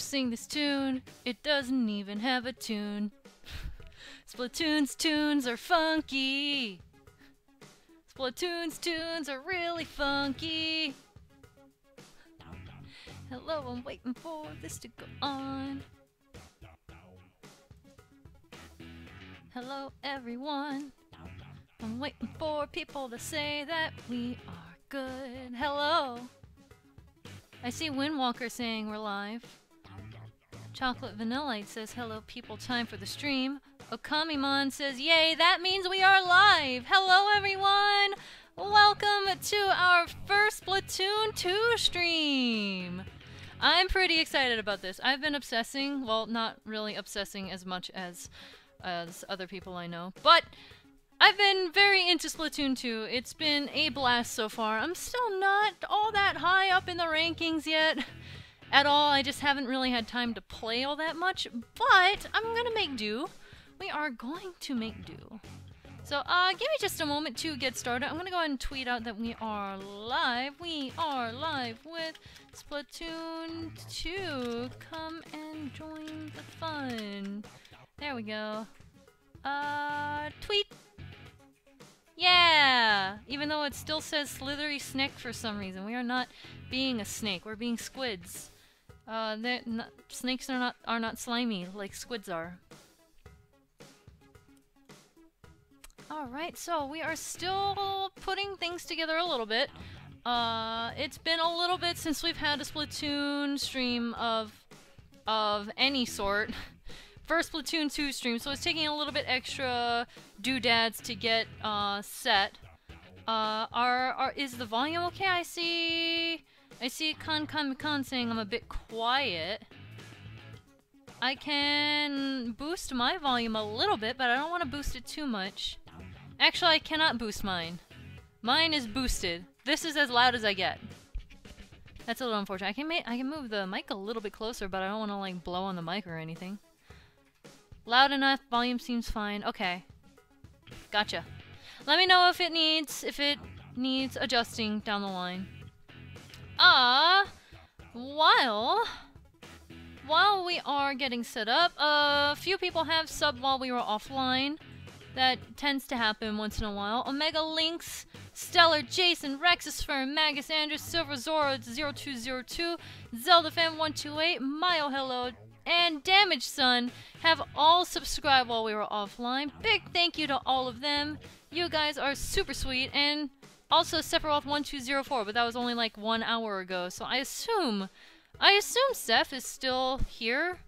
sing this tune. It doesn't even have a tune. Splatoon's tunes are funky. Splatoon's tunes are really funky. Hello, I'm waiting for this to go on. Hello, everyone. I'm waiting for people to say that we are good. Hello. I see Windwalker saying we're live. Chocolate Vanillite says, hello people, time for the stream. Okamimon says, yay, that means we are live! Hello everyone! Welcome to our first Splatoon 2 stream! I'm pretty excited about this. I've been obsessing, well, not really obsessing as much as as other people I know, but I've been very into Splatoon 2. It's been a blast so far. I'm still not all that high up in the rankings yet at all. I just haven't really had time to play all that much, but I'm gonna make do. We are going to make do. So, uh, give me just a moment to get started. I'm gonna go ahead and tweet out that we are live. We are live with Splatoon 2. Come and join the fun. There we go. Uh, tweet! Yeah! Even though it still says slithery snake for some reason. We are not being a snake. We're being squids. Uh, not, snakes are not are not slimy like squids are. Alright, so we are still putting things together a little bit. Uh, it's been a little bit since we've had a Splatoon stream of of any sort. first Splatoon 2 stream, so it's taking a little bit extra doodads to get uh, set. Uh, are, are, is the volume okay? I see... I see Kan Kan Kan saying I'm a bit quiet. I can boost my volume a little bit, but I don't want to boost it too much. Actually, I cannot boost mine. Mine is boosted. This is as loud as I get. That's a little unfortunate. I can I can move the mic a little bit closer, but I don't want to like blow on the mic or anything. Loud enough, volume seems fine. Okay. Gotcha. Let me know if it needs if it needs adjusting down the line. Uh, while while we are getting set up, a uh, few people have subbed while we were offline. That tends to happen once in a while. Omega Links, Stellar, Jason, Rexus Firm, Magus Andrews, Silver Zora 0202, Zelda Fan 128, Mile Hello, and Damage Sun have all subscribed while we were offline. Big thank you to all of them. You guys are super sweet. And also Sephiroth1204, but that was only like one hour ago. So I assume, I assume Seth is still here.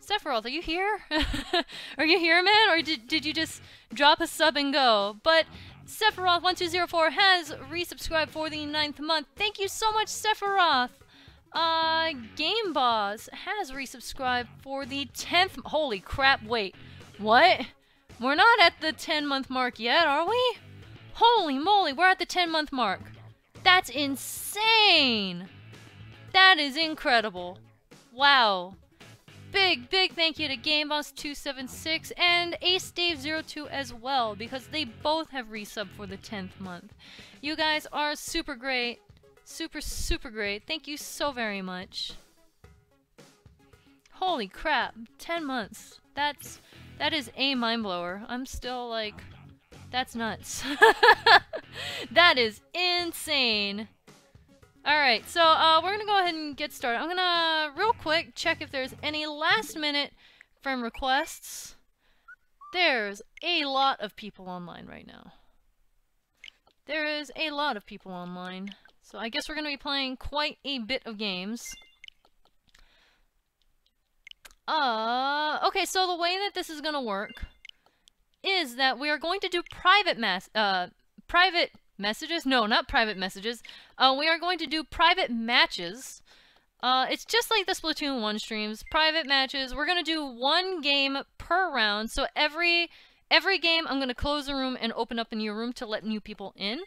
Sephiroth, are you here? are you here, man? Or did, did you just drop a sub and go? But Sephiroth1204 has resubscribed for the ninth month. Thank you so much, Sephiroth! Uh, Game Boss has resubscribed for the 10th. Holy crap, wait. What? We're not at the 10 month mark yet, are we? Holy moly, we're at the 10 month mark. That's insane! That is incredible. Wow. Big, big thank you to GameBoss276 and AceDave02 as well, because they both have resub for the 10th month. You guys are super great. Super, super great. Thank you so very much. Holy crap. 10 months. That's, that is a mind blower. I'm still like, that's nuts. that is insane. Alright, so uh, we're gonna go ahead and get started. I'm gonna, real quick, check if there's any last minute friend requests. There's a lot of people online right now. There is a lot of people online. So I guess we're going to be playing quite a bit of games. Uh, okay, so the way that this is going to work is that we are going to do private mass, uh, private messages? No, not private messages. Uh, we are going to do private matches. Uh, it's just like the Splatoon 1 streams. Private matches. We're going to do one game per round. So every every game, I'm going to close the room and open up a new room to let new people in.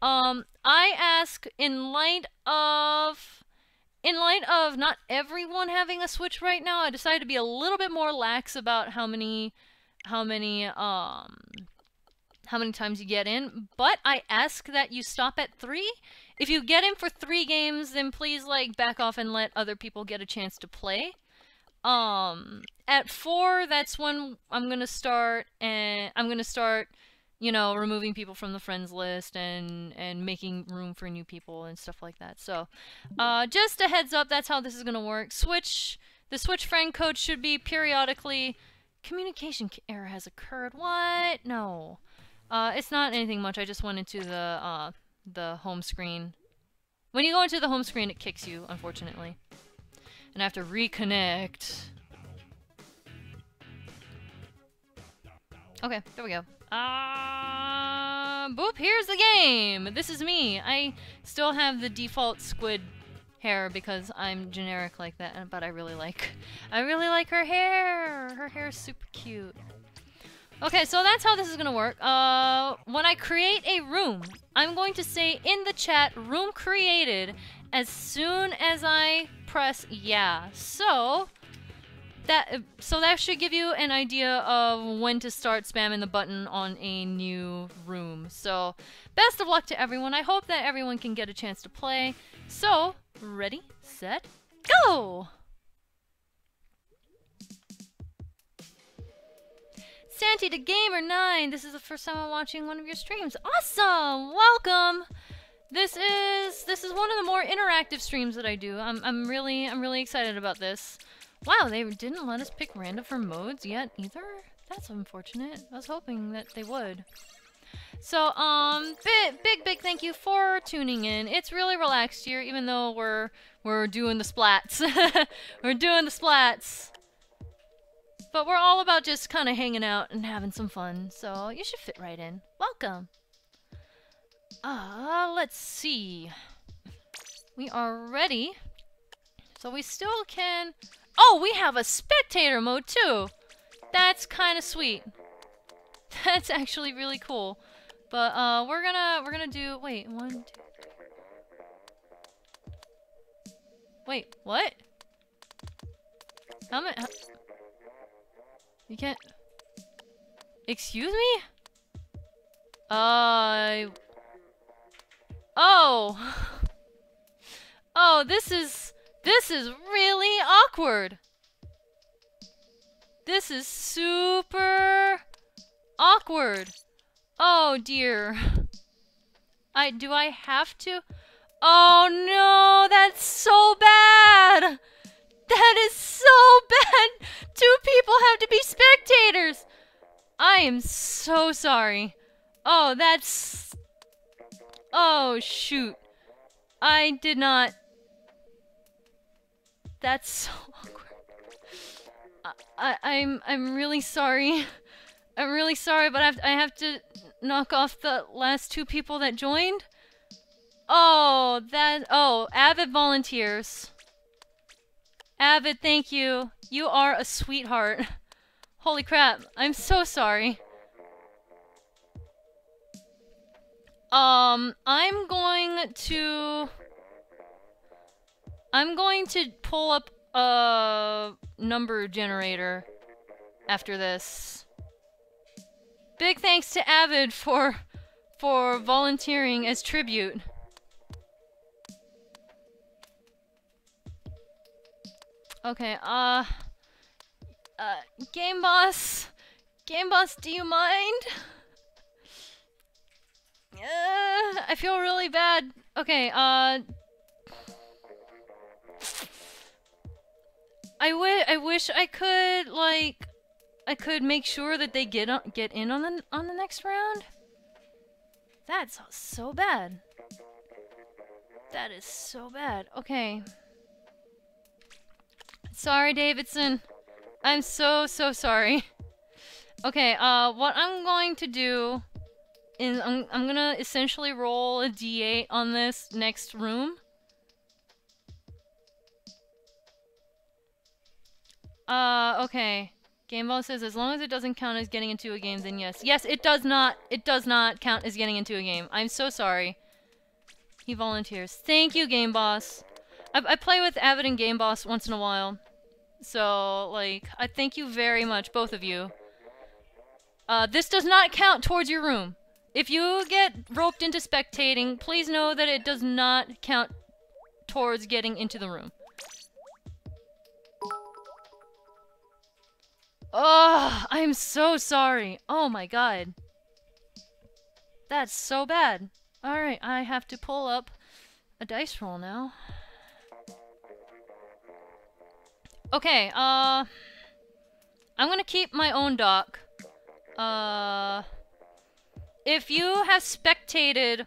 Um, I ask in light of in light of not everyone having a Switch right now, I decided to be a little bit more lax about how many how many um how many times you get in, but I ask that you stop at three. If you get in for three games, then please like back off and let other people get a chance to play. Um, at four, that's when I'm gonna start, and I'm gonna start, you know, removing people from the friends list and and making room for new people and stuff like that. So, uh, just a heads up, that's how this is gonna work. Switch, the switch friend code should be periodically. Communication error has occurred. What? No. Uh, it's not anything much. I just went into the uh, the home screen. When you go into the home screen, it kicks you, unfortunately. And I have to reconnect. Okay, there we go. Uh, boop, here's the game! This is me. I still have the default squid hair because I'm generic like that, but I really like, I really like her hair! Her hair is super cute. Okay, so that's how this is gonna work. Uh, when I create a room, I'm going to say in the chat, room created, as soon as I press yeah. So, that so that should give you an idea of when to start spamming the button on a new room. So, best of luck to everyone. I hope that everyone can get a chance to play. So, ready, set, go! Santi the Gamer9, this is the first time I'm watching one of your streams. Awesome! Welcome! This is this is one of the more interactive streams that I do. I'm I'm really I'm really excited about this. Wow, they didn't let us pick random for modes yet either? That's unfortunate. I was hoping that they would. So, um, big, big, big thank you for tuning in. It's really relaxed here, even though we're, we're doing the splats. we're doing the splats. But we're all about just kind of hanging out and having some fun, so you should fit right in. Welcome! Uh, let's see. We are ready. So we still can... Oh, we have a spectator mode too! That's kind of sweet. That's actually really cool. But uh, we're gonna we're gonna do wait one two. Wait, what? How many? You can't... Excuse me? Uh... Oh! Oh, this is... This is really awkward! This is super... awkward! Oh dear. I... do I have to... Oh no, that's so bad! That is so bad! Two people have to be spectators! I am so sorry. Oh, that's... Oh, shoot. I did not... That's so awkward. I, I, am I'm really sorry. I'm really sorry, but I have, I have to knock off the last two people that joined. Oh, that... Oh, avid volunteers. Avid, thank you. You are a sweetheart. Holy crap, I'm so sorry. Um, I'm going to... I'm going to pull up a number generator after this. Big thanks to Avid for for volunteering as tribute. Okay, uh... Uh, Game Boss... Game Boss, do you mind? Uh, I feel really bad. Okay, uh... I, I wish I could, like... I could make sure that they get on get in on the on the next round. That's so bad. That is so bad. Okay. Sorry, Davidson. I'm so, so sorry. Okay, uh, what I'm going to do is I'm, I'm gonna essentially roll a d8 on this next room. Uh, okay. Gameball says as long as it doesn't count as getting into a game, then yes. Yes, it does not. It does not count as getting into a game. I'm so sorry. He volunteers. Thank you, Game Boss. I, I play with Avid and Game Boss once in a while. So, like, I thank you very much, both of you. Uh, this does not count towards your room. If you get roped into spectating, please know that it does not count towards getting into the room. Oh, I'm so sorry. Oh my god. That's so bad. Alright, I have to pull up a dice roll now. Okay, uh... I'm gonna keep my own doc. Uh... If you have spectated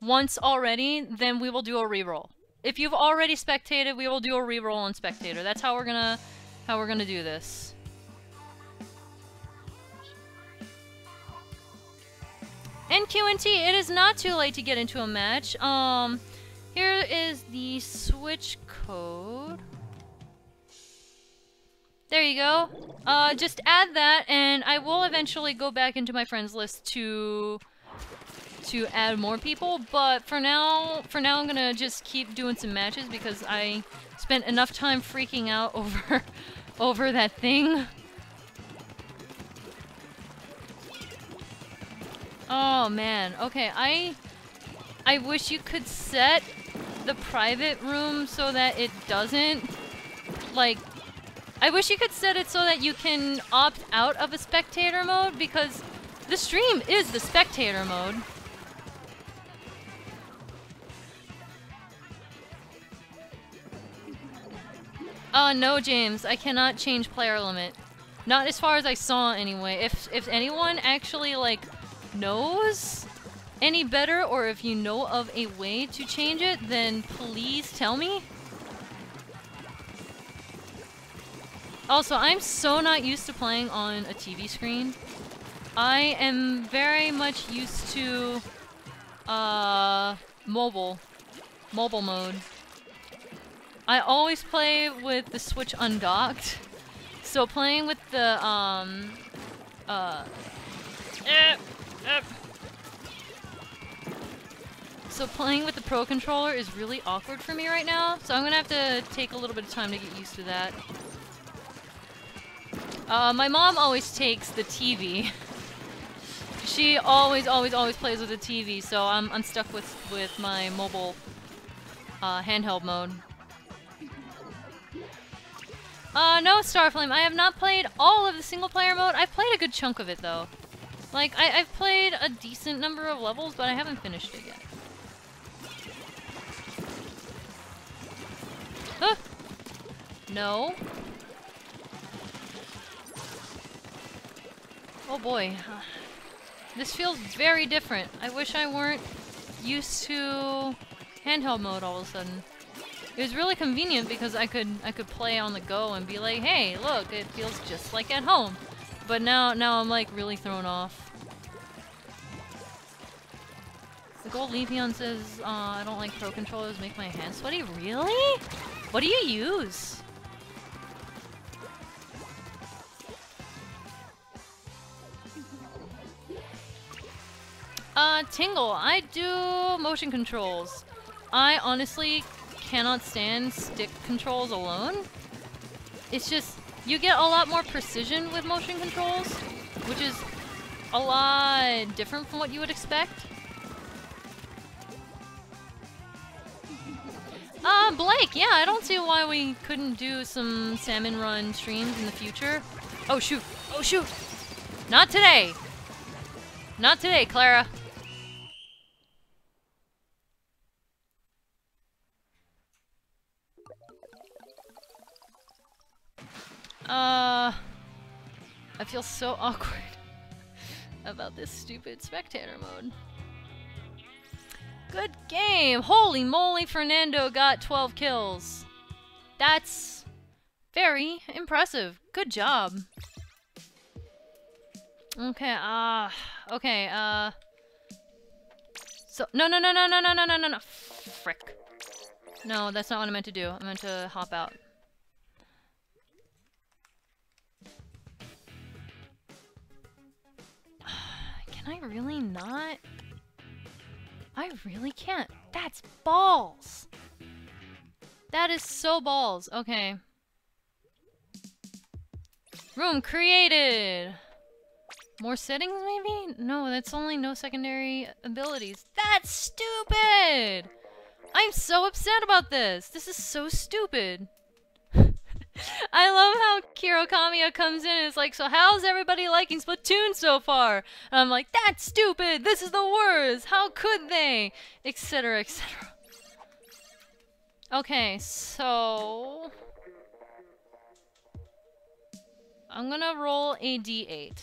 once already, then we will do a reroll. If you've already spectated, we will do a reroll on spectator. That's how we're gonna how we're gonna do this. NQNT, it is not too late to get into a match. Um, here is the switch code. There you go. Uh, just add that, and I will eventually go back into my friends list to to add more people. But for now, for now, I'm gonna just keep doing some matches because I spent enough time freaking out over over that thing. Oh man. Okay, I I wish you could set the private room so that it doesn't like I wish you could set it so that you can opt out of a spectator mode because the stream is the spectator mode. Uh, no, James. I cannot change player limit. Not as far as I saw, anyway. If if anyone actually, like, knows any better, or if you know of a way to change it, then please tell me. Also, I'm so not used to playing on a TV screen. I am very much used to uh, mobile, mobile mode. I always play with the Switch undocked, so playing with the um, uh, eh, eh. So playing with the Pro Controller is really awkward for me right now, so I'm gonna have to take a little bit of time to get used to that. Uh, my mom always takes the TV. she always, always, always plays with the TV, so I'm, I'm stuck with, with my mobile uh, handheld mode. Uh, no, Starflame. I have not played all of the single-player mode. I've played a good chunk of it, though. Like, I I've played a decent number of levels, but I haven't finished it yet. Huh? No. Oh boy. This feels very different. I wish I weren't used to handheld mode all of a sudden. It was really convenient because I could I could play on the go and be like, hey, look, it feels just like at home. But now now I'm like really thrown off. The Gold Leafeon says, uh, I don't like pro controllers, make my hands sweaty. Really? What do you use? Uh, Tingle, I do motion controls. I honestly cannot stand stick controls alone. It's just, you get a lot more precision with motion controls, which is a lot different from what you would expect. Uh, Blake, yeah, I don't see why we couldn't do some Salmon Run streams in the future. Oh, shoot. Oh, shoot. Not today. Not today, Clara. Uh, I feel so awkward about this stupid spectator mode. Good game! Holy moly, Fernando got 12 kills. That's very impressive. Good job. Okay, uh, okay, uh... So, no, no, no, no, no, no, no, no, no, no, frick. No, that's not what I meant to do. I meant to hop out. Can I really not? I really can't. That's balls! That is so balls. Okay. Room created! More settings, maybe? No, that's only no secondary abilities. That's stupid! I'm so upset about this. This is so stupid. I love how Kiro Kamiya comes in and is like, so how's everybody liking Splatoon so far? And I'm like, that's stupid! This is the worst! How could they? Etc, etc. Okay, so... I'm gonna roll a d8.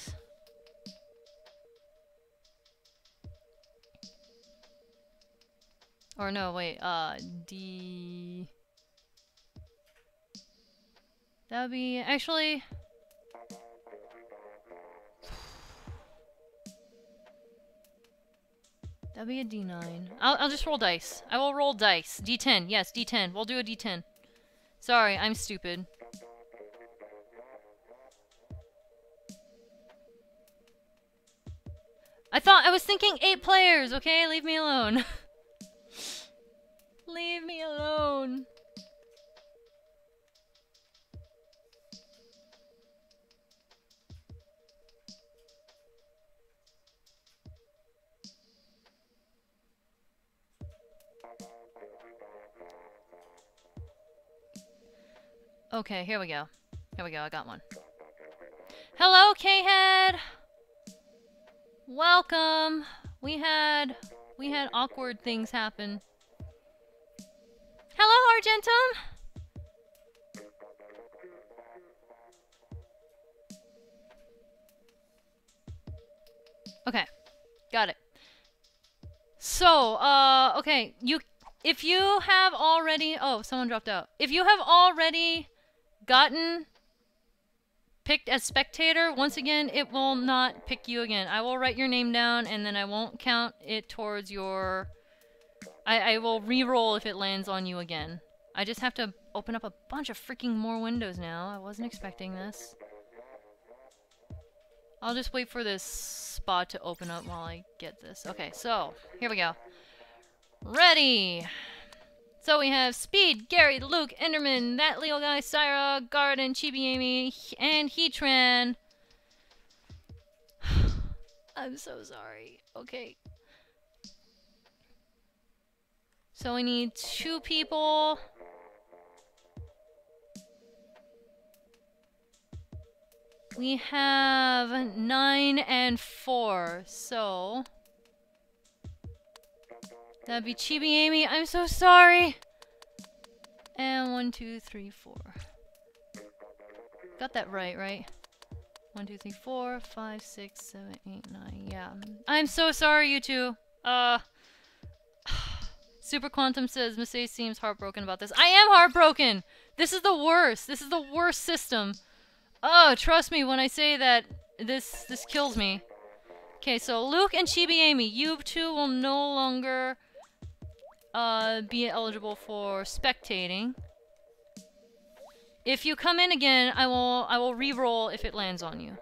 Or no, wait, uh, D... That would be, actually... That'd be a D9. I'll, I'll just roll dice. I will roll dice. D10, yes, D10. We'll do a D10. Sorry, I'm stupid. I thought I was thinking eight players, okay? Leave me alone. Leave me alone. Okay, here we go. Here we go, I got one. Hello, K-Head! Welcome! We had... We had awkward things happen. Hello, Argentum! Okay, got it. So, uh, okay, you, if you have already, oh, someone dropped out. If you have already gotten picked as spectator, once again, it will not pick you again. I will write your name down and then I won't count it towards your... I, I will re-roll if it lands on you again. I just have to open up a bunch of freaking more windows now. I wasn't expecting this. I'll just wait for this spot to open up while I get this. Okay, so, here we go. Ready! So we have Speed, Gary, Luke, Enderman, that Leo guy, Syra, Garden, Chibi Amy, and Heatran. I'm so sorry. Okay. So we need two people. We have nine and four, so... That'd be Chibi Amy. I'm so sorry. And one, two, three, four. Got that right, right? One, two, three, four, five, six, seven, eight, nine. Yeah. I'm so sorry, you two. Uh. Super Quantum says Masae seems heartbroken about this. I am heartbroken. This is the worst. This is the worst system. Oh, trust me when I say that this this kills me. Okay, so Luke and Chibi Amy, you two will no longer uh, be eligible for spectating. If you come in again, I will I will re-roll if it lands on you.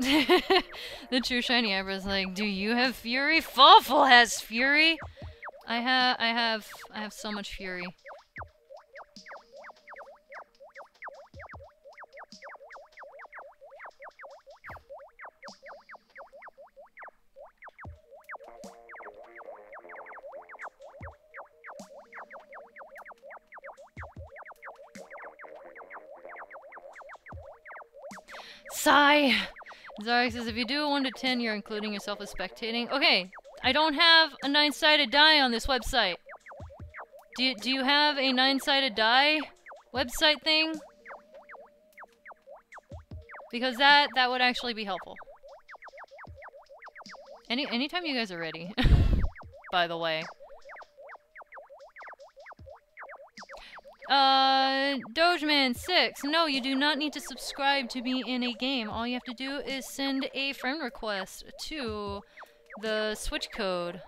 the true shiny eyebrow is like, do you have fury? Fawful has fury. I have I have I have so much fury. Sigh. Zarek says, if you do a 1 to 10, you're including yourself as spectating. Okay, I don't have a nine-sided die on this website. Do you, do you have a nine-sided die website thing? Because that, that would actually be helpful. Any Anytime you guys are ready, by the way. Uh, Dogeman6. No, you do not need to subscribe to be in a game. All you have to do is send a friend request to the Switch code.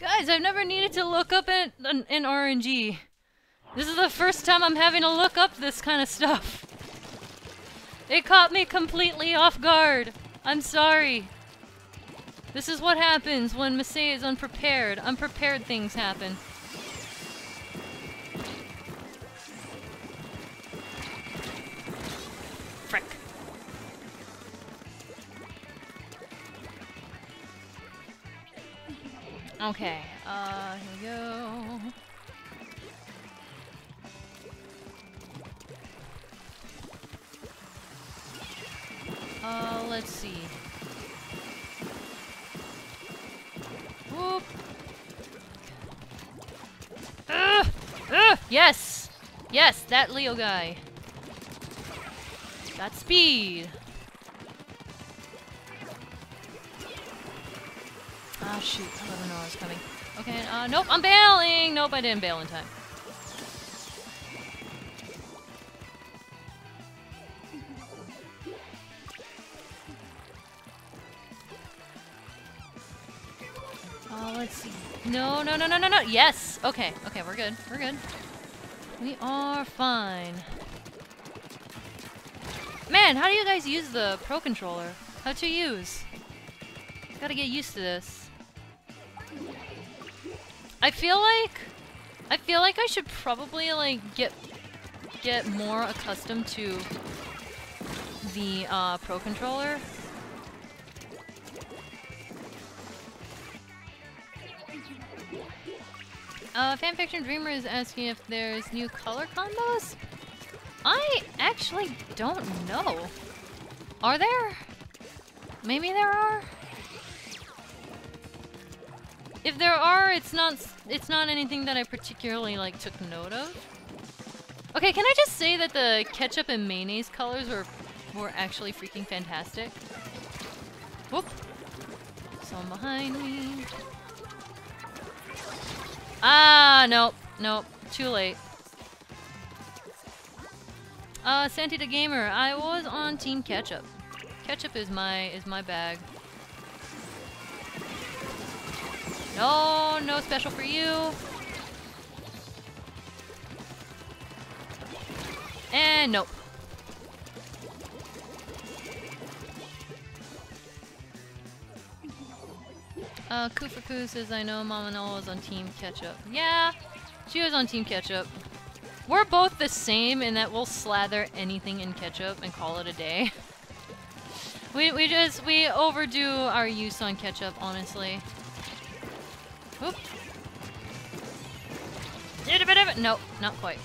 Guys, I've never needed to look up an, an, an RNG. This is the first time I'm having to look up this kind of stuff. It caught me completely off guard. I'm sorry. This is what happens when Masae is unprepared. Unprepared things happen. Okay, uh, here we go. Uh, let's see. Whoop. Ugh! Ugh! Yes! Yes, that Leo guy. Got speed. Ah, shoot. I didn't know I was coming. Okay, uh, nope, I'm bailing! Nope, I didn't bail in time. Uh, let's see. No, no, no, no, no, no. Yes! Okay, okay, we're good. We're good. We are fine. Man, how do you guys use the Pro Controller? How to use? Gotta get used to this. I feel like... I feel like I should probably, like, get get more accustomed to the uh, Pro Controller. Uh, Fanfiction Dreamer is asking if there's new color combos? I actually don't know. Are there? Maybe there are? If there are, it's not it's not anything that I particularly like took note of. Okay, can I just say that the ketchup and mayonnaise colors were were actually freaking fantastic? Whoop. Someone behind me. Ah, nope, nope, too late. Uh, Santi the Gamer, I was on Team Ketchup. Ketchup is my is my bag. No, no special for you. And nope. Uh, Kufaku says, I know Mama Nola was on Team Ketchup. Yeah, she was on Team Ketchup. We're both the same in that we'll slather anything in ketchup and call it a day. we, we just, we overdo our use on ketchup, honestly. Oop. Did a bit of it. Nope, not quite.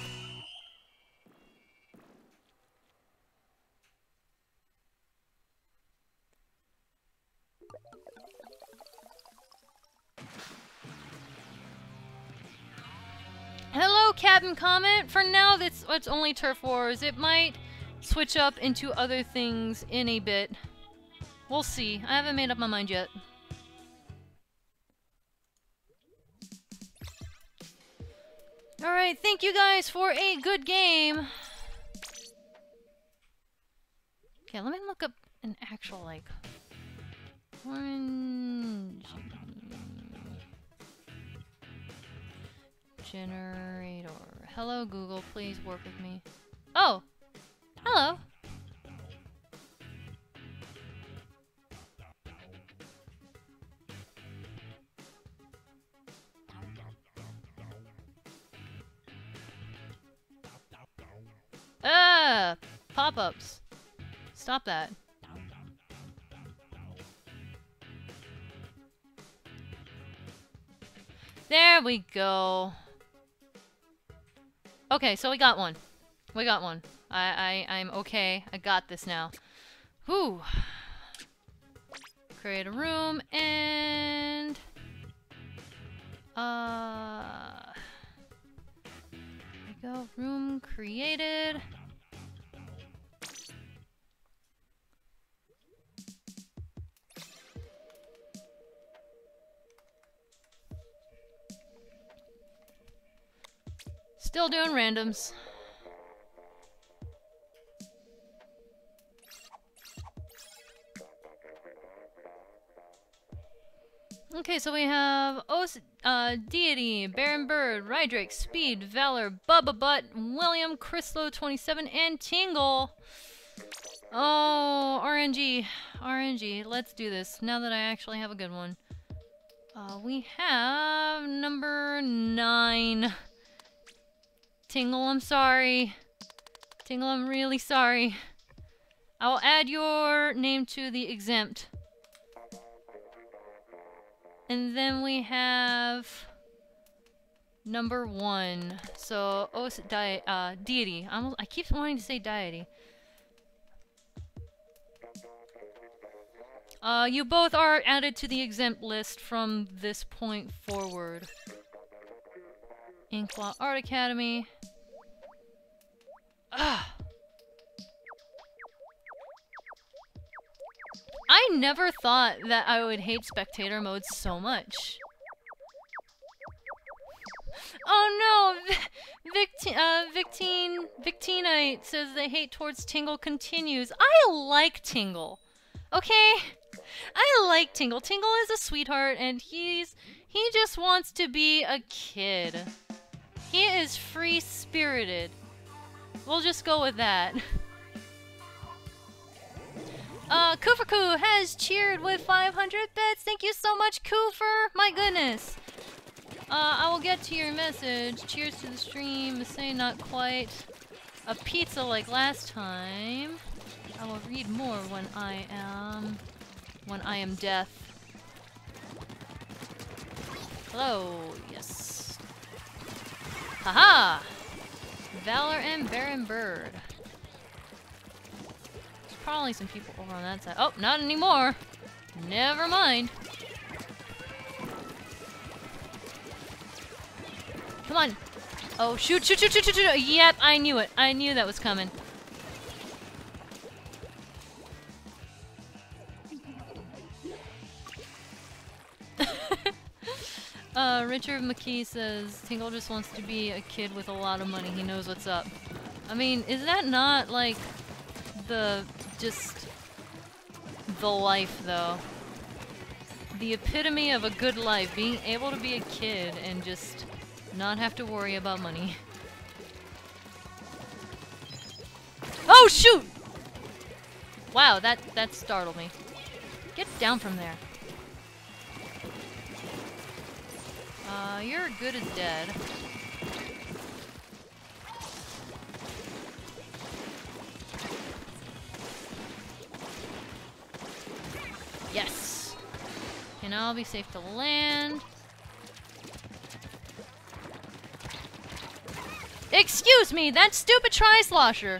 Hello, Captain Comment. For now, that's it's only Turf Wars. It might switch up into other things in a bit. We'll see. I haven't made up my mind yet. Alright, thank you guys for a good game. Okay, let me look up an actual, like... Orange... Generator. Hello, Google. Please work with me. Oh! Hello! Ah! Pop-ups. Stop that. There we go. Okay, so we got one. We got one. I, I, I'm okay. I got this now. Whew. Create a room and... Uh... There we go. Room created. Still doing randoms. Okay, so we have Os uh, Deity, Baron Bird, Rydrake, Speed, Valor, Bubba Butt, William, Chryslo 27, and Tingle. Oh, RNG. RNG. Let's do this now that I actually have a good one. Uh, we have number nine. Tingle, I'm sorry. Tingle, I'm really sorry. I'll add your name to the exempt. And then we have number one. So, oh, di uh, deity. I'm, I keep wanting to say deity. Uh, you both are added to the exempt list from this point forward. Inkblot Art Academy. Ah. I never thought that I would hate spectator mode so much. Oh no! Victi uh, Victine, Victinite says the hate towards Tingle continues. I like Tingle. Okay? I like Tingle. Tingle is a sweetheart and he's he just wants to be a kid. He is free-spirited. We'll just go with that. Uh, Kufaku has cheered with 500 bits. Thank you so much, Kufer. My goodness. Uh, I will get to your message. Cheers to the stream. Say not quite a pizza like last time. I will read more when I am... when I am death. Hello. Yes. Haha! Valor and Baron Bird. There's probably some people over on that side. Oh, not anymore. Never mind. Come on. Oh, shoot, shoot, shoot, shoot, shoot, shoot. Yep, I knew it. I knew that was coming. uh, Richard McKee says, Tingle just wants to be a kid with a lot of money. He knows what's up. I mean, is that not, like, the, just, the life, though? The epitome of a good life. Being able to be a kid and just not have to worry about money. Oh, shoot! Wow, that, that startled me. Get down from there. Uh, you're good as dead. Yes! Okay, now I'll be safe to land. Excuse me, that stupid tri-slosher!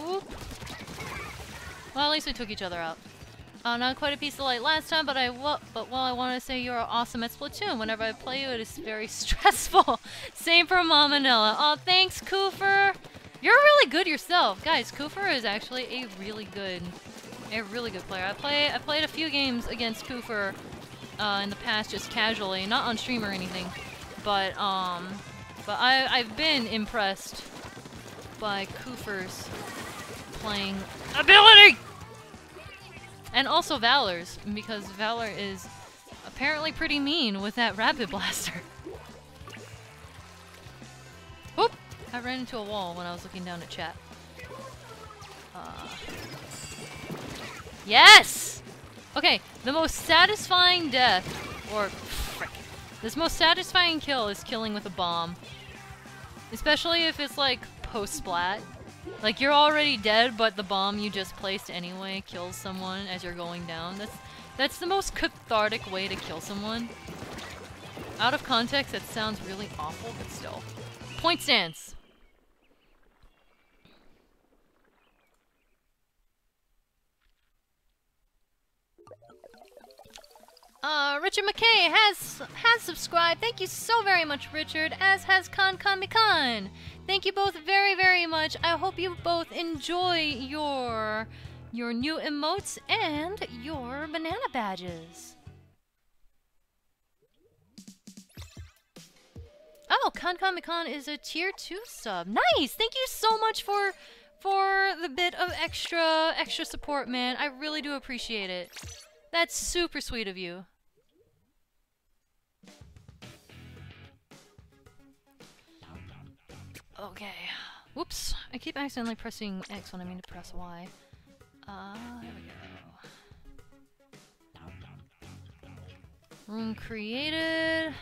Well, at least we took each other out. Uh, not quite a piece of light last time, but I but well, I want to say you're awesome at Splatoon. Whenever I play you, it is very stressful. Same for Mamanella. Oh, thanks, Koofer. You're really good yourself, guys. Koofer is actually a really good, a really good player. I play, I played a few games against Koofer uh, in the past, just casually, not on stream or anything, but um, but I I've been impressed by Koofer's playing ability! And also Valor's, because Valor is apparently pretty mean with that Rapid Blaster. Whoop! I ran into a wall when I was looking down at chat. Uh, yes! Okay, the most satisfying death, or frick, this most satisfying kill is killing with a bomb. Especially if it's like post-splat. Like, you're already dead, but the bomb you just placed anyway kills someone as you're going down. That's that's the most cathartic way to kill someone. Out of context, that sounds really awful, but still. Point stance! Uh, Richard McKay has has subscribed. Thank you so very much, Richard, as has Khan Khan. Thank you both very, very much. I hope you both enjoy your your new emotes and your banana badges. Oh, Kankamikon is a tier 2 sub. Nice! Thank you so much for for the bit of extra extra support, man. I really do appreciate it. That's super sweet of you. Okay. Whoops. I keep accidentally pressing X when I mean to press Y. Uh, there we go. Room created.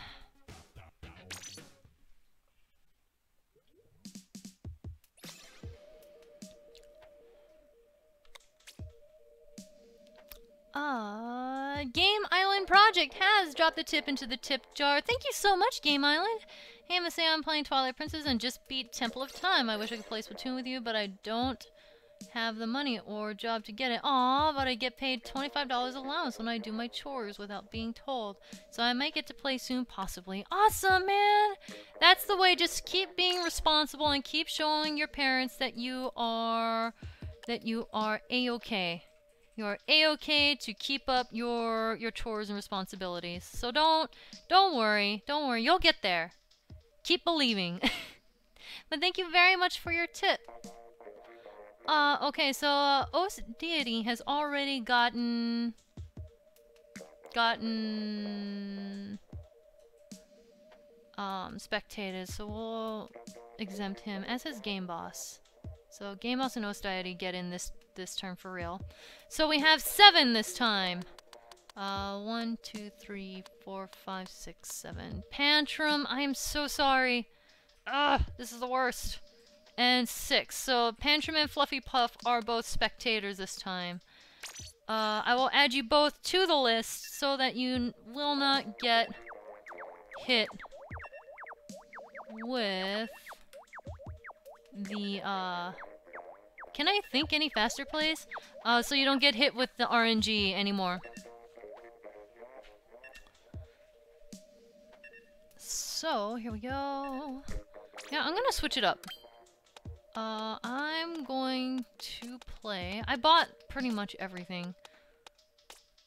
Uh, Game Island Project has dropped the tip into the tip jar. Thank you so much, Game Island. Hey, say I'm playing Twilight Princess and just beat Temple of Time. I wish I could play Splatoon with you, but I don't have the money or job to get it. Aw, but I get paid $25 allowance when I do my chores without being told. So I might get to play soon, possibly. Awesome, man! That's the way. Just keep being responsible and keep showing your parents that you are... that you are A-okay. You're a-okay to keep up your your chores and responsibilities. So don't don't worry. Don't worry. You'll get there. Keep believing. but thank you very much for your tip. Uh, okay, so uh, Os Deity has already gotten gotten um spectators, so we'll exempt him as his game boss. So Game Boss and Os Deity get in this this turn for real. So we have seven this time. Uh, one, two, three, four, five, six, seven. Pantrum, I am so sorry. Ugh, this is the worst. And six. So Pantrum and Fluffy Puff are both spectators this time. Uh, I will add you both to the list so that you will not get hit with the, uh, can I think any faster, please? Uh, so you don't get hit with the RNG anymore. So, here we go. Yeah, I'm gonna switch it up. Uh, I'm going to play... I bought pretty much everything.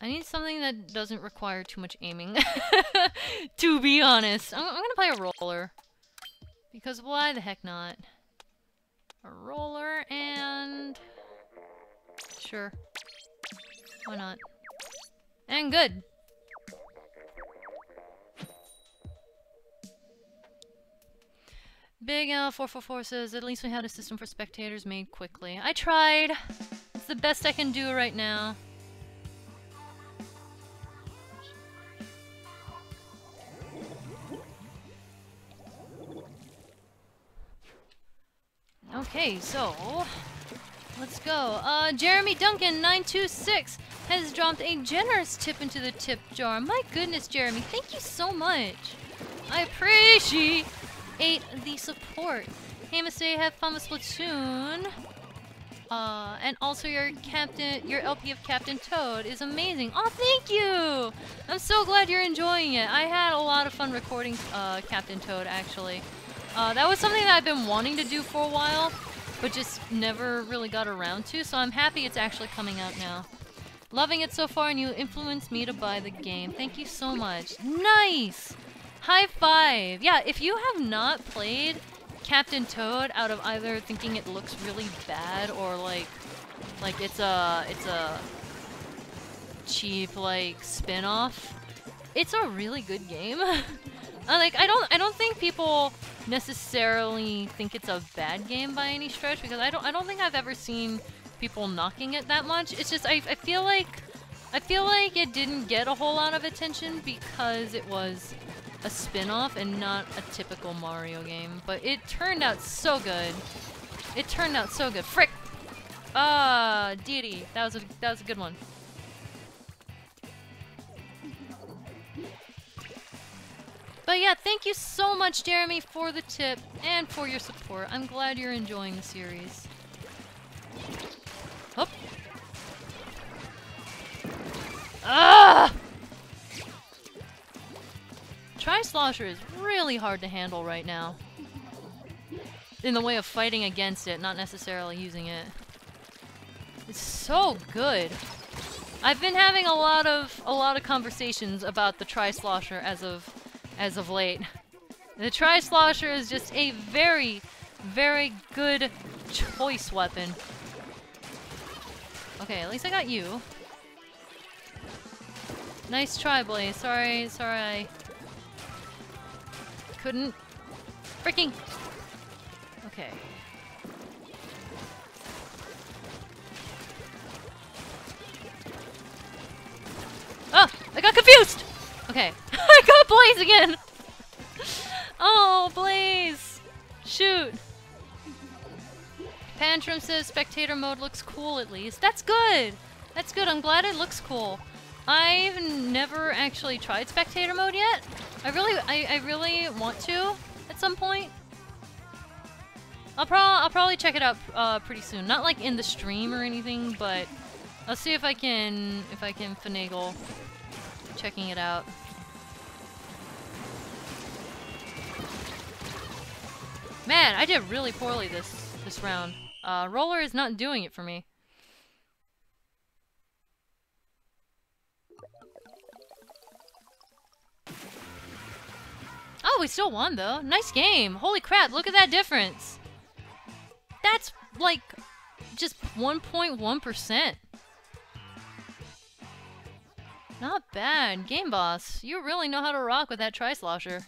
I need something that doesn't require too much aiming. to be honest. I'm, I'm gonna play a roller. Because why the heck not? A roller and... Sure. Why not? And good! Big L444 says, at least we had a system for spectators made quickly. I tried! It's the best I can do right now. Okay, so let's go. Uh, Jeremy Duncan 926 has dropped a generous tip into the tip jar. My goodness, Jeremy, thank you so much. I appreciate the support. Hey, Miss have fun with Splatoon. Uh, and also your captain, your LP of Captain Toad is amazing. Oh, thank you! I'm so glad you're enjoying it. I had a lot of fun recording uh, Captain Toad, actually. Uh, that was something that I've been wanting to do for a while, but just never really got around to, so I'm happy it's actually coming out now. Loving it so far, and you influenced me to buy the game. Thank you so much. Nice! High five! Yeah, if you have not played Captain Toad out of either thinking it looks really bad or like like it's a it's a cheap like spin-off, it's a really good game. Uh, like I don't I don't think people necessarily think it's a bad game by any stretch because I don't I don't think I've ever seen people knocking it that much. It's just I, I feel like I feel like it didn't get a whole lot of attention because it was a spin-off and not a typical Mario game. But it turned out so good. It turned out so good. Frick! Ah, deity. That was a that was a good one. But yeah, thank you so much, Jeremy, for the tip and for your support. I'm glad you're enjoying the series. Up. Ah! Tri-Slosher is really hard to handle right now. In the way of fighting against it, not necessarily using it. It's so good. I've been having a lot of a lot of conversations about the Tri-Slosher as of as of late. The Tri-Slosher is just a very, very good choice weapon. Okay, at least I got you. Nice try, Blaze. Sorry, sorry I couldn't. Freaking. Okay. Oh, I got confused! Okay. I got Blaze again! oh, Blaze! Shoot! Pantrum says spectator mode looks cool at least. That's good! That's good. I'm glad it looks cool. I've never actually tried spectator mode yet. I really, I, I really want to at some point. I'll, pro I'll probably check it out uh, pretty soon. Not like in the stream or anything, but I'll see if I can, if I can finagle checking it out. Man, I did really poorly this this round. Uh, roller is not doing it for me. Oh, we still won though. Nice game. Holy crap, look at that difference. That's like just 1.1%. Not bad. Game boss, you really know how to rock with that Tri-Slosher.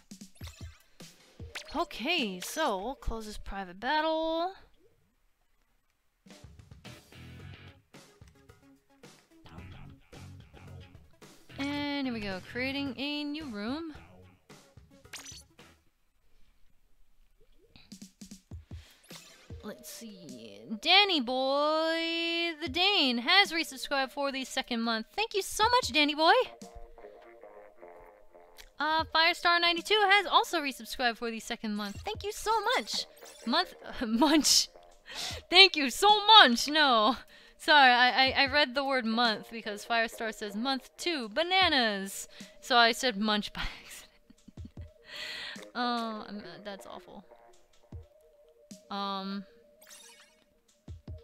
Okay, so we'll close this private battle. And here we go, creating a new room. Let's see. Danny Boy the Dane has resubscribed for the second month. Thank you so much, Danny Boy. Uh, Firestar92 has also resubscribed for the second month. Thank you so much. Month, uh, munch. Thank you so much. No, sorry, I, I, I read the word month because Firestar says month two, bananas. So I said munch by accident. oh, that's awful. Um,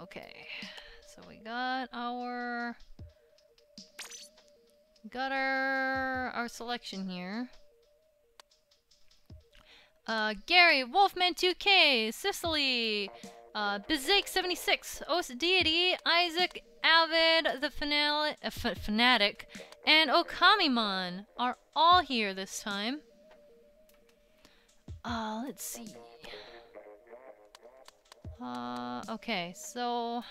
Okay, so we got our got our our selection here. Uh, Gary, Wolfman 2K, Sicily, uh, Bizake76, Os Deity, Isaac, Avid, the Fanal uh, Fanatic, and Okamimon are all here this time. Uh, let's see. Uh, okay, so...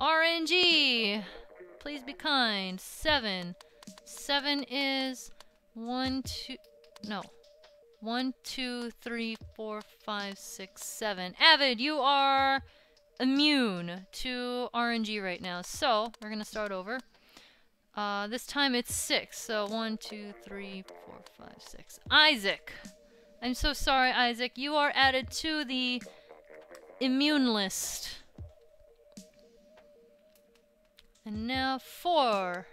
RNG! Please be kind. Seven. Seven is one, two... No. One, two, three, four, five, six, seven. Avid, you are immune to RNG right now. So, we're gonna start over. Uh, this time it's six. So, one, two, three, four, five, six. Isaac! I'm so sorry, Isaac. You are added to the immune list. And now four.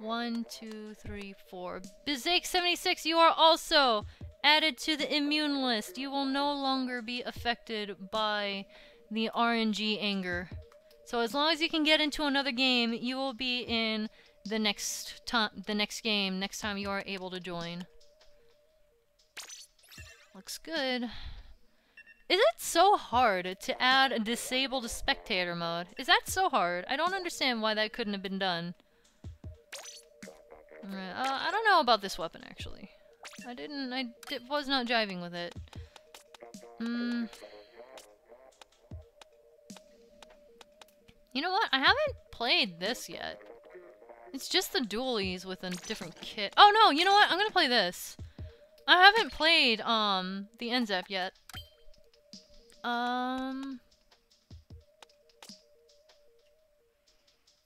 One, two, three, four. Bizake76, you are also added to the immune list. You will no longer be affected by the RNG anger. So as long as you can get into another game, you will be in the next time, the next game, next time you are able to join. Looks good. Is it so hard to add a disabled spectator mode? Is that so hard? I don't understand why that couldn't have been done. Uh, I don't know about this weapon, actually. I didn't- I di was not jiving with it. Hmm. You know what? I haven't played this yet. It's just the dualies with a different kit. Oh no, you know what? I'm gonna play this. I haven't played, um, the N-ZAP yet. Um...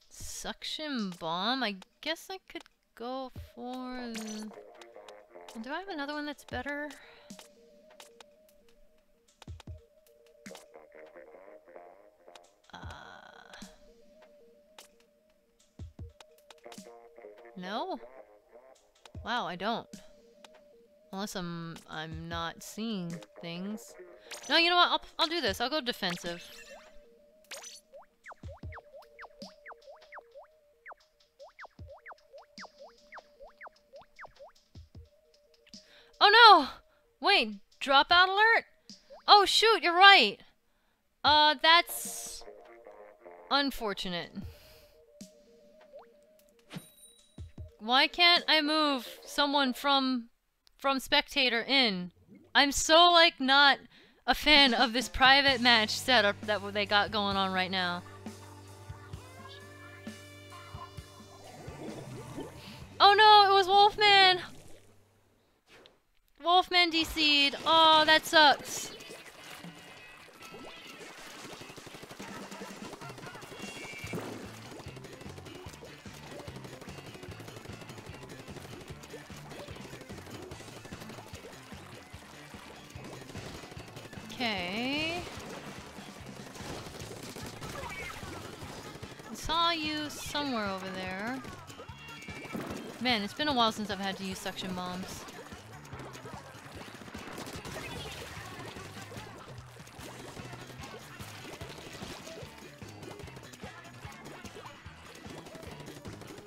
Suction bomb? I guess I could go for... Do I have another one that's better? Uh... No? Wow, I don't. Unless I'm I'm not seeing things. No, you know what? I'll, I'll do this. I'll go defensive. Oh no! Wait, dropout alert? Oh shoot, you're right. Uh, that's unfortunate. Why can't I move someone from from spectator in? I'm so like not a fan of this private match setup that they got going on right now. Oh no, it was Wolfman! Wolfman DC'd. Oh, that sucks. Okay. I saw you somewhere over there. Man, it's been a while since I've had to use suction bombs.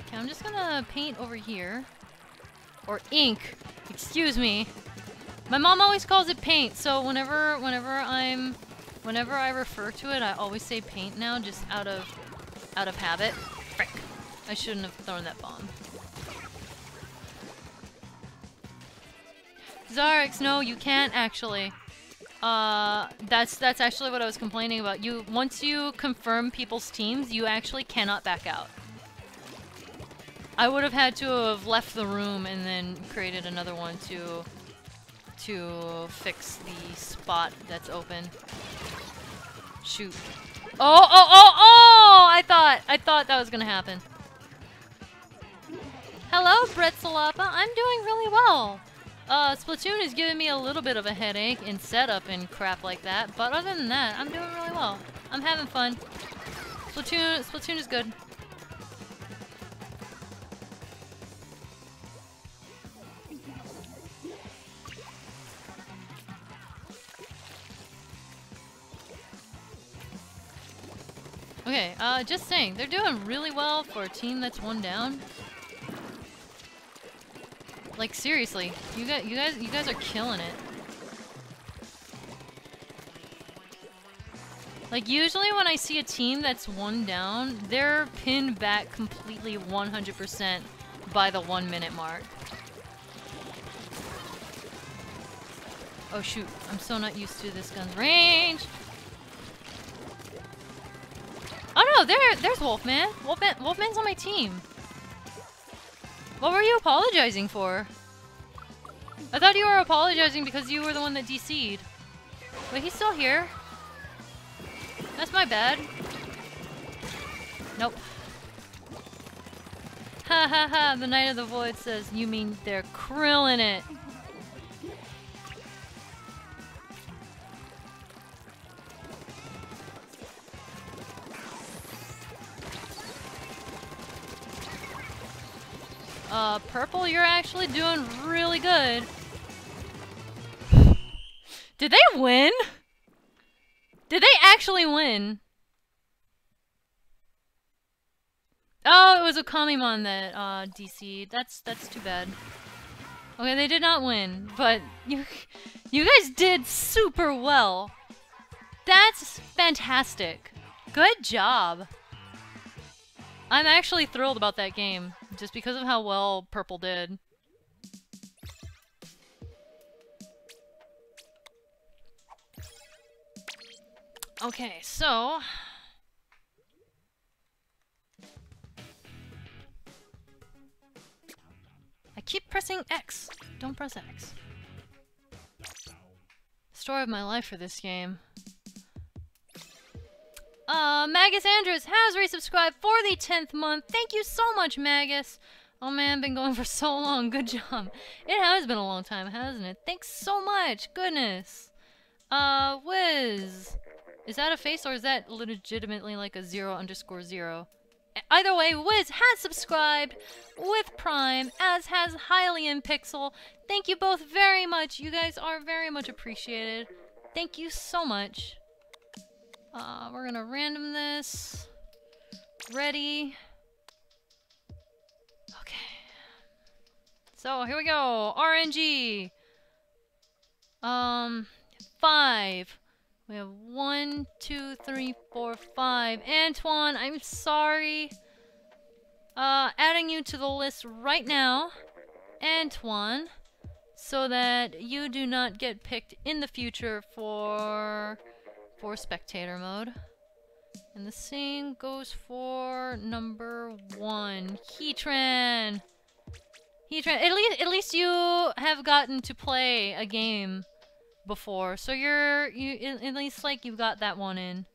Okay, I'm just gonna paint over here. Or ink. Excuse me. My mom always calls it paint, so whenever whenever I'm whenever I refer to it, I always say paint now, just out of out of habit. Frick. I shouldn't have thrown that bomb. Zarix, no, you can't actually. Uh, that's that's actually what I was complaining about. You once you confirm people's teams, you actually cannot back out. I would have had to have left the room and then created another one to to fix the spot that's open. Shoot. Oh, oh, oh, oh! I thought, I thought that was gonna happen. Hello, Bretzelappa. I'm doing really well. Uh, Splatoon is giving me a little bit of a headache in setup and crap like that, but other than that, I'm doing really well. I'm having fun. Splatoon, Splatoon is good. Okay, uh, just saying, they're doing really well for a team that's one down. Like seriously, you guys, you guys, you guys are killing it. Like usually when I see a team that's one down, they're pinned back completely 100% by the one minute mark. Oh shoot, I'm so not used to this gun's range. Oh no, there, there's Wolfman. Wolfman, Wolfman's on my team. What were you apologizing for? I thought you were apologizing because you were the one that DC'd. Wait, he's still here. That's my bad. Nope. Ha ha ha, the Knight of the Void says, you mean they're krilling it. Uh, Purple, you're actually doing really good. Did they win? Did they actually win? Oh, it was a Okamimon that uh, DC'd. That's that's too bad. Okay, they did not win, but you you guys did super well. That's fantastic. Good job. I'm actually thrilled about that game, just because of how well Purple did. Okay, so... I keep pressing X. Don't press X. Story of my life for this game. Uh, Magus Andrews has resubscribed for the 10th month. Thank you so much, Magus. Oh man, been going for so long. Good job. It has been a long time, hasn't it? Thanks so much. Goodness. Uh, Wiz. Is that a face or is that legitimately like a zero underscore zero? Either way, Wiz has subscribed with Prime, as has Hylian Pixel. Thank you both very much. You guys are very much appreciated. Thank you so much. Uh, we're gonna random this. Ready. Okay. So, here we go. RNG. Um, five. We have one, two, three, four, five. Antoine, I'm sorry. Uh, adding you to the list right now. Antoine. So that you do not get picked in the future for... for spectator mode. And the same goes for number one. Heatran! Heatran, at least, at least you have gotten to play a game before. So you're you at least like you've got that one in.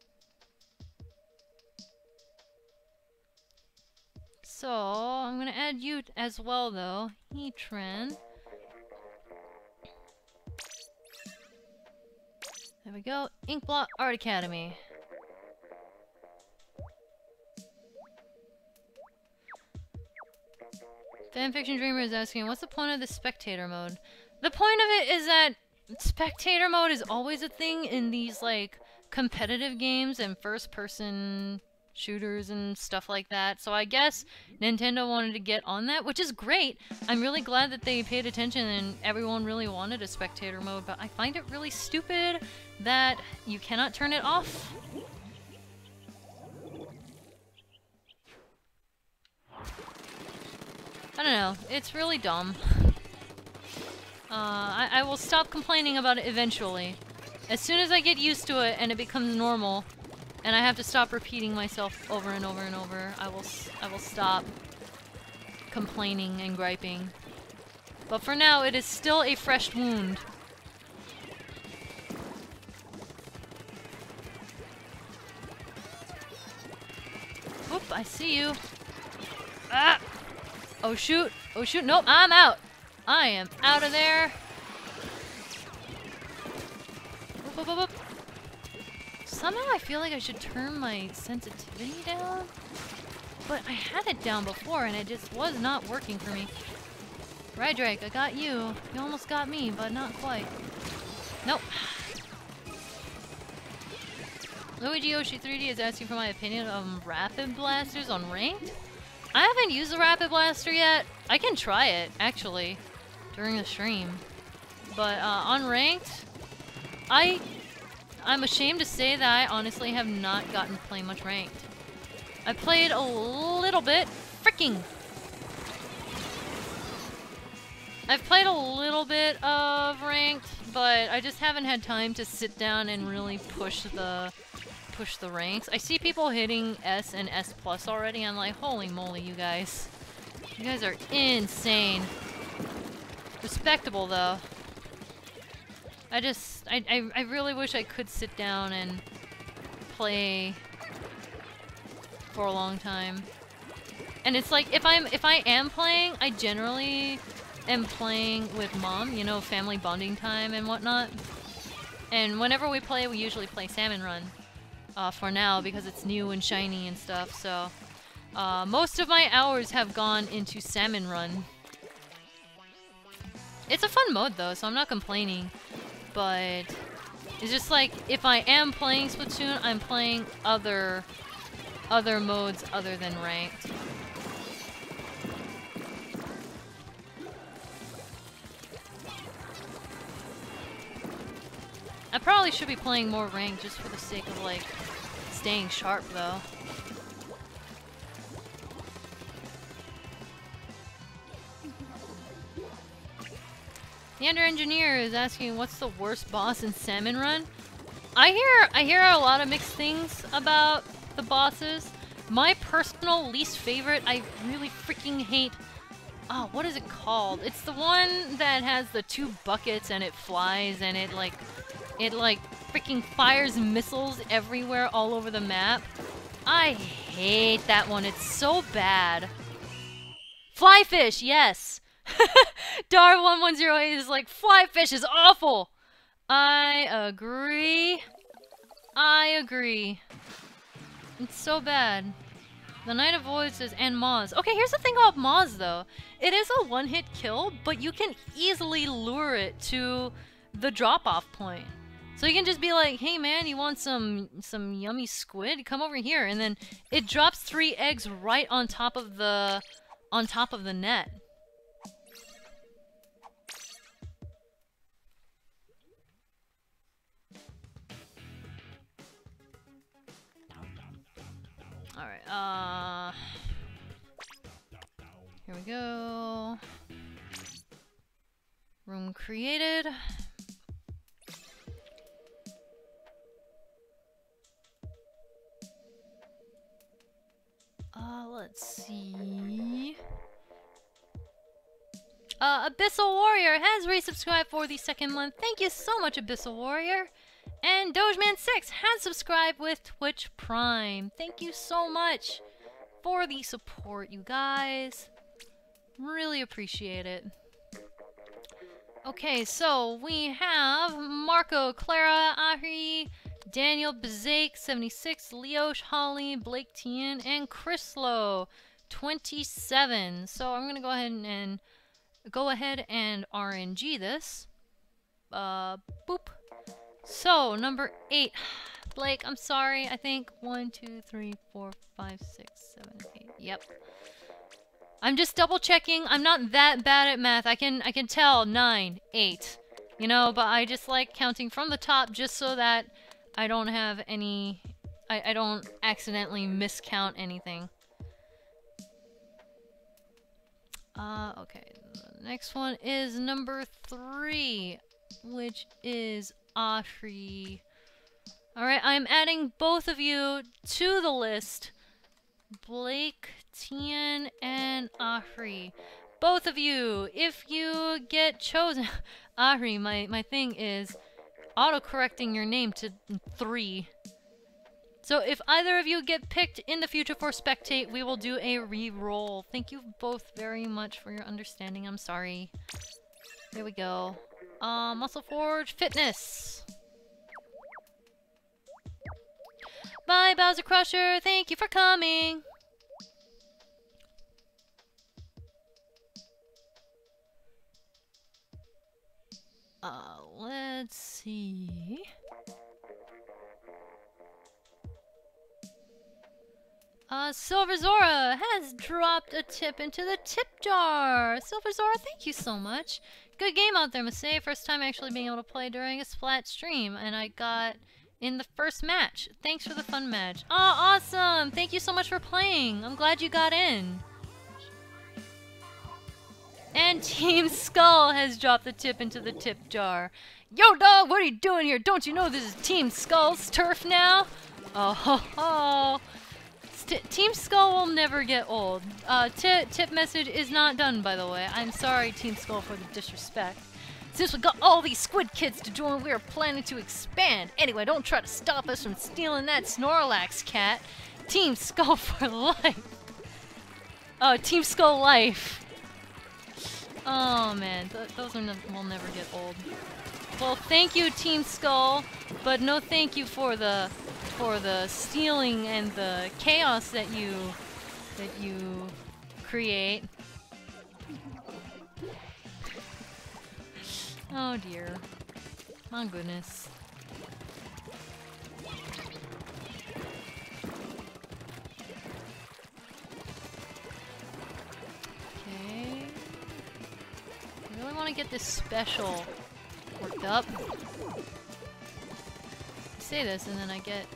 So I'm gonna add you as well though. Heatran. There we go. Inkblot Art Academy. Fanfiction Dreamer is asking, what's the point of the spectator mode? The point of it is that spectator mode is always a thing in these like competitive games and first person shooters and stuff like that. So I guess Nintendo wanted to get on that, which is great. I'm really glad that they paid attention and everyone really wanted a spectator mode, but I find it really stupid that you cannot turn it off. I don't know. It's really dumb. Uh, I, I will stop complaining about it eventually. As soon as I get used to it and it becomes normal, and I have to stop repeating myself over and over and over, I will I will stop complaining and griping. But for now, it is still a fresh wound. Whoop, I see you. Ah! Oh shoot! Oh shoot! Nope, I'm out! I am out of there. Whoop, whoop, whoop, Somehow I feel like I should turn my sensitivity down. But I had it down before and it just was not working for me. Right, Drake, I got you. You almost got me, but not quite. Nope. Luigi Yoshi 3D is asking for my opinion on Rapid Blasters on Ranked. I haven't used the Rapid Blaster yet. I can try it, actually during the stream. But uh, on ranked, I I'm ashamed to say that I honestly have not gotten to play much ranked. I played a little bit. Freaking! I've played a little bit of ranked, but I just haven't had time to sit down and really push the push the ranks. I see people hitting S and S plus already. I'm like, holy moly, you guys. You guys are insane. Respectable, though. I just... I, I, I really wish I could sit down and play for a long time. And it's like, if I'm if I am playing, I generally am playing with mom, you know, family bonding time and whatnot. And whenever we play, we usually play Salmon Run uh, for now because it's new and shiny and stuff, so... Uh, most of my hours have gone into Salmon Run. It's a fun mode though, so I'm not complaining. But it's just like if I am playing Splatoon, I'm playing other other modes other than ranked. I probably should be playing more ranked just for the sake of like staying sharp though. The Ender Engineer is asking what's the worst boss in Salmon Run? I hear I hear a lot of mixed things about the bosses. My personal least favorite, I really freaking hate Oh, what is it called? It's the one that has the two buckets and it flies and it like it like freaking fires missiles everywhere all over the map. I hate that one. It's so bad. Flyfish, yes. Dar1108 is like, fly fish is awful! I agree. I agree. It's so bad. The Knight of says, and Maws. Okay, here's the thing about Maws, though. It is a one-hit kill, but you can easily lure it to the drop-off point. So you can just be like, hey man, you want some some yummy squid? Come over here. And then it drops three eggs right on top of the on top of the net. Alright, uh... Here we go. Room created. Uh, let's see. Uh, Abyssal Warrior has resubscribed for the second month. Thank you so much, Abyssal Warrior. And Dogeman6 has subscribed with Twitch Prime. Thank you so much for the support, you guys. Really appreciate it. Okay, so we have Marco, Clara, Ahri, Daniel, Bazake, 76, Leosh, Holly, Blake Tien, and Chrislo, 27. So I'm gonna go ahead and, and go ahead and RNG this. Uh, boop. So, number eight. Blake, I'm sorry. I think one, two, three, four, five, six, seven, eight. Yep. I'm just double checking. I'm not that bad at math. I can I can tell nine, eight. You know, but I just like counting from the top just so that I don't have any I, I don't accidentally miscount anything. Uh okay. The next one is number three, which is Ahri. Alright, I'm adding both of you to the list. Blake, Tien, and Ahri. Both of you, if you get chosen... Ahri, my, my thing is auto-correcting your name to three. So if either of you get picked in the future for Spectate, we will do a re-roll. Thank you both very much for your understanding. I'm sorry. Here we go. Uh, Muscle Forge Fitness. Bye, Bowser Crusher. Thank you for coming. Uh, let's see. Uh, Silver Zora has dropped a tip into the tip jar. Silver Zora, thank you so much. Good game out there, must. First time actually being able to play during a Splat stream, and I got in the first match. Thanks for the fun match. Oh, awesome! Thank you so much for playing. I'm glad you got in. And Team Skull has dropped the tip into the tip jar. Yo, dog, what are you doing here? Don't you know this is Team Skull's turf now? Oh, ho, ho. Team Skull will never get old. Uh, tip message is not done, by the way. I'm sorry, Team Skull, for the disrespect. Since we got all these squid kids to join, we are planning to expand. Anyway, don't try to stop us from stealing that Snorlax cat. Team Skull for life. Oh, Team Skull life. Oh man, Th those are will never get old. Well, thank you, Team Skull, but no thank you for the for the stealing and the chaos that you that you create. Oh dear. My goodness. Okay. I really want to get this special worked up. I say this and then I get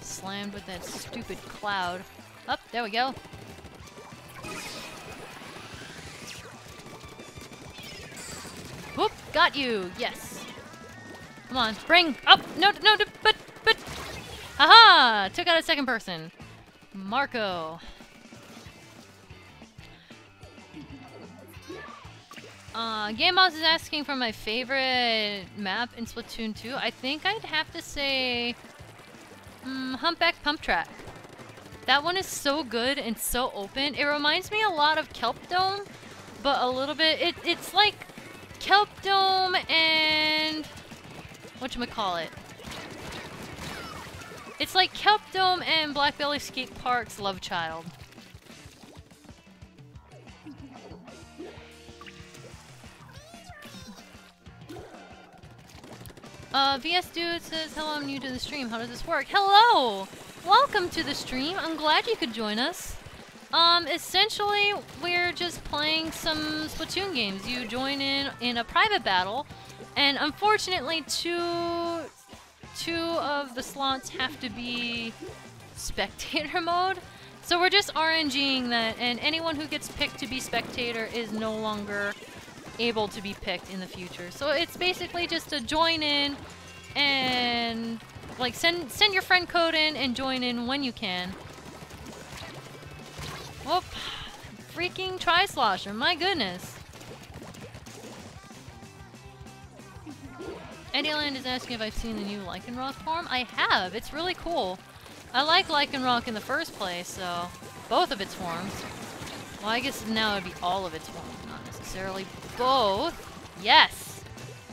slammed with that stupid cloud. Up, oh, there we go. Whoop, got you, yes. Come on, bring up, no, no, but, but, haha, took out a second person. Marco. Uh, Game Boss is asking for my favorite map in Splatoon 2. I think I'd have to say Mm, Humpback Pump Track. That one is so good and so open. It reminds me a lot of Kelp Dome, but a little bit. It, it's like Kelp Dome and whatchamacallit. It's like Kelp Dome and Blackbelly Skate Park's Love Child. Uh, VS Dude says, hello, I'm new to the stream. How does this work? Hello! Welcome to the stream. I'm glad you could join us. Um, essentially, we're just playing some Splatoon games. You join in in a private battle, and unfortunately, two two of the slots have to be spectator mode. So we're just RNGing that, and anyone who gets picked to be spectator is no longer able to be picked in the future. So it's basically just to join in and like send send your friend code in and join in when you can. Whoop. Freaking Tri-Slosher, my goodness. Eddieland is asking if I've seen the new Lycanroc form. I have, it's really cool. I like Lycanroc in the first place, so both of its forms. Well, I guess now it'd be all of its forms, not necessarily both. Yes!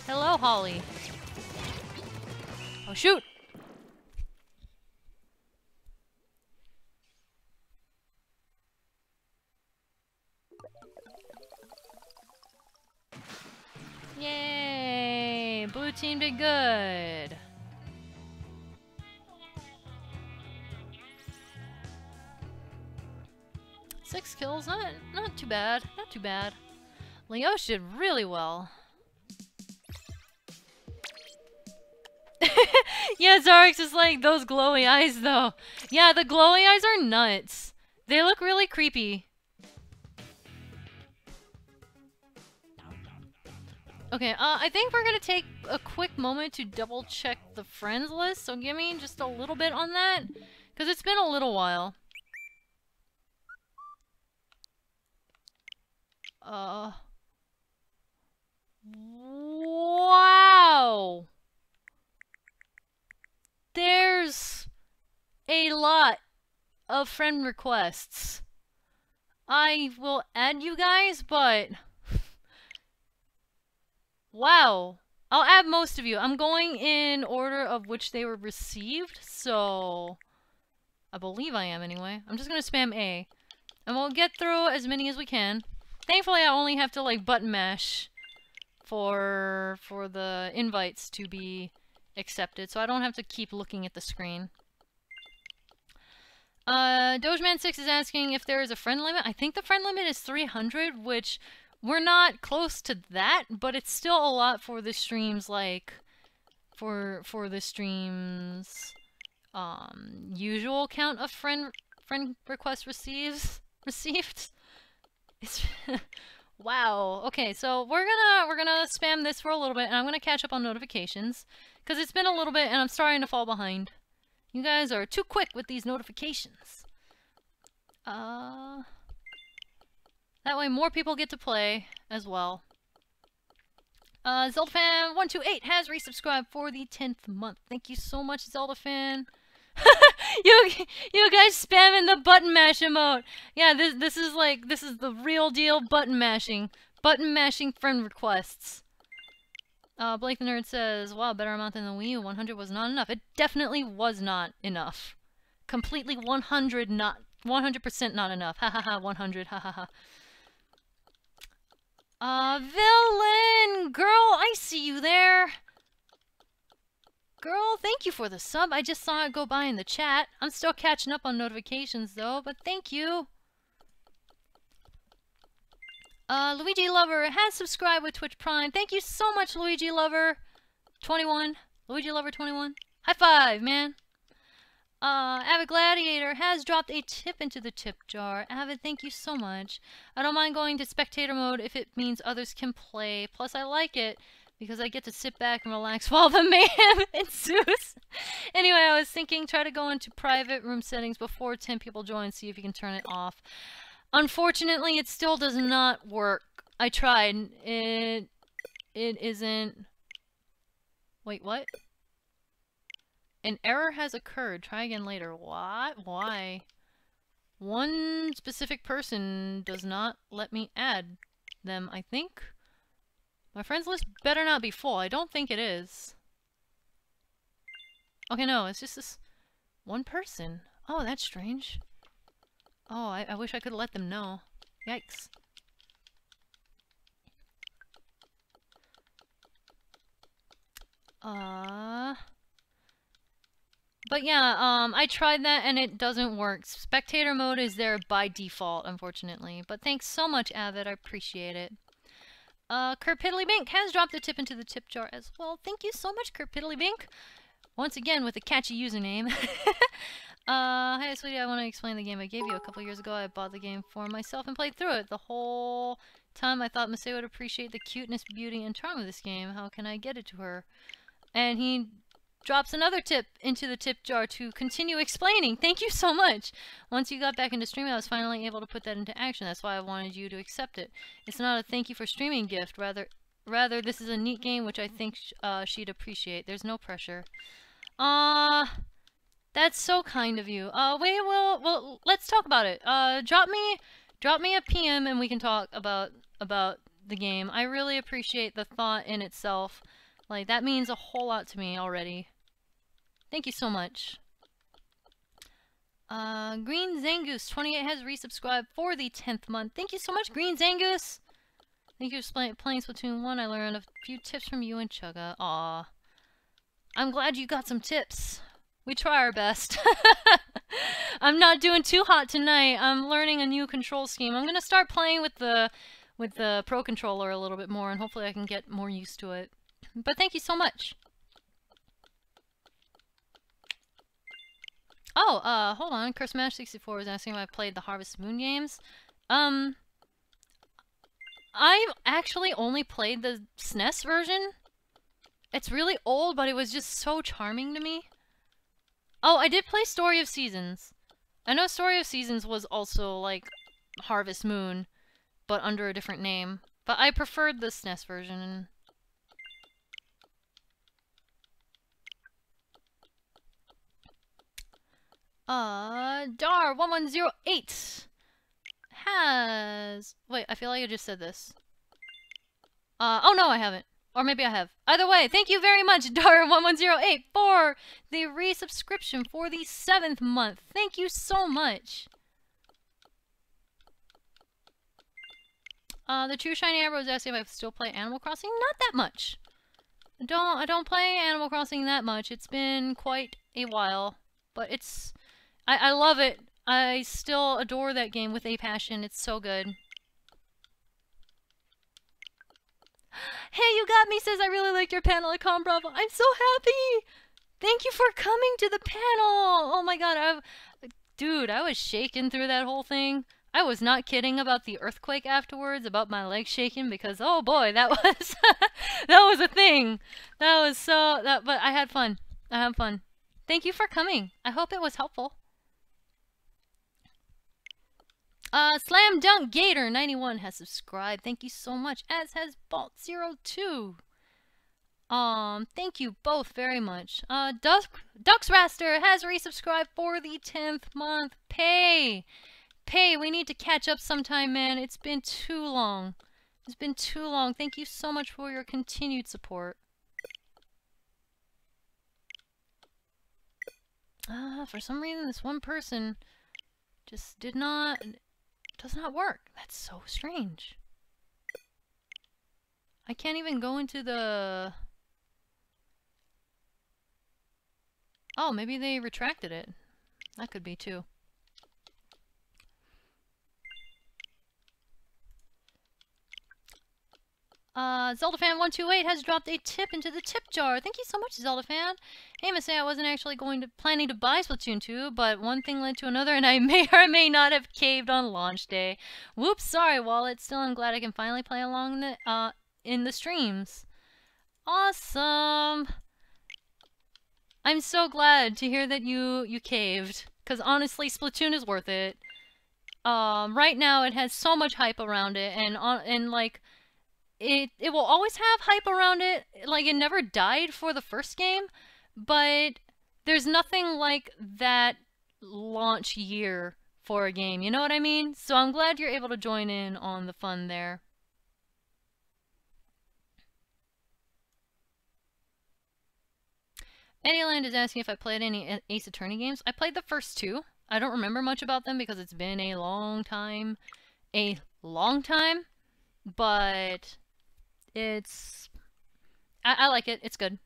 Hello, Holly. Oh, shoot! Yay! Blue team did good. Six kills, not not too bad, not too bad. Leosh did really well. yeah, Zarix is like those glowy eyes though. Yeah, the glowy eyes are nuts. They look really creepy. Okay, uh, I think we're gonna take a quick moment to double check the friends list, so give me just a little bit on that, because it's been a little while. Uh... Wow! There's a lot of friend requests. I will add you guys, but... Wow. I'll add most of you. I'm going in order of which they were received, so... I believe I am anyway. I'm just gonna spam A. And we'll get through as many as we can. Thankfully, I only have to, like, button mash for, for the invites to be accepted, so I don't have to keep looking at the screen. Uh, Dogeman6 is asking if there is a friend limit. I think the friend limit is 300, which we're not close to that, but it's still a lot for the streams like for for the streams um usual count of friend friend requests receives received. It's wow. Okay, so we're gonna we're gonna spam this for a little bit and I'm gonna catch up on notifications because it's been a little bit and I'm starting to fall behind. You guys are too quick with these notifications. Uh that way more people get to play as well. Uh, ZeldaFan128 has resubscribed for the 10th month. Thank you so much, ZeldaFan. you you guys spamming the button mash emote. Yeah, this this is like this is the real deal button mashing. Button mashing friend requests. Uh, Blake the Nerd says, wow, better amount than the Wii U. 100 was not enough. It definitely was not enough. Completely 100 not 100% not enough. Ha ha ha, 100, ha ha ha. Uh, villain! Girl, I see you there! Girl, thank you for the sub. I just saw it go by in the chat. I'm still catching up on notifications, though, but thank you. Uh, Luigi Lover has subscribed with Twitch Prime. Thank you so much, Luigi Lover. 21. Luigi Lover 21. High five, man. Uh, Avid Gladiator has dropped a tip into the tip jar. Avid, thank you so much. I don't mind going to spectator mode if it means others can play. Plus, I like it because I get to sit back and relax while the mayhem ensues. anyway, I was thinking try to go into private room settings before 10 people join, see if you can turn it off. Unfortunately, it still does not work. I tried. It it isn't Wait, what? An error has occurred. Try again later. What? Why? One specific person does not let me add them, I think. My friends list better not be full. I don't think it is. Okay, no, it's just this one person. Oh, that's strange. Oh, I, I wish I could let them know. Yikes. Uh... But yeah, um, I tried that and it doesn't work. Spectator mode is there by default, unfortunately. But thanks so much, Avid. I appreciate it. Uh, Kurt Bink has dropped a tip into the tip jar as well. Thank you so much, Kurt Bink. Once again, with a catchy username. Uh, hey, sweetie, I want to explain the game I gave you a couple years ago. I bought the game for myself and played through it. The whole time I thought Masae would appreciate the cuteness, beauty, and charm of this game. How can I get it to her? And he drops another tip into the tip jar to continue explaining. Thank you so much. Once you got back into streaming, I was finally able to put that into action. That's why I wanted you to accept it. It's not a thank you for streaming gift. Rather, rather this is a neat game which I think sh uh, she'd appreciate. There's no pressure. Uh, that's so kind of you. Uh, wait, well, well, let's talk about it. Uh, drop me, drop me a PM and we can talk about about the game. I really appreciate the thought in itself. Like, that means a whole lot to me already. Thank you so much. Uh, Green Zangoose 28 has resubscribed for the 10th month. Thank you so much, Green Zangoose! Thank you for playing Splatoon 1. I learned a few tips from you and Chugga. Aw. I'm glad you got some tips. We try our best. I'm not doing too hot tonight. I'm learning a new control scheme. I'm gonna start playing with the with the Pro Controller a little bit more, and hopefully I can get more used to it. But thank you so much. Oh, uh, hold on. CurseMash64 was asking if I played the Harvest Moon games. Um, I've actually only played the SNES version. It's really old, but it was just so charming to me. Oh, I did play Story of Seasons. I know Story of Seasons was also, like, Harvest Moon, but under a different name. But I preferred the SNES version, Uh, Dar1108 has... Wait, I feel like I just said this. Uh, oh no, I haven't. Or maybe I have. Either way, thank you very much, Dar1108, for the resubscription for the seventh month. Thank you so much. Uh, the True Shiny Arrow is asking if I still play Animal Crossing. Not that much. I don't, I don't play Animal Crossing that much. It's been quite a while. But it's I, I love it. I still adore that game with a passion. It's so good. Hey, you got me says I really like your panel at Con Bravo. I'm so happy. Thank you for coming to the panel. Oh my god, I dude, I was shaking through that whole thing. I was not kidding about the earthquake afterwards, about my legs shaking because oh boy, that was that was a thing. That was so that but I had fun. I had fun. Thank you for coming. I hope it was helpful. Uh, Slam Dunk Gator 91 has subscribed. Thank you so much. As has Bolt02. Um, thank you both very much. Uh, Duck, Ducks Raster has resubscribed for the 10th month. Pay! Pay, we need to catch up sometime, man. It's been too long. It's been too long. Thank you so much for your continued support. Uh, for some reason this one person just did not does not work. That's so strange. I can't even go into the... Oh, maybe they retracted it. That could be too. Uh, ZeldaFan128 has dropped a tip into the tip jar. Thank you so much, ZeldaFan. Hey, must say I wasn't actually going to planning to buy Splatoon 2, but one thing led to another, and I may or may not have caved on launch day. Whoops, sorry, Wallet. Still, I'm glad I can finally play along the, uh, in the streams. Awesome. I'm so glad to hear that you you caved, because honestly, Splatoon is worth it. Um, right now, it has so much hype around it, and on and like it it will always have hype around it. Like it never died for the first game, but there's nothing like that launch year for a game. You know what I mean? So I'm glad you're able to join in on the fun there. Eddieland is asking if I played any Ace Attorney games. I played the first two. I don't remember much about them because it's been a long time. A long time. But it's... I, I like it. It's good.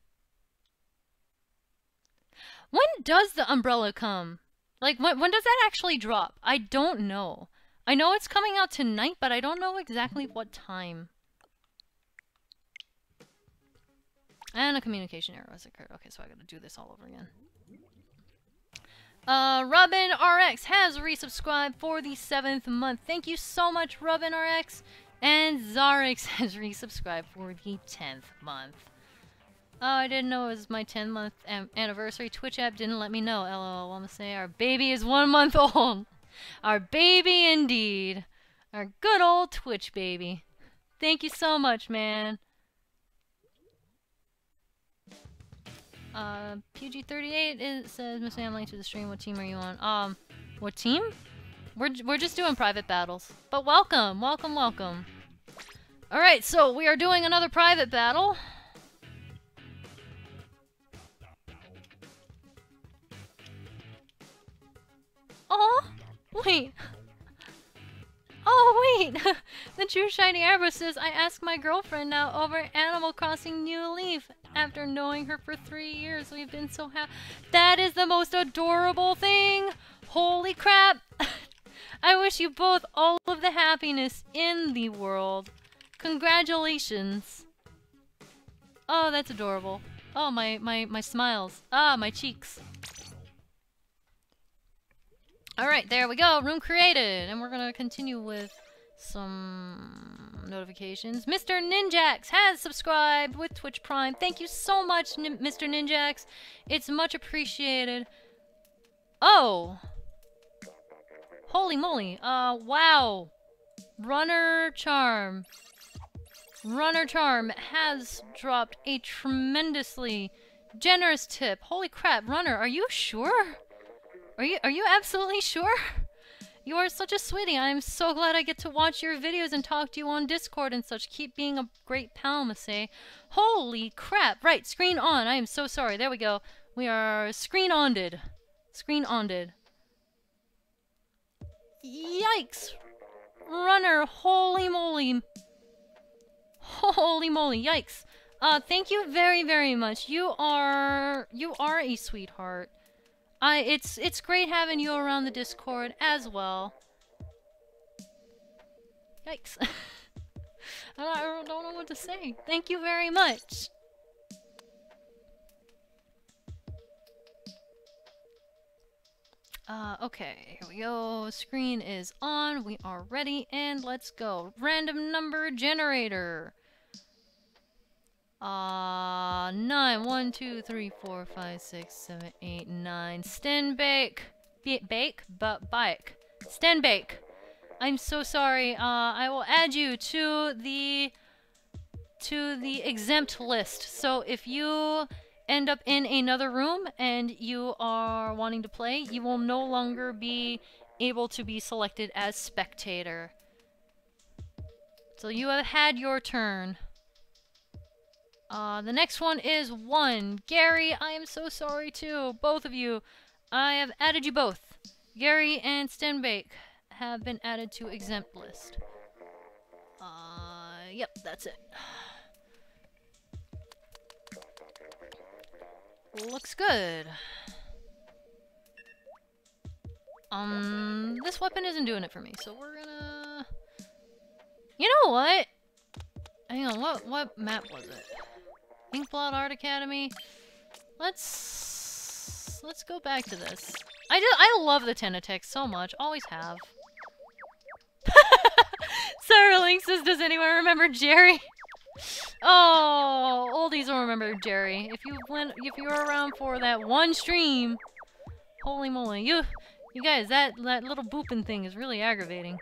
When does the umbrella come? Like, when, when does that actually drop? I don't know. I know it's coming out tonight, but I don't know exactly what time. And a communication error has occurred. Okay, so I gotta do this all over again. Uh, Robin RX has resubscribed for the seventh month. Thank you so much, Robin RX. And Zarix has resubscribed for the tenth month. Oh, I didn't know it was my 10 month anniversary. Twitch app didn't let me know. LOL. I'm gonna say our baby is one month old. Our baby indeed. Our good old Twitch baby. Thank you so much, man. Uh, PG38 it says, Miss Family to the stream. What team are you on? Um, what team? We're, we're just doing private battles. But welcome, welcome, welcome. Alright, so we are doing another private battle. Oh, wait. Oh, wait! the true shiny airbrush says, I asked my girlfriend now over Animal Crossing New Leaf. After knowing her for three years, we've been so happy. That is the most adorable thing! Holy crap! I wish you both all of the happiness in the world. Congratulations. Oh, that's adorable. Oh, my, my, my smiles. Ah, my cheeks. Alright, there we go. Room created. And we're gonna continue with some notifications. Mr. Ninjax has subscribed with Twitch Prime. Thank you so much, N Mr. Ninjax. It's much appreciated. Oh! Holy moly. Uh, wow. Runner Charm. Runner Charm has dropped a tremendously generous tip. Holy crap, Runner, are you sure? Are you are you absolutely sure? You are such a sweetie. I'm so glad I get to watch your videos and talk to you on Discord and such. Keep being a great pal, Masae. Holy crap. Right, screen on. I am so sorry. There we go. We are screen onded. Screen onded. Yikes! Runner, holy moly. Holy moly, yikes. Uh, thank you very, very much. You are, you are a sweetheart. I it's it's great having you around the Discord as well. Yikes. I don't know what to say. Thank you very much. Uh, okay, here we go. Screen is on. We are ready, and let's go. Random number generator. Uh, nine. One, two, three, four, five, six, seven, eight, nine. Sten bake. Bake? But bike. Sten bake. I'm so sorry. Uh, I will add you to the to the exempt list. So if you end up in another room and you are wanting to play, you will no longer be able to be selected as spectator. So you have had your turn. Uh, the next one is one. Gary, I am so sorry too. Both of you. I have added you both. Gary and Stenbake have been added to exempt list. Uh, yep, that's it. Looks good. Um, this weapon isn't doing it for me, so we're gonna... You know what? Hang on, what, what map was it? Inkblot Art Academy. Let's let's go back to this. I just I love the Tentatek so much. Always have. Sarah says, does anyone remember Jerry? Oh, oldies will remember Jerry. If you went, if you were around for that one stream, holy moly, you, you guys, that that little booping thing is really aggravating.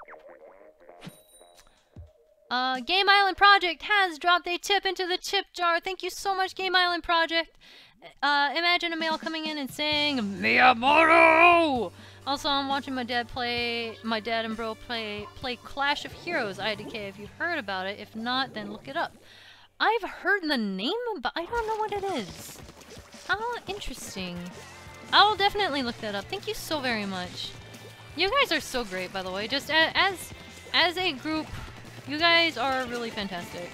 Uh, Game Island Project has dropped a tip into the tip jar. Thank you so much, Game Island Project. Uh, imagine a male coming in and saying, Miyamoto! Also, I'm watching my dad play, my dad and bro play, play Clash of Heroes IDK if you've heard about it. If not, then look it up. I've heard the name, but I don't know what it is. Oh, interesting. I'll definitely look that up. Thank you so very much. You guys are so great, by the way. Just as, as a group, you guys are really fantastic.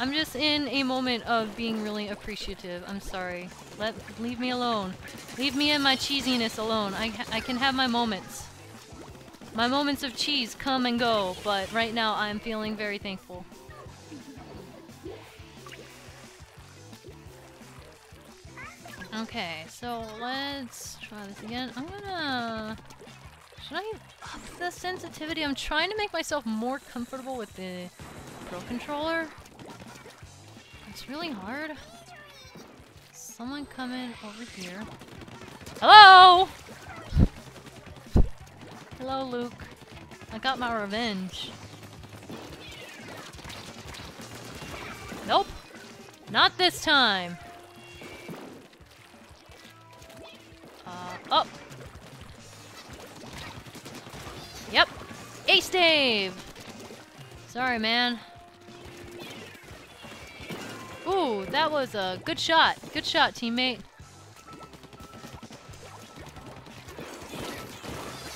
I'm just in a moment of being really appreciative. I'm sorry. Let leave me alone. Leave me and my cheesiness alone. I I can have my moments. My moments of cheese come and go, but right now I'm feeling very thankful. Okay, so let's try this again. I'm gonna... Should I up the sensitivity? I'm trying to make myself more comfortable with the Pro Controller. It's really hard. Someone coming over here. Hello! Hello, Luke. I got my revenge. Nope. Not this time. Uh, up. Yep. Ace Dave! Sorry, man. Ooh, that was a good shot. Good shot, teammate.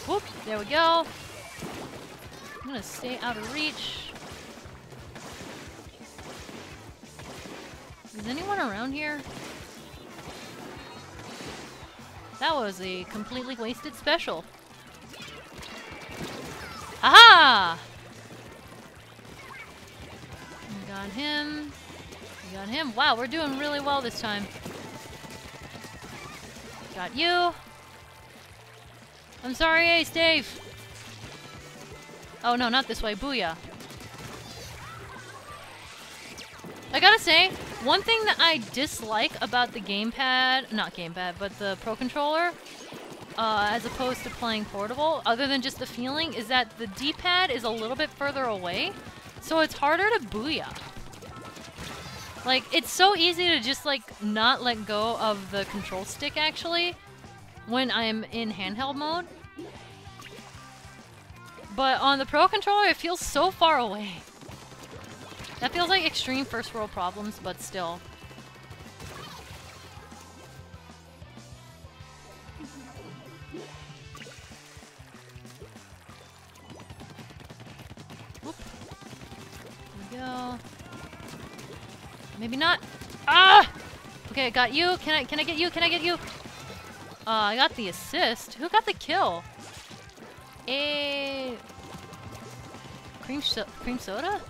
Whoop, there we go. I'm gonna stay out of reach. Is anyone around here? That was a completely wasted special. Aha! Got him. Got him. Wow, we're doing really well this time. Got you. I'm sorry, Ace Dave. Oh no, not this way. Booyah. I gotta say, one thing that I dislike about the gamepad, not gamepad, but the Pro Controller, uh, as opposed to playing portable, other than just the feeling, is that the D-pad is a little bit further away, so it's harder to booyah. Like, it's so easy to just, like, not let go of the control stick, actually, when I'm in handheld mode. But on the Pro Controller, it feels so far away. That feels like extreme first world problems, but still. Whoop. There we go. Maybe not. Ah! Okay, I got you. Can I can I get you? Can I get you? Uh, I got the assist. Who got the kill? A cream so cream soda?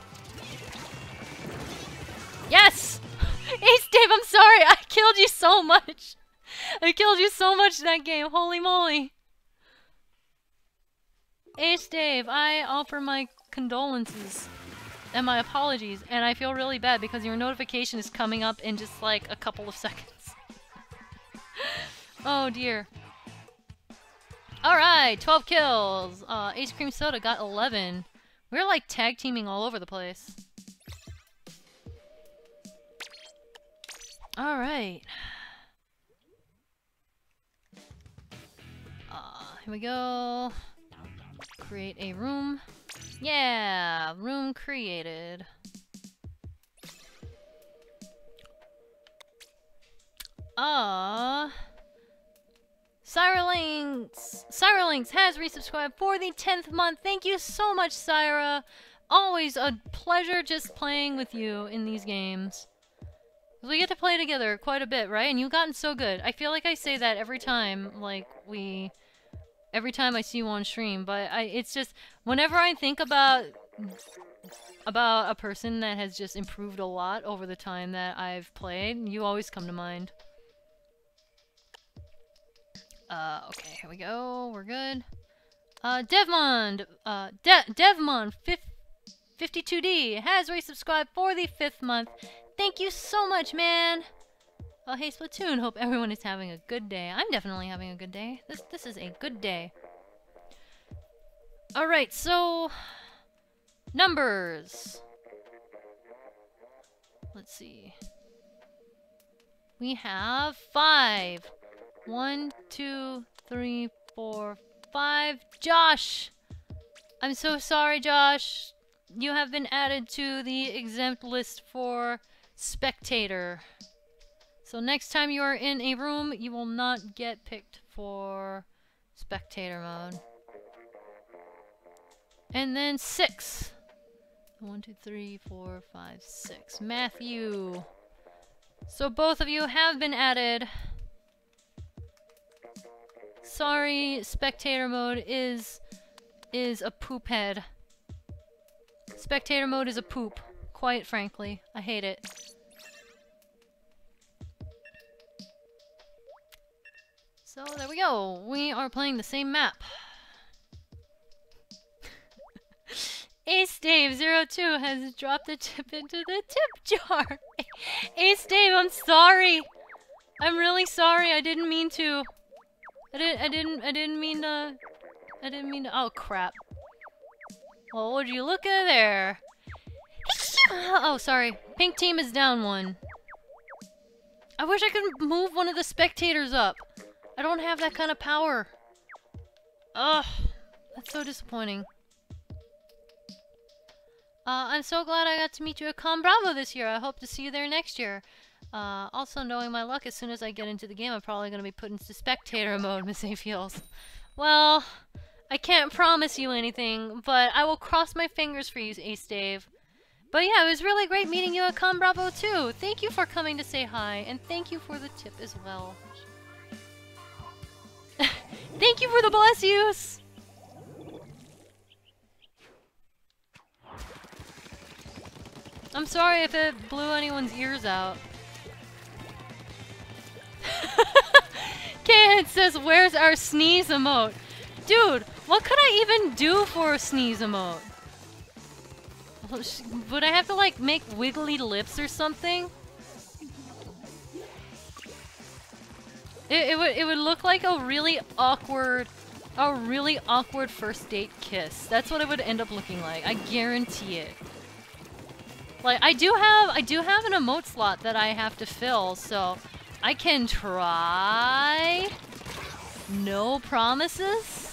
Yes! Ace Dave, I'm sorry. I killed you so much. I killed you so much in that game. Holy moly. Ace Dave, I offer my condolences and my apologies, and I feel really bad because your notification is coming up in just like a couple of seconds. oh dear. Alright, 12 kills. Uh, Cream Soda got 11. We're like tag teaming all over the place. Alright. Uh, here we go. Create a room. Yeah, room created. Uh... Cyralinks! Cyralinks has resubscribed for the 10th month. Thank you so much, Syra. Always a pleasure just playing with you in these games. We get to play together quite a bit, right? And you've gotten so good. I feel like I say that every time, like, we... Every time I see you on stream, but I, it's just... Whenever I think about... About a person that has just improved a lot over the time that I've played, you always come to mind. Uh, okay, here we go. We're good. Uh, Devmond! Uh, De Devmond 52D has resubscribed for the fifth month. Thank you so much, man. Oh, hey, Splatoon. Hope everyone is having a good day. I'm definitely having a good day. This this is a good day. All right, so numbers. Let's see. We have five. One, two, three, four, five. Josh! I'm so sorry, Josh. You have been added to the exempt list for spectator. So next time you are in a room, you will not get picked for spectator mode. And then six. One, two, three, four, five, six. Matthew. So both of you have been added. Sorry, spectator mode is is a poop head. Spectator mode is a poop. Quite frankly. I hate it. So there we go. We are playing the same map. Ace Dave 02 has dropped a tip into the tip jar. Ace Dave, I'm sorry. I'm really sorry. I didn't mean to. I didn't. I didn't. I didn't mean to. I didn't mean to. Oh crap. Well, would you look at there? oh, sorry. Pink team is down one. I wish I could move one of the spectators up. I don't have that kind of power. Ugh. That's so disappointing. Uh, I'm so glad I got to meet you at Con Bravo this year. I hope to see you there next year. Uh, also, knowing my luck, as soon as I get into the game, I'm probably going to be put into spectator mode, Miss A feels. Well, I can't promise you anything, but I will cross my fingers for you, Ace Dave. But yeah, it was really great meeting you at Con Bravo too. Thank you for coming to say hi, and thank you for the tip as well. thank you for the bless yous! I'm sorry if it blew anyone's ears out. Kid says, where's our sneeze emote? Dude, what could I even do for a sneeze emote? Would I have to like make wiggly lips or something? It, it would it would look like a really awkward a really awkward first date kiss. That's what it would end up looking like. I guarantee it. Like I do have I do have an emote slot that I have to fill, so I can try. No promises.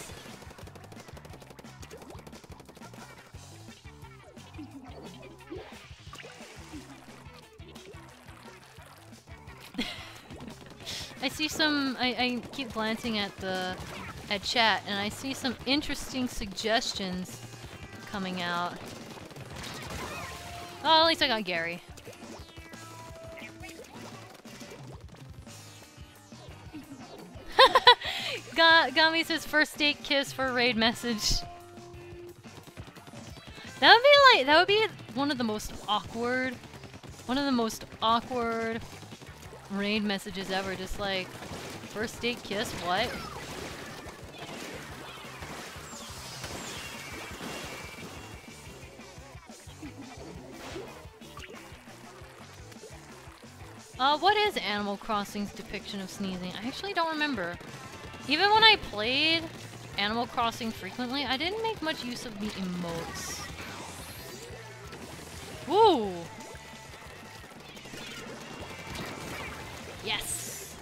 I see some I, I keep glancing at the at chat and I see some interesting suggestions coming out. Oh, at least I got Gary. Gami says first date kiss for raid message. That would be like that would be one of the most awkward one of the most awkward raid messages ever. Just like first date kiss, what? Uh, what is Animal Crossing's depiction of sneezing? I actually don't remember. Even when I played Animal Crossing frequently, I didn't make much use of the emotes. Woo! Yes!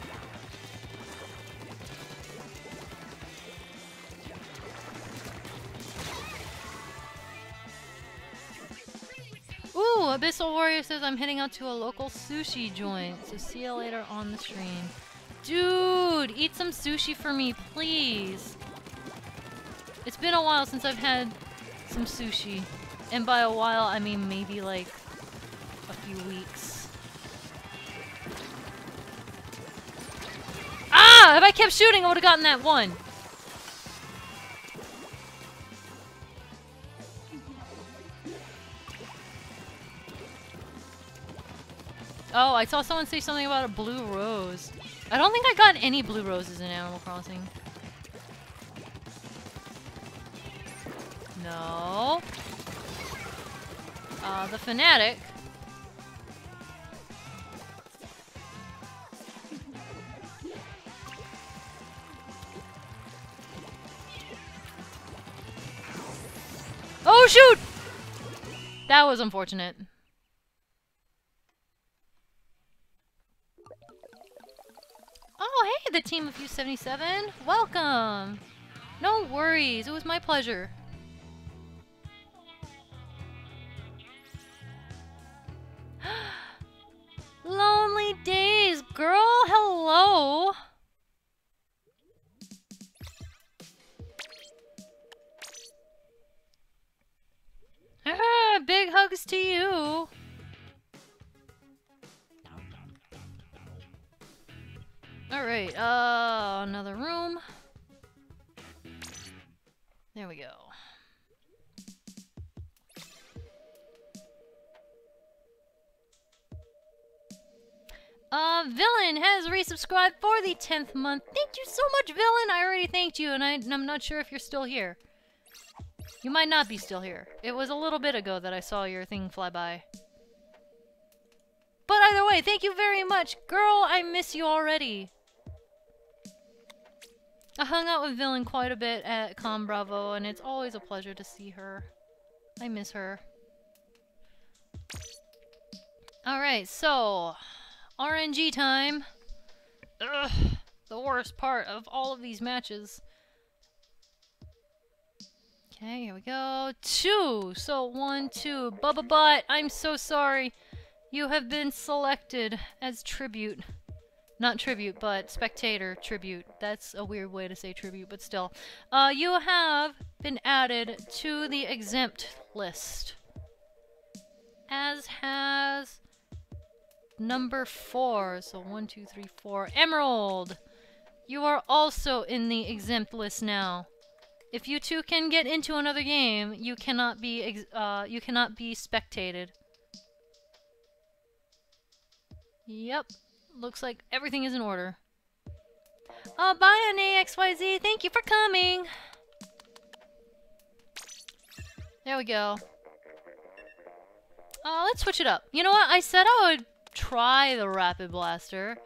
Ooh, Abyssal Warrior says I'm heading out to a local sushi joint, so see you later on the stream. Dude, eat some sushi for me, please. It's been a while since I've had some sushi. And by a while, I mean maybe like a few weeks. If I kept shooting, I would have gotten that one. Oh, I saw someone say something about a blue rose. I don't think I got any blue roses in Animal Crossing. No. Uh, the fanatic. Oh shoot! That was unfortunate. Oh, hey, the team of U77. Welcome. No worries. It was my pleasure. Lonely days, girl. Hello. Ah, big hugs to you. Alright, uh, another room. There we go. Uh, Villain has resubscribed for the 10th month. Thank you so much, Villain. I already thanked you, and I, I'm not sure if you're still here. You might not be still here. It was a little bit ago that I saw your thing fly by. But either way, thank you very much. Girl, I miss you already. I hung out with Villain quite a bit at Con Bravo, and it's always a pleasure to see her. I miss her. Alright, so... RNG time. Ugh, the worst part of all of these matches. Okay, here we go. Two! So, one, two. Bubba Butt, I'm so sorry. You have been selected as tribute. Not tribute, but spectator tribute. That's a weird way to say tribute, but still. Uh, you have been added to the exempt list. As has number four. So one, two, three, four. Emerald! You are also in the exempt list now. If you two can get into another game, you cannot be uh, you cannot be spectated. Yep. Looks like everything is in order. Uh, bye, AXYZ. Thank you for coming. There we go. Uh, let's switch it up. You know what? I said I would try the Rapid Blaster.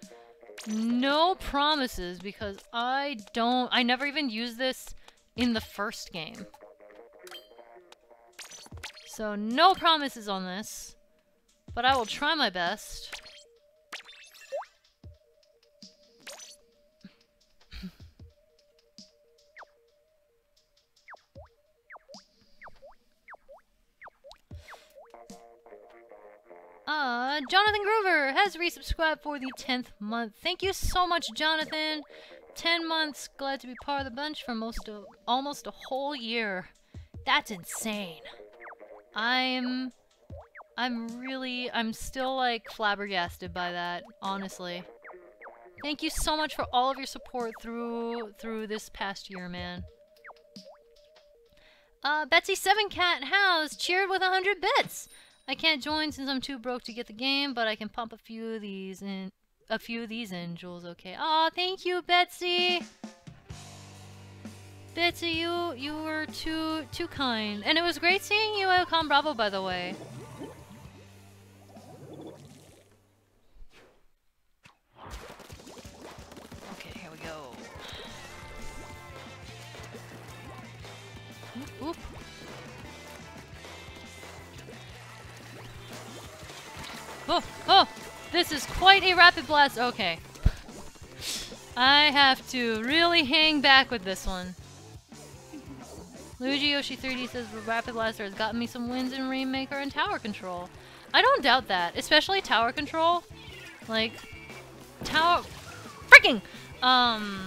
No promises because I don't... I never even used this in the first game. So no promises on this. But I will try my best. Uh, Jonathan Grover has resubscribed for the 10th month. Thank you so much, Jonathan. 10 months, glad to be part of the bunch for most of, almost a whole year. That's insane. I'm, I'm really, I'm still like flabbergasted by that, honestly. Thank you so much for all of your support through, through this past year, man. Uh, Betsy Seven Cat House cheered with 100 bits. I can't join since I'm too broke to get the game, but I can pump a few of these in. A few of these in, Jules. Okay. Oh, thank you, Betsy. Betsy, you you were too too kind, and it was great seeing you at Con Bravo, by the way. Okay, here we go. Oop, oop. Oh, oh! This is quite a rapid blast. Okay. I have to really hang back with this one. Luigi Yoshi 3D says Rapid Blaster has gotten me some wins in Rainmaker and Tower Control. I don't doubt that, especially Tower Control. Like, Tower... Freaking! Um,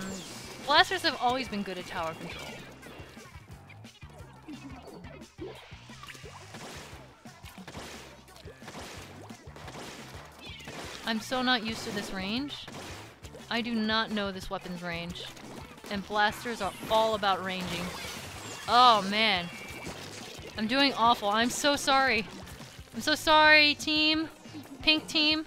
Blasters have always been good at Tower Control. I'm so not used to this range. I do not know this weapon's range. And blasters are all about ranging. Oh, man. I'm doing awful. I'm so sorry. I'm so sorry, team. Pink team.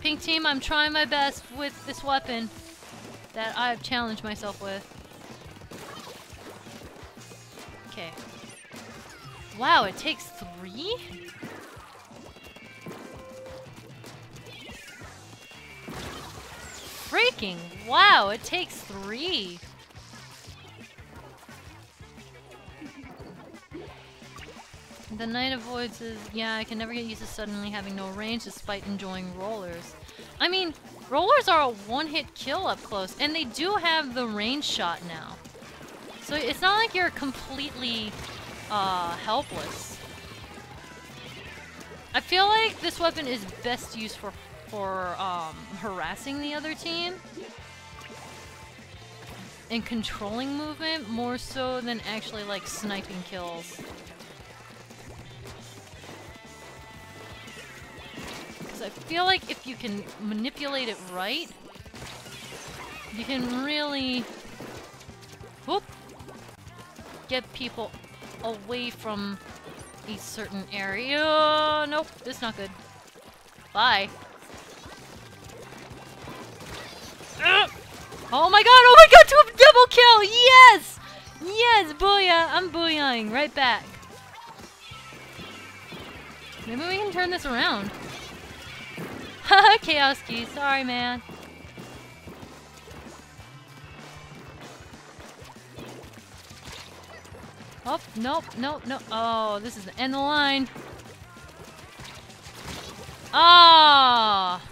Pink team, I'm trying my best with this weapon that I've challenged myself with. Okay. Wow, it takes three? Freaking wow, it takes three. The Knight avoids is, yeah, I can never get used to suddenly having no range despite enjoying rollers. I mean, rollers are a one-hit kill up close, and they do have the range shot now. So it's not like you're completely uh, helpless. I feel like this weapon is best used for for um, harassing the other team and controlling movement more so than actually like sniping kills. Because I feel like if you can manipulate it right, you can really whoop, get people away from a certain area. Nope, this is not good. Bye. Oh my god, oh my god, to a double kill! Yes! Yes, booyah! I'm booyahing right back. Maybe we can turn this around. Haha, Chaos Key, sorry man. Oh, nope, nope, nope. Oh, this is the end of the line. Ah!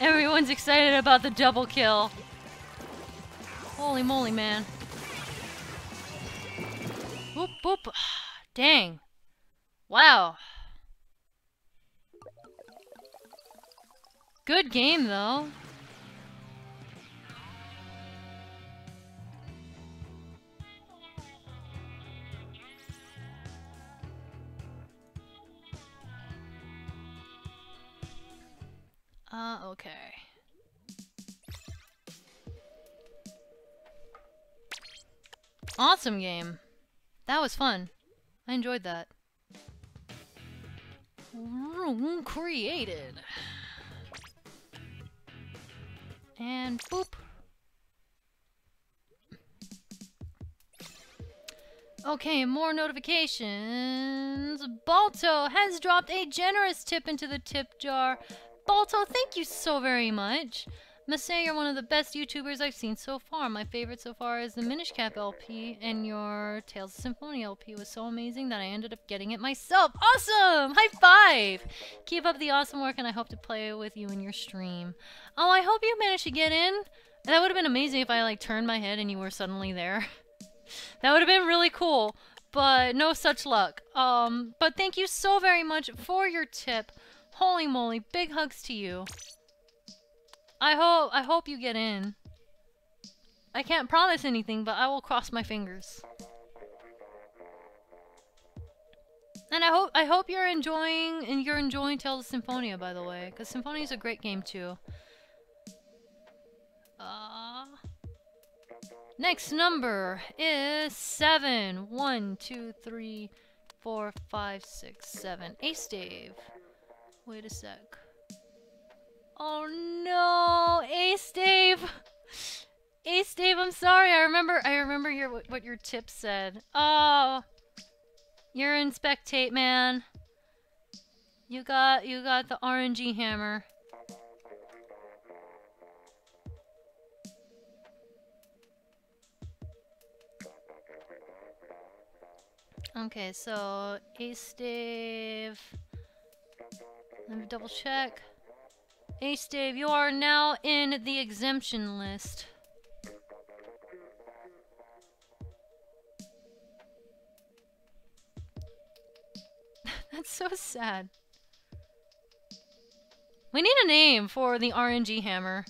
Everyone's excited about the double kill. Holy moly, man. Boop, boop. Dang. Wow. Good game, though. Uh, okay. Awesome game. That was fun. I enjoyed that. Room created. And boop. Okay, more notifications. Balto has dropped a generous tip into the tip jar. Balto, thank you so very much. Must say you're one of the best YouTubers I've seen so far. My favorite so far is the Minish Cap LP, and your Tales of Symphonia LP was so amazing that I ended up getting it myself. Awesome! High five! Keep up the awesome work, and I hope to play with you in your stream. Oh, I hope you managed to get in. That would have been amazing if I like turned my head and you were suddenly there. that would have been really cool, but no such luck. Um, but thank you so very much for your tip. Holy moly, big hugs to you. I hope I hope you get in. I can't promise anything, but I will cross my fingers. And I hope I hope you're enjoying and you're enjoying Tales of Symphonia by the way, because Symphonia is a great game too. Uh, next number is seven. One, two, three, four, five, six, seven. Ace Dave. Wait a sec. Oh no, Ace Dave. Ace Dave, I'm sorry. I remember I remember your what, your tip said. Oh. You're in spectate, man. You got you got the RNG hammer. Okay, so Ace Dave. Let me double check. Ace Dave, you are now in the exemption list. That's so sad. We need a name for the RNG hammer.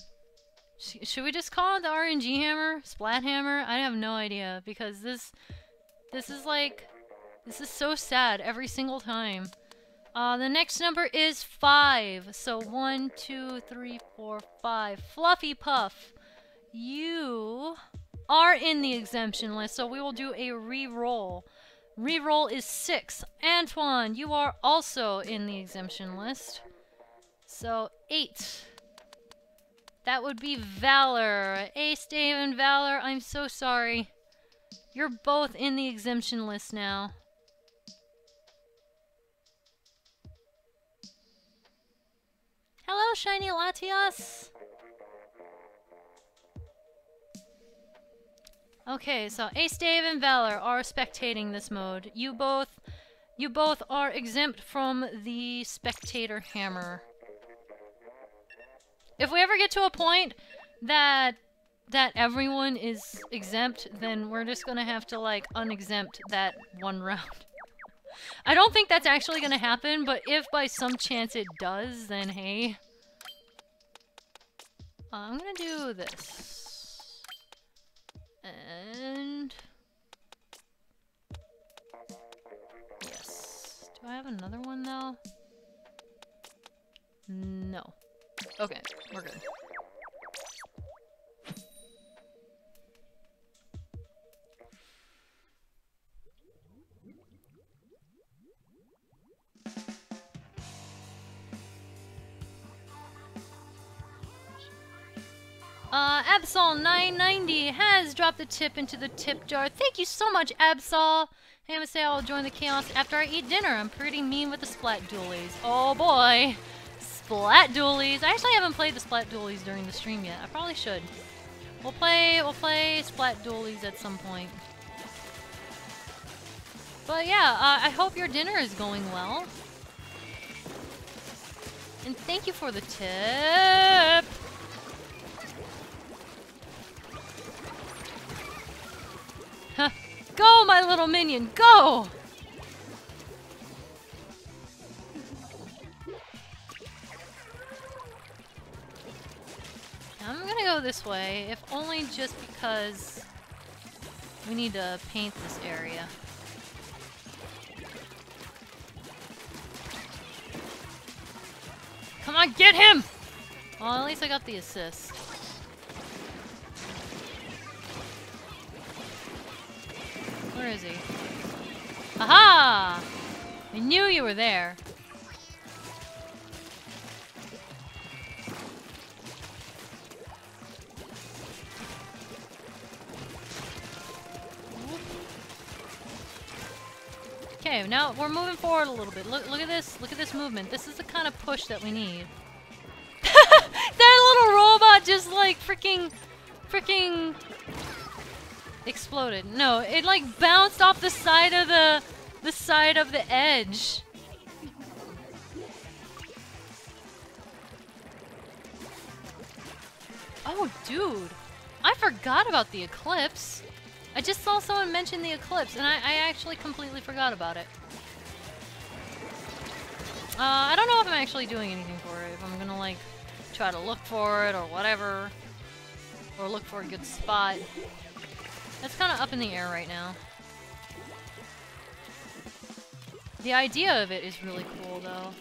Sh should we just call it the RNG hammer? Splat hammer? I have no idea because this this is like this is so sad every single time. Uh, the next number is five. So one, two, three, four, five. Fluffy Puff, you are in the exemption list, so we will do a re-roll. Re-roll is six. Antoine, you are also in the exemption list. So eight. That would be Valor. Ace, Dave, and Valor, I'm so sorry. You're both in the exemption list now. Hello, Shiny Latias! Okay, so Ace Dave and Valor are spectating this mode. You both you both are exempt from the spectator hammer. If we ever get to a point that that everyone is exempt, then we're just gonna have to like unexempt that one round. I don't think that's actually gonna happen, but if by some chance it does, then hey. I'm gonna do this. And... Yes. Do I have another one though? No. Okay, we're good. Uh, Absol990 has dropped a tip into the tip jar. Thank you so much, Absol. I'm gonna say I'll join the chaos after I eat dinner. I'm pretty mean with the splat dualies. Oh boy. Splat dualies. I actually haven't played the splat dualies during the stream yet. I probably should. We'll play, we'll play splat dualies at some point. But yeah, uh, I hope your dinner is going well. And thank you for the tip. Go, my little minion, go! I'm gonna go this way, if only just because we need to paint this area. Come on, get him! Well, at least I got the assist. Where is he? Aha! I knew you were there. Okay, now we're moving forward a little bit. Look, look at this. Look at this movement. This is the kind of push that we need. that little robot just like freaking, freaking exploded. No, it like bounced off the side of the the side of the edge. Oh, dude. I forgot about the eclipse. I just saw someone mention the eclipse, and I, I actually completely forgot about it. Uh, I don't know if I'm actually doing anything for it. If I'm gonna, like, try to look for it or whatever. Or look for a good spot. That's kind of up in the air right now. The idea of it is really cool, though.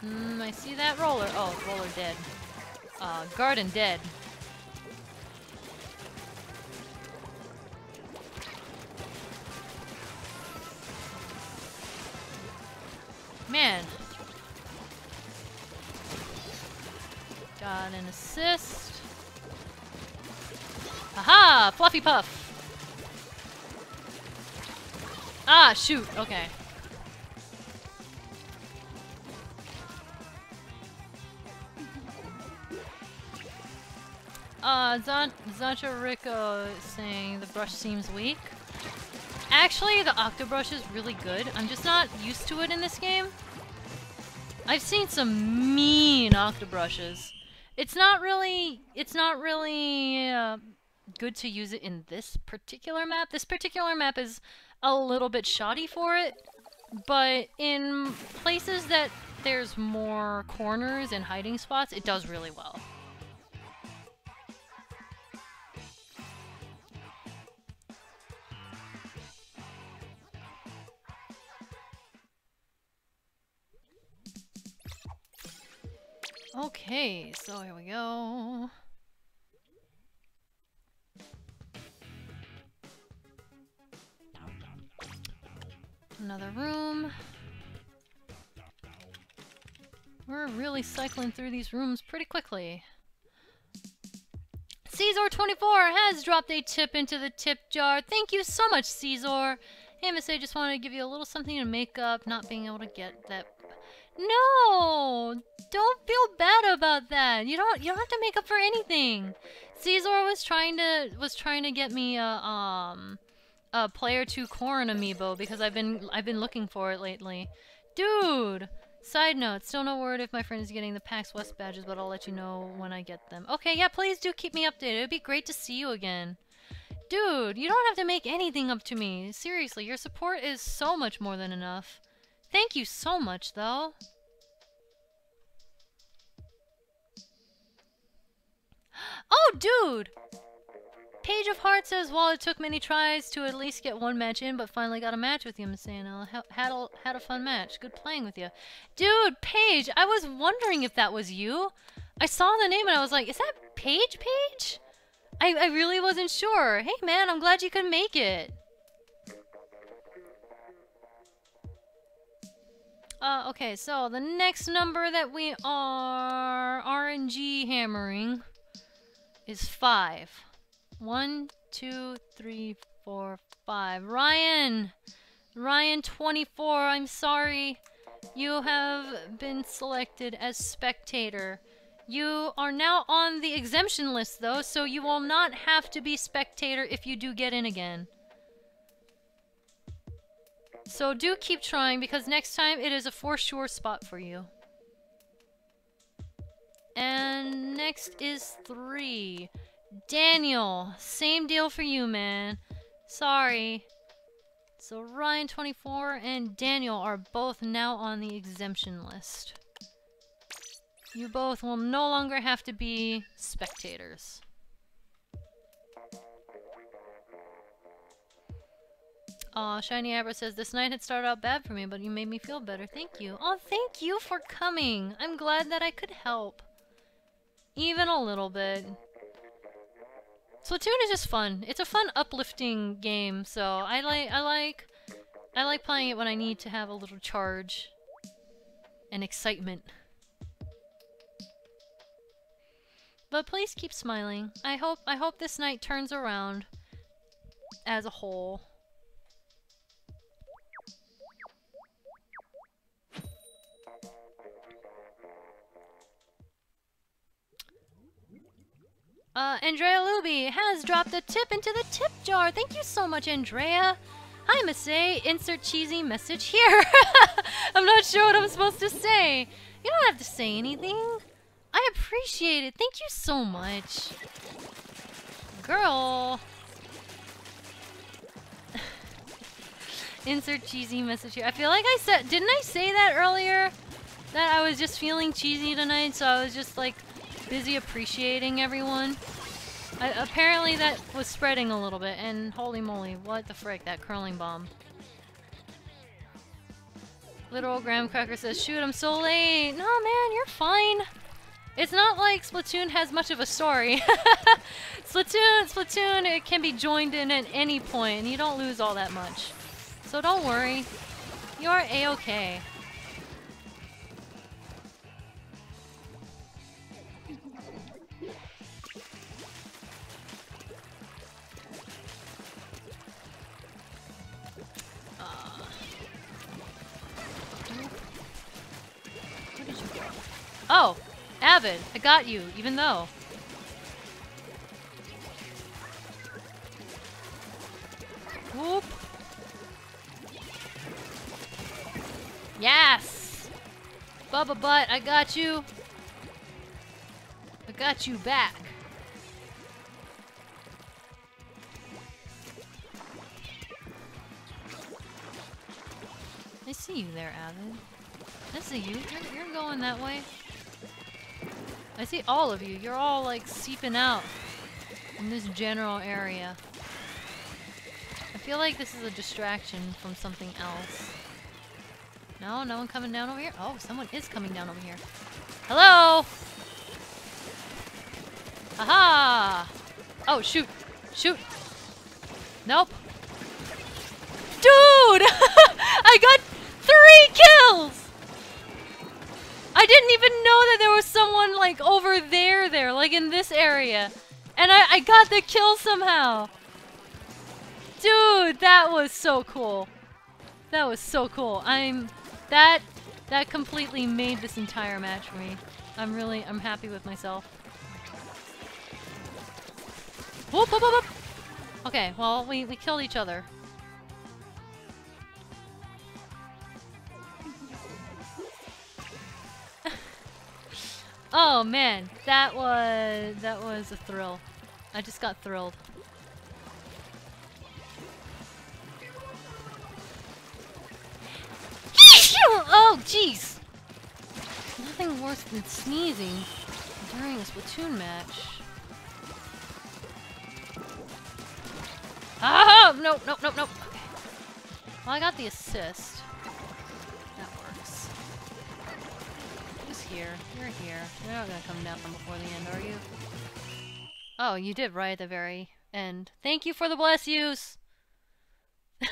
Hmm, I see that roller. Oh, roller dead. Uh, garden dead. Man. Got an assist. Aha! Fluffy Puff! Ah, shoot. Okay. Uh, Zan Rico saying the brush seems weak. Actually, the Octobrush is really good. I'm just not used to it in this game. I've seen some mean Octobrushes. It's not really, it's not really uh, good to use it in this particular map. This particular map is a little bit shoddy for it, but in places that there's more corners and hiding spots, it does really well. Okay, so here we go. Another room. We're really cycling through these rooms pretty quickly. Caesar24 has dropped a tip into the tip jar. Thank you so much, Caesar. Hey, Miss A, just wanted to give you a little something to make up not being able to get that no! Don't feel bad about that. You don't you don't have to make up for anything. Caesar was trying to was trying to get me a um a player 2 Corrin amiibo because I've been I've been looking for it lately. Dude! Side note, still no word if my friend is getting the PAX West badges, but I'll let you know when I get them. Okay, yeah, please do keep me updated. It'd be great to see you again. Dude, you don't have to make anything up to me. Seriously, your support is so much more than enough. Thank you so much, though. Oh, dude! Page of Heart says, while it took many tries to at least get one match in, but finally got a match with you, Miss Anna. Had a, had a fun match. Good playing with you. Dude, Paige, I was wondering if that was you. I saw the name and I was like, is that Paige Paige? I, I really wasn't sure. Hey, man, I'm glad you could make it. Uh, okay, so the next number that we are RNG hammering is five. One, two, three, four, five. Ryan! Ryan 24, I'm sorry. You have been selected as spectator. You are now on the exemption list, though, so you will not have to be spectator if you do get in again. So do keep trying, because next time it is a for sure spot for you. And next is three. Daniel, same deal for you, man. Sorry. So Ryan24 and Daniel are both now on the exemption list. You both will no longer have to be spectators. Aw, Shiny Abra says, This night had started out bad for me, but you made me feel better. Thank you. Oh, thank you for coming. I'm glad that I could help. Even a little bit. Splatoon is just fun. It's a fun, uplifting game, so I like I like I like playing it when I need to have a little charge and excitement. But please keep smiling. I hope I hope this night turns around as a whole. Uh, Andrea Luby has dropped a tip into the tip jar. Thank you so much, Andrea. Hi, Masae, Insert cheesy message here. I'm not sure what I'm supposed to say. You don't have to say anything. I appreciate it. Thank you so much. Girl. Insert cheesy message here. I feel like I said, didn't I say that earlier? That I was just feeling cheesy tonight, so I was just like busy appreciating everyone. I, apparently that was spreading a little bit, and holy moly, what the frick, that curling bomb. Literal Graham Cracker says, shoot, I'm so late. No, man, you're fine. It's not like Splatoon has much of a story. Splatoon, Splatoon, it can be joined in at any point, and you don't lose all that much. So don't worry. You're a-okay. Oh! Avid, I got you, even though. Whoop. Yes! Bubba Butt, I got you. I got you back. I see you there, Avid. I see you. You're, you're going that way. I see all of you. You're all like seeping out in this general area. I feel like this is a distraction from something else. No, no one coming down over here? Oh, someone is coming down over here. Hello! Aha! Oh, shoot. Shoot. Nope. Dude! I got three kills! I didn't even know that there was someone like over there there, like in this area. And I, I got the kill somehow. Dude, that was so cool. That was so cool. I'm that that completely made this entire match for me. I'm really I'm happy with myself. Whoop, whoop, whoop, okay, well we, we killed each other. Oh man, that was that was a thrill. I just got thrilled. oh jeez! Nothing worse than sneezing during a Splatoon match. Ah! Nope, nope, nope, nope. Okay. Well, I got the assist. Here. You're here. You're not gonna come down before the end, are you? Oh, you did right at the very end. Thank you for the bless yous!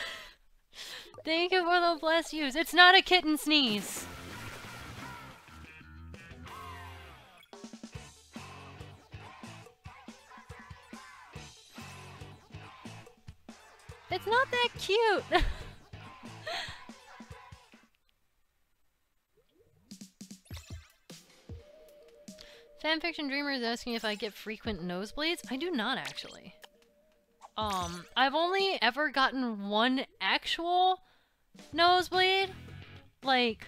Thank you for the bless yous. It's not a kitten sneeze. It's not that cute. Fanfiction Dreamer is asking if I get frequent nosebleeds. I do not actually. Um, I've only ever gotten one actual nosebleed. Like,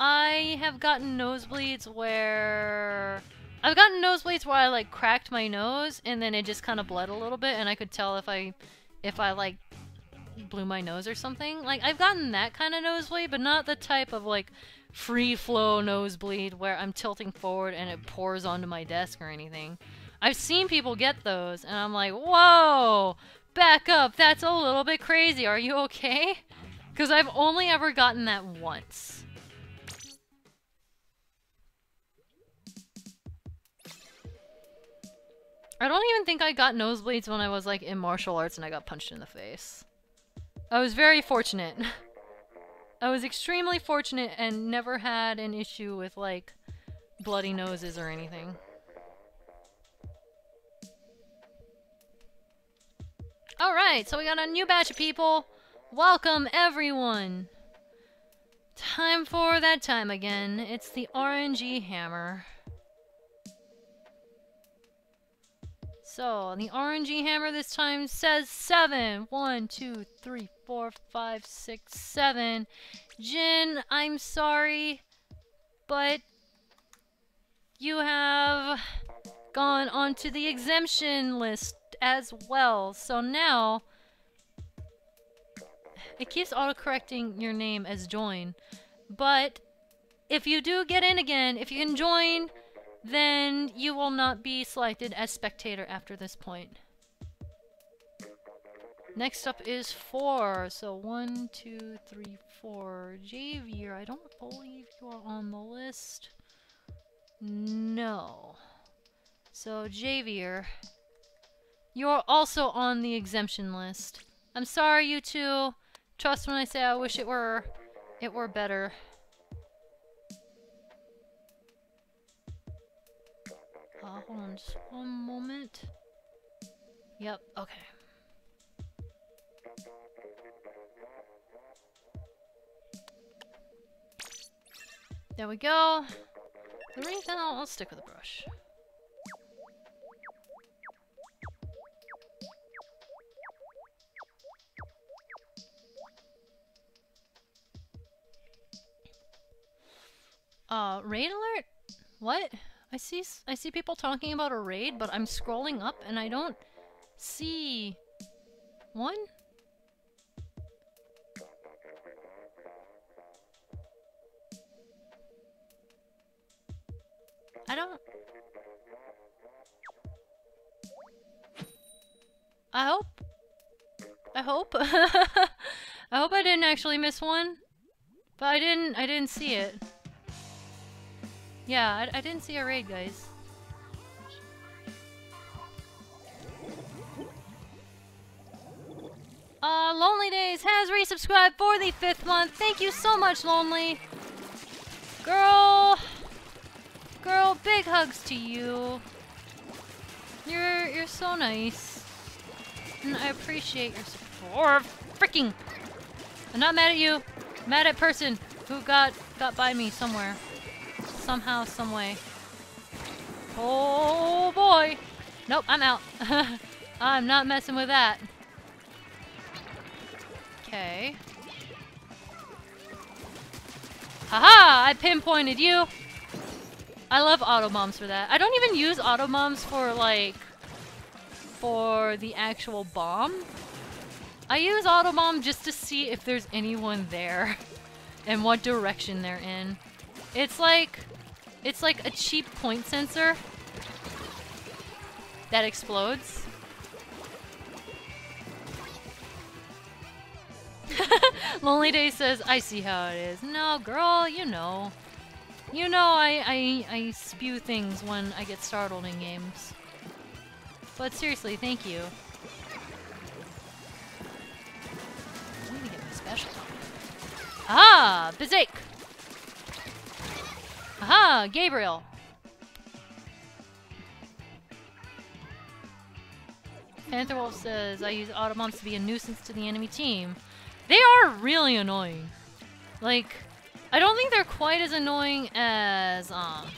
I have gotten nosebleeds where... I've gotten nosebleeds where I, like, cracked my nose, and then it just kind of bled a little bit, and I could tell if I, if I, like, blew my nose or something. Like, I've gotten that kind of nosebleed, but not the type of, like, free flow nosebleed where I'm tilting forward and it pours onto my desk or anything. I've seen people get those, and I'm like, whoa, back up, that's a little bit crazy. Are you okay? Because I've only ever gotten that once. I don't even think I got nosebleeds when I was like in martial arts and I got punched in the face. I was very fortunate. I was extremely fortunate and never had an issue with like bloody noses or anything. Alright, so we got a new batch of people. Welcome, everyone! Time for that time again. It's the RNG hammer. So, the RNG hammer this time says seven. One, two, three, four, five, six, seven. Jin, I'm sorry, but you have gone onto the exemption list as well. So now, it keeps autocorrecting your name as join. But if you do get in again, if you can join, then you will not be selected as spectator after this point. Next up is four. So one, two, three, four. Javier, I don't believe you are on the list. No. So Javier, you're also on the exemption list. I'm sorry, you two. Trust when I say I wish it were, it were better. Uh, hold on just one moment. Yep, okay. There we go. The ring, then I'll, I'll stick with the brush. Uh, raid alert? What? I see I see people talking about a raid, but I'm scrolling up and I don't see one. I don't I hope I hope I hope I didn't actually miss one. But I didn't I didn't see it. Yeah, I, I didn't see a raid, guys. Uh, Lonely Days has resubscribed for the fifth month. Thank you so much, Lonely. Girl. Girl, big hugs to you. You're, you're so nice. And I appreciate your support. Freaking. I'm not mad at you. Mad at person who got, got by me somewhere somehow, someway. Oh boy! Nope, I'm out. I'm not messing with that. Okay. Haha! I pinpointed you! I love auto bombs for that. I don't even use auto bombs for, like, for the actual bomb. I use auto bomb just to see if there's anyone there and what direction they're in. It's like it's like a cheap point sensor that explodes. Lonely Day says, I see how it is. No, girl, you know. You know I, I, I spew things when I get startled in games. But seriously, thank you. I need to get my special. Ah, Bizake! Aha, Gabriel. Panther Wolf says, I use Autobombs to be a nuisance to the enemy team. They are really annoying. Like, I don't think they're quite as annoying as, um,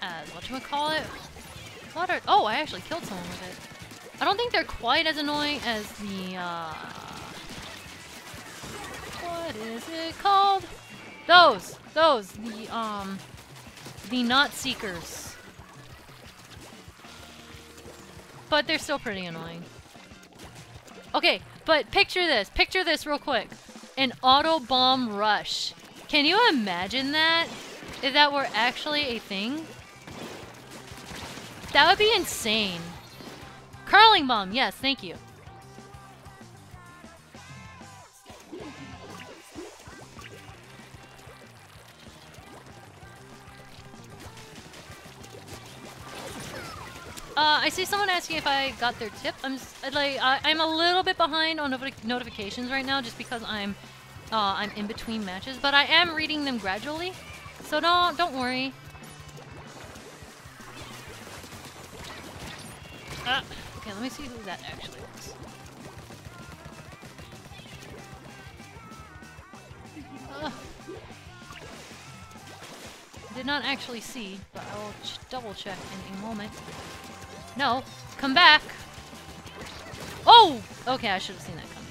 as, whatchamacallit? What are, oh, I actually killed someone with it. I don't think they're quite as annoying as the, uh, what is it called? Those! Those! The, um... The Knot Seekers. But they're still pretty annoying. Okay, but picture this. Picture this real quick. An auto bomb rush. Can you imagine that? If that were actually a thing? That would be insane. Curling bomb, yes, thank you. Uh, I see someone asking if I got their tip. I'm like I, am a little bit behind on notifications right now, just because I'm uh, I'm in between matches. But I am reading them gradually, so don't don't worry. Uh, okay, let me see who that actually was. Uh, did not actually see, but I will ch double check in a moment. No. Come back. Oh! Okay, I should have seen that coming.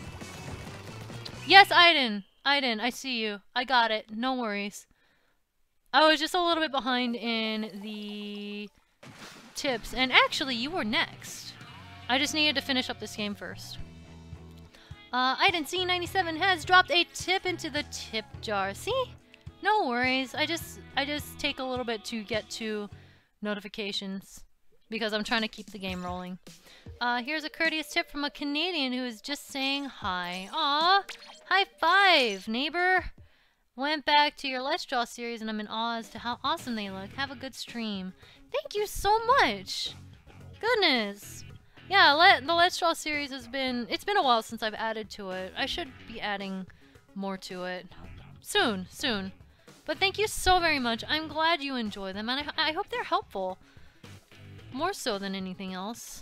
Yes, Aiden. Aiden, I see you. I got it. No worries. I was just a little bit behind in the tips. And actually, you were next. I just needed to finish up this game first. Uh, Aiden C97 has dropped a tip into the tip jar. See? No worries. I just I just take a little bit to get to notifications because I'm trying to keep the game rolling. Uh, here's a courteous tip from a Canadian who is just saying hi. Aw, high five, neighbor. Went back to your Let's Draw series and I'm in awe as to how awesome they look. Have a good stream. Thank you so much. Goodness. Yeah, let, the Let's Draw series has been... It's been a while since I've added to it. I should be adding more to it. Soon, soon. But thank you so very much. I'm glad you enjoy them and I, I hope they're helpful. More so than anything else.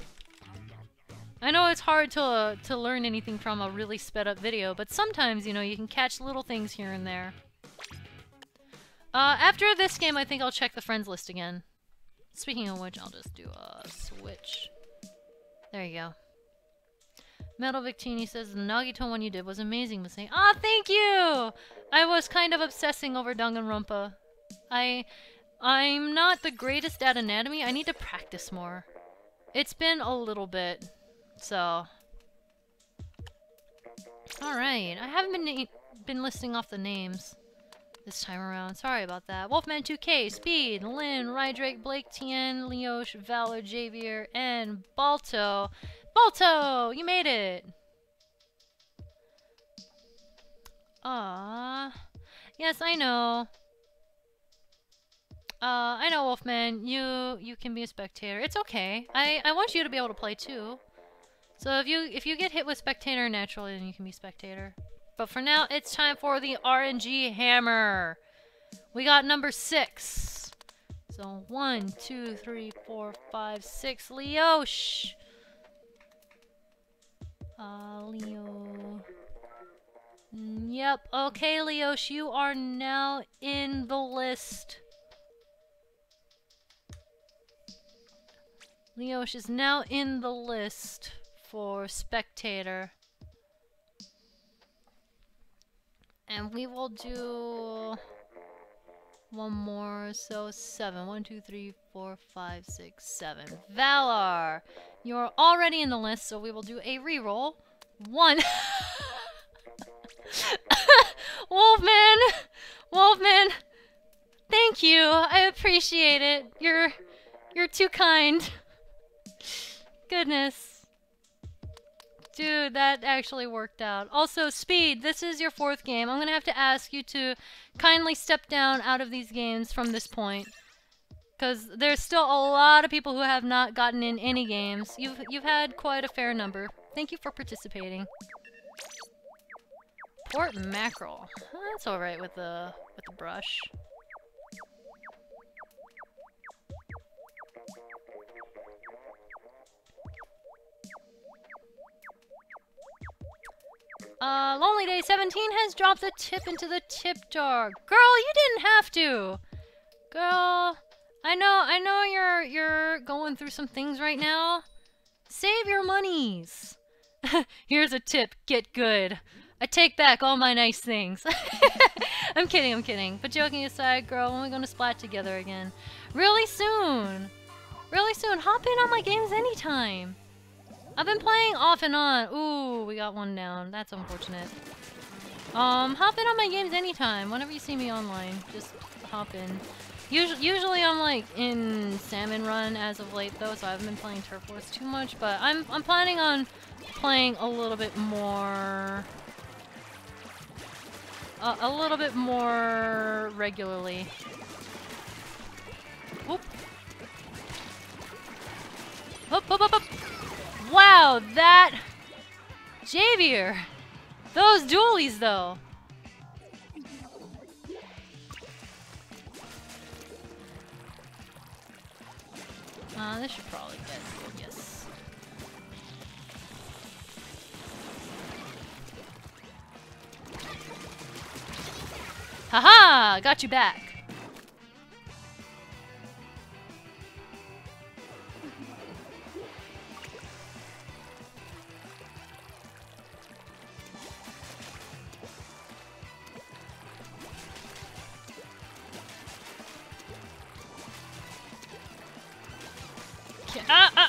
I know it's hard to, uh, to learn anything from a really sped up video, but sometimes, you know, you can catch little things here and there. Uh, after this game, I think I'll check the friends list again. Speaking of which, I'll just do a switch. There you go. Metal Victini says, the Nagito one you did was amazing, saying, Ah, thank you! I was kind of obsessing over Danganronpa. I I'm not the greatest at anatomy. I need to practice more. It's been a little bit, so... Alright, I haven't been been listing off the names this time around. Sorry about that. Wolfman 2K, Speed, Lynn, Rydrake, Blake, Tien, Leosh, Valor, Javier, and Balto. Balto! You made it! Ah, Yes, I know. Uh, I know, Wolfman. You you can be a spectator. It's okay. I I want you to be able to play too. So if you if you get hit with spectator naturally, then you can be spectator. But for now, it's time for the RNG hammer. We got number six. So one, two, three, four, five, six. Leosh. Uh, Leo. Yep. Okay, Leosh, you are now in the list. Leosh is now in the list for spectator. And we will do one more, so seven. One, two, three, four, five, six, seven. Valar! You're already in the list, so we will do a reroll. One. Wolfman! Wolfman! Thank you! I appreciate it. You're... you're too kind. Goodness. Dude, that actually worked out. Also, Speed, this is your fourth game. I'm going to have to ask you to kindly step down out of these games from this point. Because there's still a lot of people who have not gotten in any games. You've, you've had quite a fair number. Thank you for participating. Port mackerel. That's all right with the with the brush. Uh, Lonely Day 17 has dropped the tip into the tip jar. Girl, you didn't have to. Girl, I know, I know you're you're going through some things right now. Save your monies. Here's a tip. Get good. I take back all my nice things. I'm kidding, I'm kidding. But joking aside, girl, when are we going to splat together again? Really soon. Really soon. Hop in on my games anytime. I've been playing off and on. Ooh, we got one down. That's unfortunate. Um, hop in on my games anytime. Whenever you see me online, just hop in. Usually, I'm like in Salmon Run as of late though, so I haven't been playing Turf Wars too much. But I'm I'm planning on playing a little bit more, a little bit more regularly. Whoop. Up, up, up, up. Wow, that... Javier! Those dualies, though! Uh, this should probably get yes. Haha! Got you back!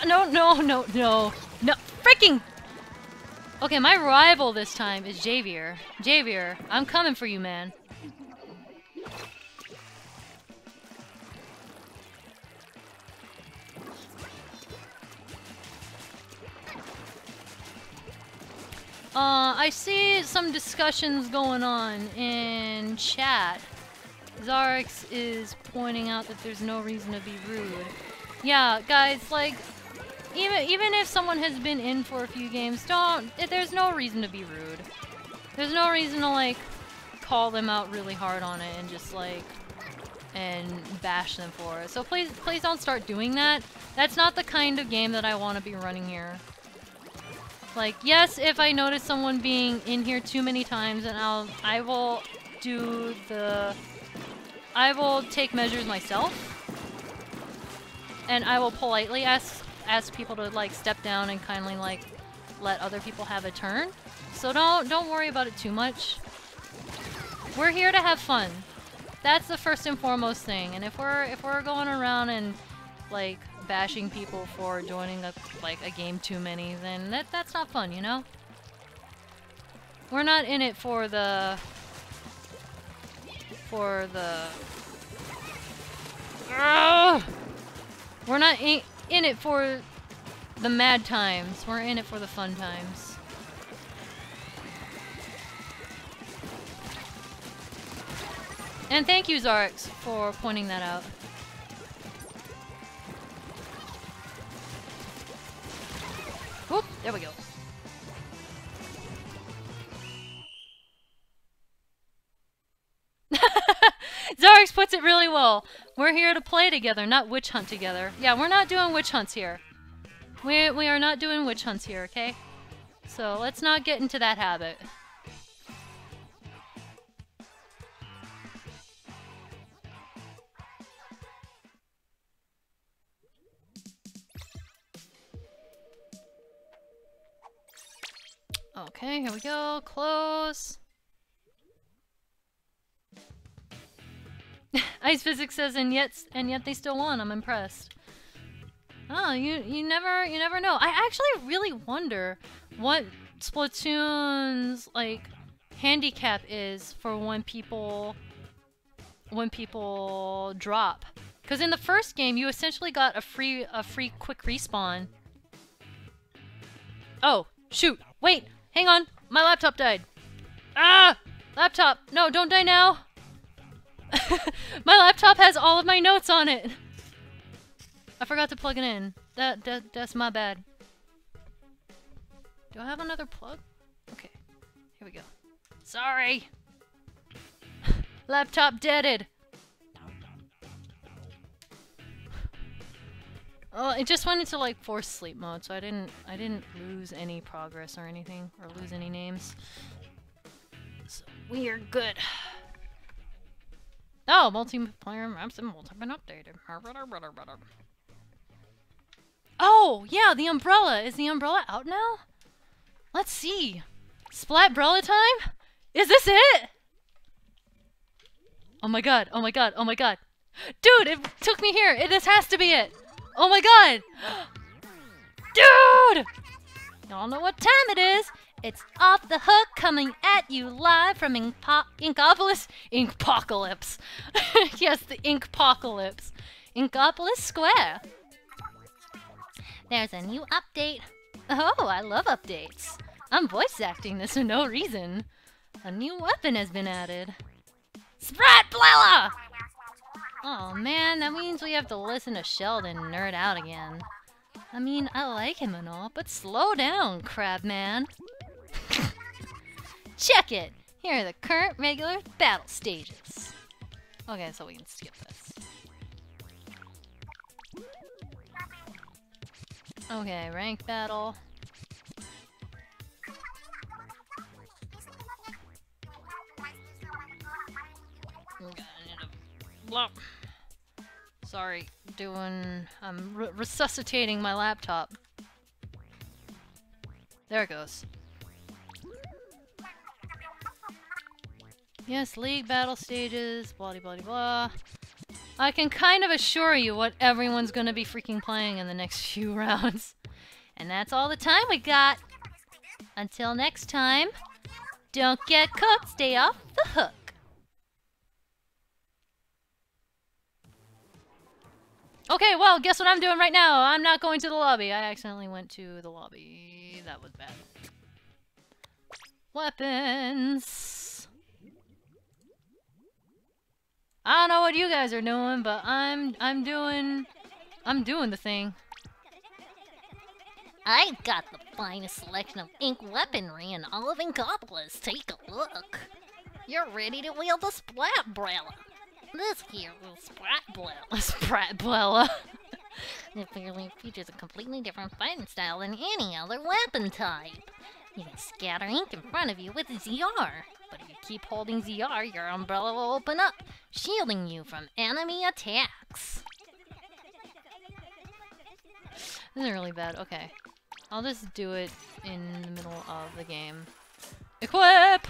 No, no, no, no. No, freaking! Okay, my rival this time is Javier. Javier, I'm coming for you, man. Uh, I see some discussions going on in chat. Zarix is pointing out that there's no reason to be rude. Yeah, guys, like, even even if someone has been in for a few games, don't. There's no reason to be rude. There's no reason to like call them out really hard on it and just like and bash them for it. So please please don't start doing that. That's not the kind of game that I want to be running here. Like, yes, if I notice someone being in here too many times, and I'll I will do the I will take measures myself. And I will politely ask ask people to like step down and kindly like let other people have a turn. So don't don't worry about it too much. We're here to have fun. That's the first and foremost thing. And if we're if we're going around and like bashing people for joining a like a game too many, then that that's not fun, you know? We're not in it for the for the Ugh! We're not in in it for the mad times. We're in it for the fun times. And thank you, Zarx, for pointing that out. Whoop, there we go. Puts it really well. We're here to play together, not witch hunt together. Yeah, we're not doing witch hunts here. We, we are not doing witch hunts here, okay? So let's not get into that habit. Okay, here we go. Close. Ice Physics says, and yet, and yet they still won. I'm impressed. Oh, you you never you never know. I actually really wonder what Splatoon's like handicap is for when people when people drop. Because in the first game, you essentially got a free a free quick respawn. Oh, shoot! Wait, hang on, my laptop died. Ah, laptop! No, don't die now. my laptop has all of my notes on it. I forgot to plug it in. That, that that's my bad. Do I have another plug? Okay. Here we go. Sorry. Laptop deaded. Oh, it just went into like forced sleep mode, so I didn't I didn't lose any progress or anything or lose any names. So we're good. Oh, multiplayer maps and multi been updated. Oh, yeah, the umbrella. Is the umbrella out now? Let's see. Splatbrella time? Is this it? Oh my god, oh my god, oh my god. Dude, it took me here. It, this has to be it. Oh my god! Dude! Y'all know what time it is. It's off the hook coming at you live from Inkpo Inkopolis? Inkpocalypse. yes, the Inkpocalypse. Inkopolis Square. There's a new update. Oh, I love updates. I'm voice acting this for no reason. A new weapon has been added. Spratblella! Oh man, that means we have to listen to Sheldon nerd out again. I mean, I like him and all, but slow down, Crabman. Check it! Here are the current regular battle stages. Okay, so we can skip this. Okay, rank battle. Sorry, doing... I'm re resuscitating my laptop. There it goes. Yes, league battle stages, blah blah blah. I can kind of assure you what everyone's gonna be freaking playing in the next few rounds. And that's all the time we got. Until next time, don't get cooked, stay off the hook. Okay, well, guess what I'm doing right now? I'm not going to the lobby. I accidentally went to the lobby. That was bad. Weapons. I don't know what you guys are doing, but I'm I'm doing I'm doing the thing. I've got the finest selection of ink weaponry in all of Inkopolis. Take a look. You're ready to wield the Splatbrella. This here will Spratblella. Spratblella. it clearly features a completely different fighting style than any other weapon type. You can scatter ink in front of you with ZR, but if you keep holding ZR, your umbrella will open up, shielding you from enemy attacks. This is really bad. Okay. I'll just do it in the middle of the game. Equip!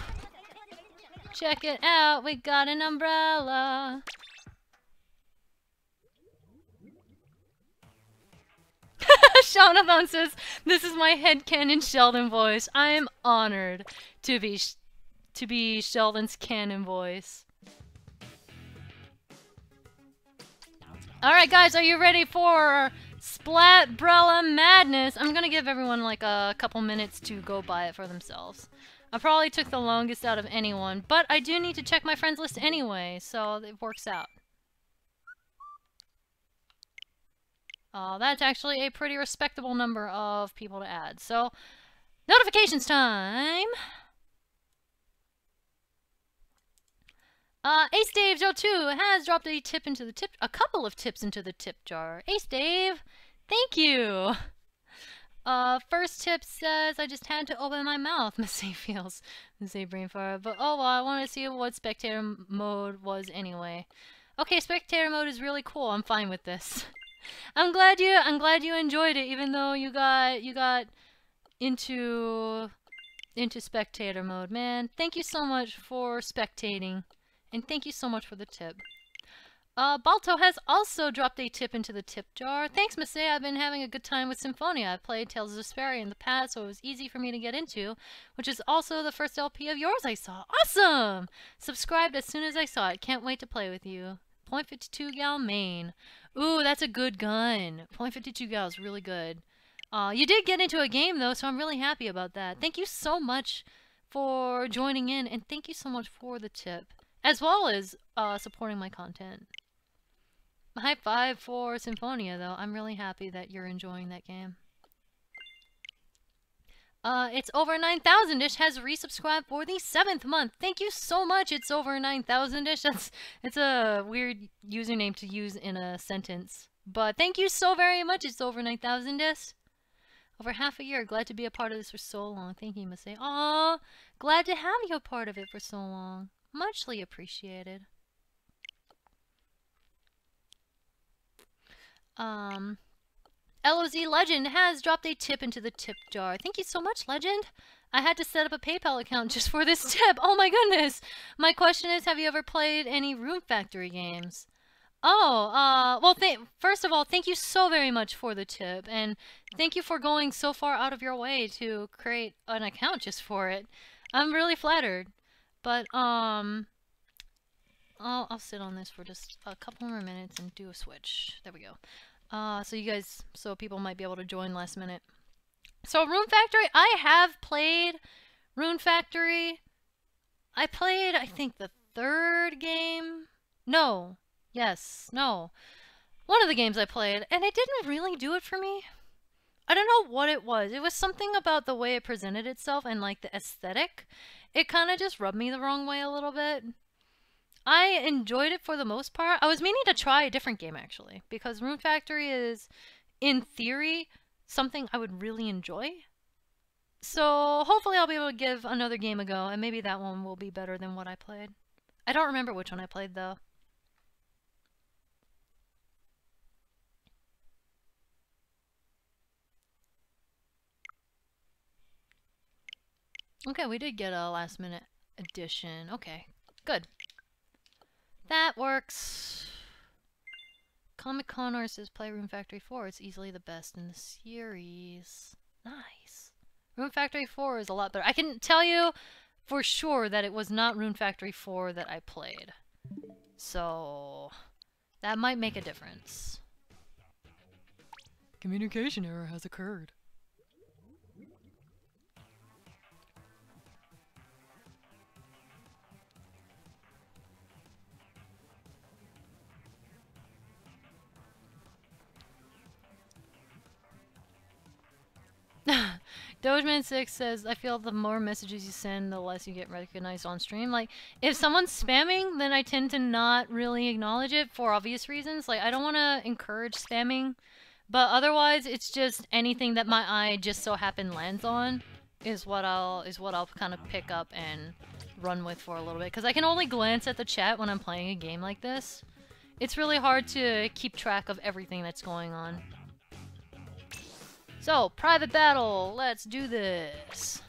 Check it out, we got an umbrella. Shaunathon says, "This is my head headcanon Sheldon voice. I am honored to be to be Sheldon's canon voice." All right, guys, are you ready for Splatbrella Madness? I'm gonna give everyone like a couple minutes to go buy it for themselves. I probably took the longest out of anyone, but I do need to check my friends list anyway, so it works out. Uh, that's actually a pretty respectable number of people to add. So, notifications time! Uh, Ace Dave Joe 2 has dropped a tip into the tip, a couple of tips into the tip jar. Ace Dave, thank you! Uh, first tip says, I just had to open my mouth, Miss feels. Miss brain fart. But oh well, I wanted to see what spectator mode was anyway. Okay, spectator mode is really cool. I'm fine with this. I'm glad you I'm glad you enjoyed it, even though you got you got into into spectator mode. Man, thank you so much for spectating. And thank you so much for the tip. Uh, Balto has also dropped a tip into the tip jar. Thanks, Masae. I've been having a good time with Symphonia. I've played Tales of Vesperia in the past, so it was easy for me to get into, which is also the first LP of yours I saw. Awesome! Subscribed as soon as I saw it. Can't wait to play with you. 52 gal main. Ooh, that's a good gun. .52 gal is really good. Uh, you did get into a game, though, so I'm really happy about that. Thank you so much for joining in, and thank you so much for the tip, as well as uh, supporting my content. High five for Symphonia, though. I'm really happy that you're enjoying that game. Uh, it's over 9,000 ish has resubscribed for the seventh month. Thank you so much. It's over 9,000 ish. That's it's a weird username to use in a sentence. But thank you so very much. It's over 9,000 ish. Over half a year. Glad to be a part of this for so long. Thank you, A. Aw, glad to have you a part of it for so long. Muchly appreciated. Um, LOZ Legend has dropped a tip into the tip jar. Thank you so much, Legend. I had to set up a PayPal account just for this tip. Oh my goodness. My question is, have you ever played any Rune Factory games? Oh, uh, well, first of all, thank you so very much for the tip, and thank you for going so far out of your way to create an account just for it. I'm really flattered. But, um, I'll, I'll sit on this for just a couple more minutes and do a switch. There we go. Uh, so you guys, so people might be able to join last minute. So Rune Factory, I have played Rune Factory. I played, I think, the third game. No. Yes. No. One of the games I played, and it didn't really do it for me. I don't know what it was. It was something about the way it presented itself and like the aesthetic. It kind of just rubbed me the wrong way a little bit. I enjoyed it for the most part. I was meaning to try a different game actually, because Rune Factory is, in theory, something I would really enjoy. So hopefully I'll be able to give another game a go, and maybe that one will be better than what I played. I don't remember which one I played though. Okay, we did get a last minute addition. Okay, good. That works. Comic Con play Rune Factory 4. It's easily the best in the series. Nice. Rune Factory 4 is a lot better. I can tell you for sure that it was not Rune Factory 4 that I played. So, that might make a difference. Communication error has occurred. Dogeman6 says, I feel the more messages you send, the less you get recognized on stream. Like, if someone's spamming, then I tend to not really acknowledge it for obvious reasons. Like, I don't want to encourage spamming, but otherwise, it's just anything that my eye just so happen lands on is what I'll is what I'll kind of pick up and run with for a little bit. Because I can only glance at the chat when I'm playing a game like this. It's really hard to keep track of everything that's going on. So, private battle. Let's do this.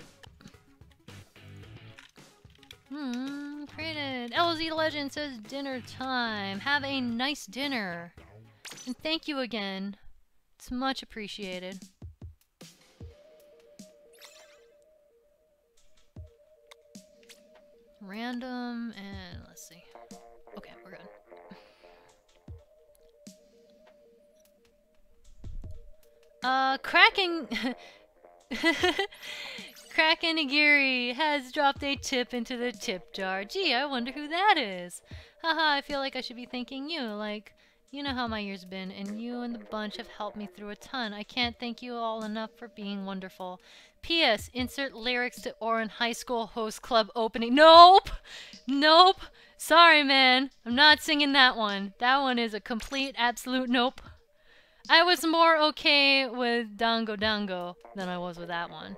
Hmm, created. LZ Legend says dinner time. Have a nice dinner. And thank you again. It's much appreciated. Random, and let's see. Okay, we're good. Uh, Kraken... Kraken Agiri has dropped a tip into the tip jar. Gee, I wonder who that is. Haha, I feel like I should be thanking you. Like, you know how my year's been, and you and the bunch have helped me through a ton. I can't thank you all enough for being wonderful. P.S. Insert lyrics to Ouran High School Host Club opening. Nope! Nope! Sorry, man. I'm not singing that one. That one is a complete, absolute nope. I was more okay with Dango Dango than I was with that one.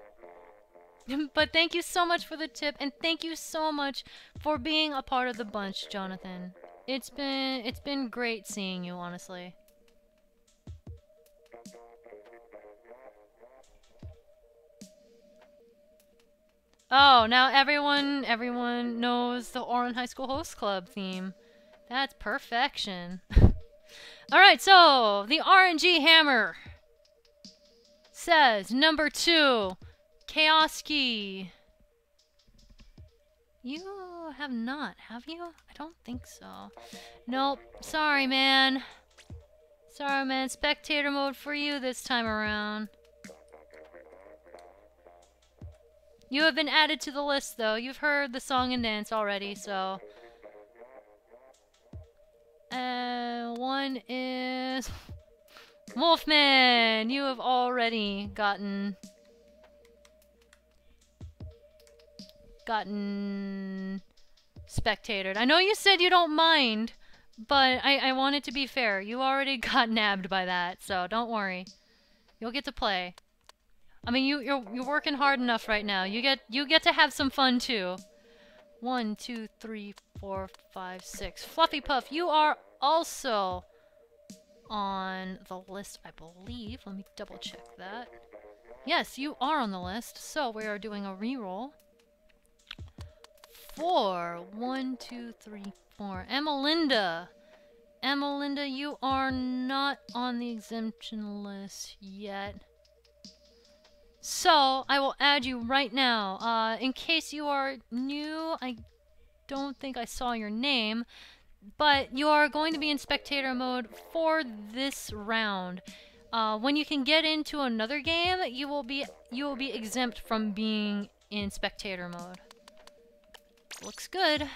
but thank you so much for the tip, and thank you so much for being a part of the bunch, Jonathan. It's been it's been great seeing you, honestly. Oh, now everyone everyone knows the Ouran High School Host Club theme. That's perfection. Alright, so the RNG hammer says number two, Chaoski. You have not, have you? I don't think so. Nope. Sorry, man. Sorry, man. Spectator mode for you this time around. You have been added to the list, though. You've heard the song and dance already, so... And one is... Wolfman! You have already gotten gotten spectated. I know you said you don't mind, but I, I want it to be fair. You already got nabbed by that, so don't worry. You'll get to play. I mean, you, you're you're working hard enough right now. You get you get to have some fun too. One, two, three, four, five, six. Fluffy Puff, you are also on the list, I believe. Let me double check that. Yes, you are on the list. So we are doing a reroll. Four. One, two, three, four. Emmelinda. Emmelinda, you are not on the exemption list yet. So, I will add you right now. Uh, in case you are new, I don't think I saw your name, but you are going to be in spectator mode for this round. Uh, when you can get into another game, you will be you will be exempt from being in spectator mode. Looks good.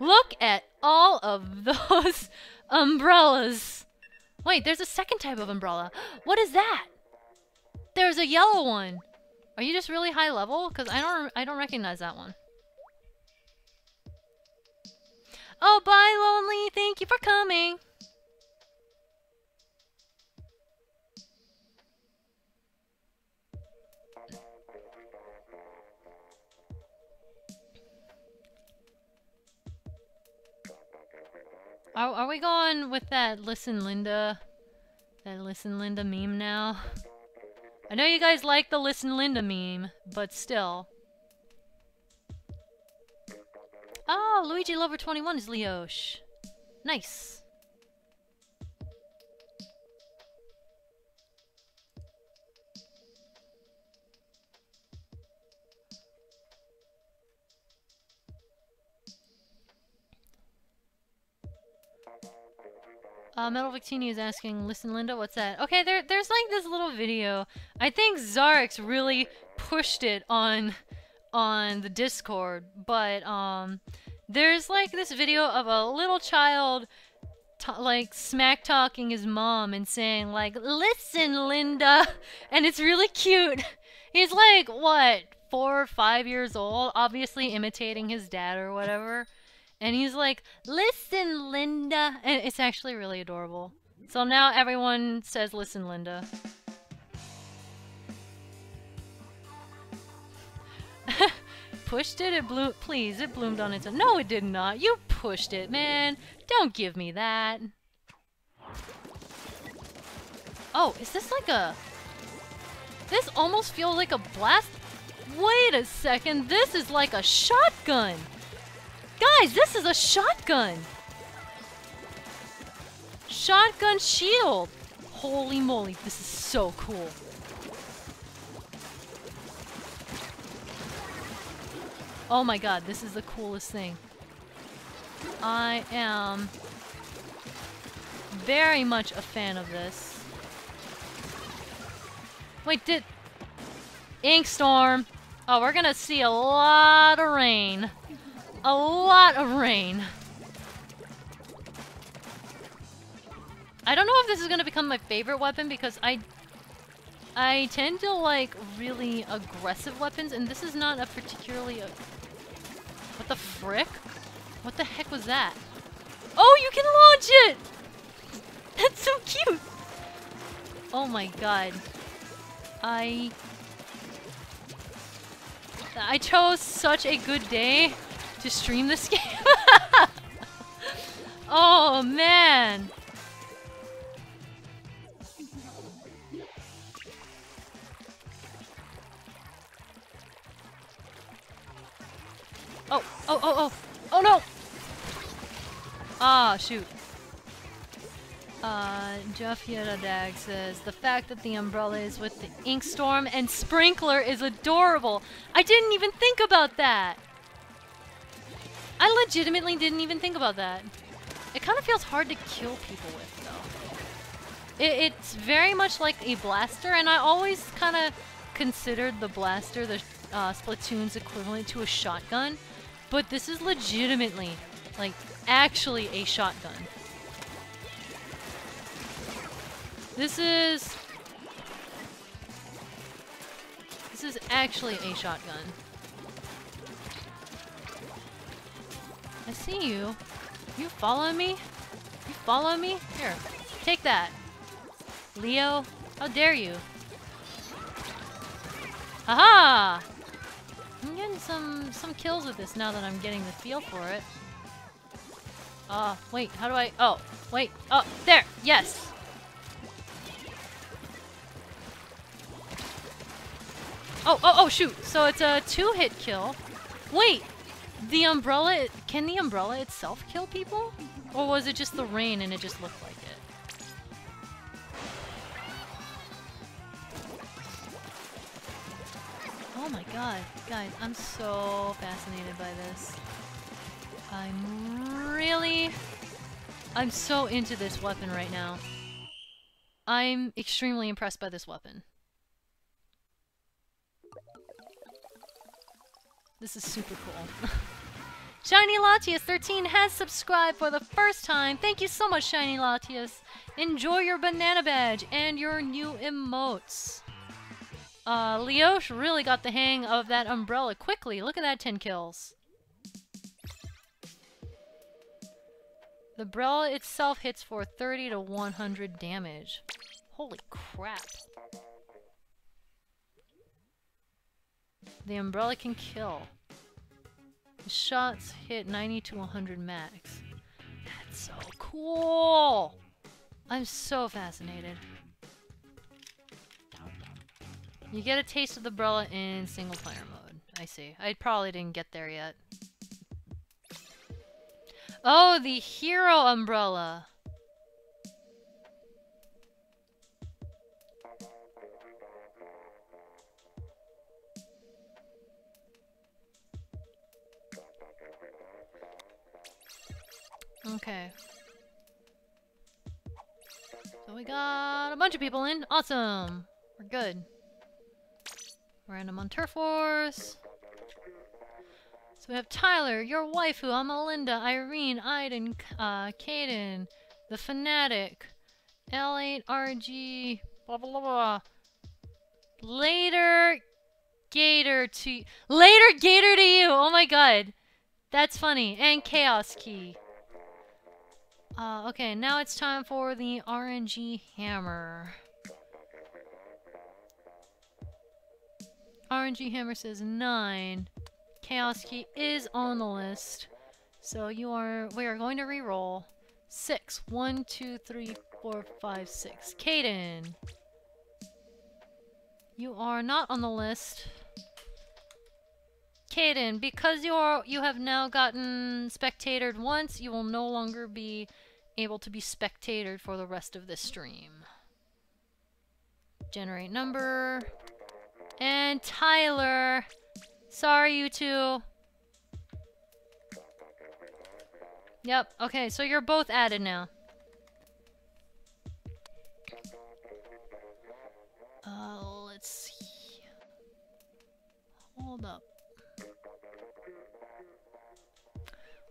Look at all of those umbrellas. Wait, there's a second type of umbrella. What is that? There's a yellow one. Are you just really high level? Because I don't I don't recognize that one. Oh, bye, Lonely. Thank you for coming. Are, are we going with that Listen Linda? That Listen Linda meme now? I know you guys like the Listen Linda meme, but still. Oh, Luigi Lover 21 is Leosh. Nice. Uh, Metal Victini is asking, listen, Linda, what's that? Okay, there, there's like this little video. I think Zarix really pushed it on, on the Discord, but um, there's like this video of a little child, like smack talking his mom and saying like, "Listen, Linda," and it's really cute. He's like what, four or five years old, obviously imitating his dad or whatever. And he's like, listen, Linda. And it's actually really adorable. So now everyone says, listen, Linda. pushed it, it bloomed. Please, it bloomed on its own. No, it did not. You pushed it, man. Don't give me that. Oh, is this like a... This almost feels like a blast... Wait a second, this is like a shotgun! Guys, this is a shotgun! Shotgun shield! Holy moly, this is so cool. Oh my god, this is the coolest thing. I am very much a fan of this. Wait, did... Inkstorm! Oh, we're gonna see a lot of rain a lot of rain. I don't know if this is gonna become my favorite weapon because I I tend to like really aggressive weapons and this is not a particularly What the frick? What the heck was that? Oh, you can launch it! That's so cute! Oh my god. I... I chose such a good day to stream this game? oh, man. Oh, oh, oh, oh. Oh, no! Ah, shoot. Uh, Jeff Yedadag says, the fact that the umbrella is with the Inkstorm and Sprinkler is adorable. I didn't even think about that. I legitimately didn't even think about that. It kind of feels hard to kill people with, though. It, it's very much like a blaster, and I always kind of considered the blaster the uh, Splatoon's equivalent to a shotgun, but this is legitimately, like, actually a shotgun. This is... This is actually a shotgun. I see you. You follow me? You follow me? Here, take that. Leo, how dare you? Haha! I'm getting some some kills with this now that I'm getting the feel for it. Uh, wait, how do I... Oh, wait. Oh, there! Yes! Oh, oh, oh, shoot! So it's a two-hit kill. Wait! The umbrella... Can the umbrella itself kill people? Or was it just the rain and it just looked like Oh my god. Guys, I'm so fascinated by this. I'm really... I'm so into this weapon right now. I'm extremely impressed by this weapon. This is super cool. Shiny Latias 13 has subscribed for the first time. Thank you so much, Shiny Latias. Enjoy your banana badge and your new emotes. Uh, Leosh really got the hang of that umbrella quickly. Look at that 10 kills. The umbrella itself hits for 30 to 100 damage. Holy crap. The umbrella can kill. The shots hit 90 to 100 max. That's so cool! I'm so fascinated. You get a taste of the umbrella in single player mode. I see. I probably didn't get there yet. Oh, the hero umbrella! Okay. So we got a bunch of people in. Awesome! We're good. Random on Turf Wars. So we have Tyler, your waifu, Amalinda, Irene, Aiden, uh, Kaden, the Fanatic, L8RG, blah blah blah blah. Later Gator to Later Gator to you! Oh my god. That's funny. And Chaos Key. Uh, okay, now it's time for the RNG Hammer. RNG Hammer says 9. Chaos Key is on the list. So you are, we are going to re-roll. 6. 1, 2, 3, 4, 5, 6. Kaden. You are not on the list. Kaden, because you are you have now gotten spectatored once, you will no longer be able to be spectated for the rest of this stream. Generate number. And Tyler. Sorry, you two. Yep, okay, so you're both added now. Uh, let's see. Hold up.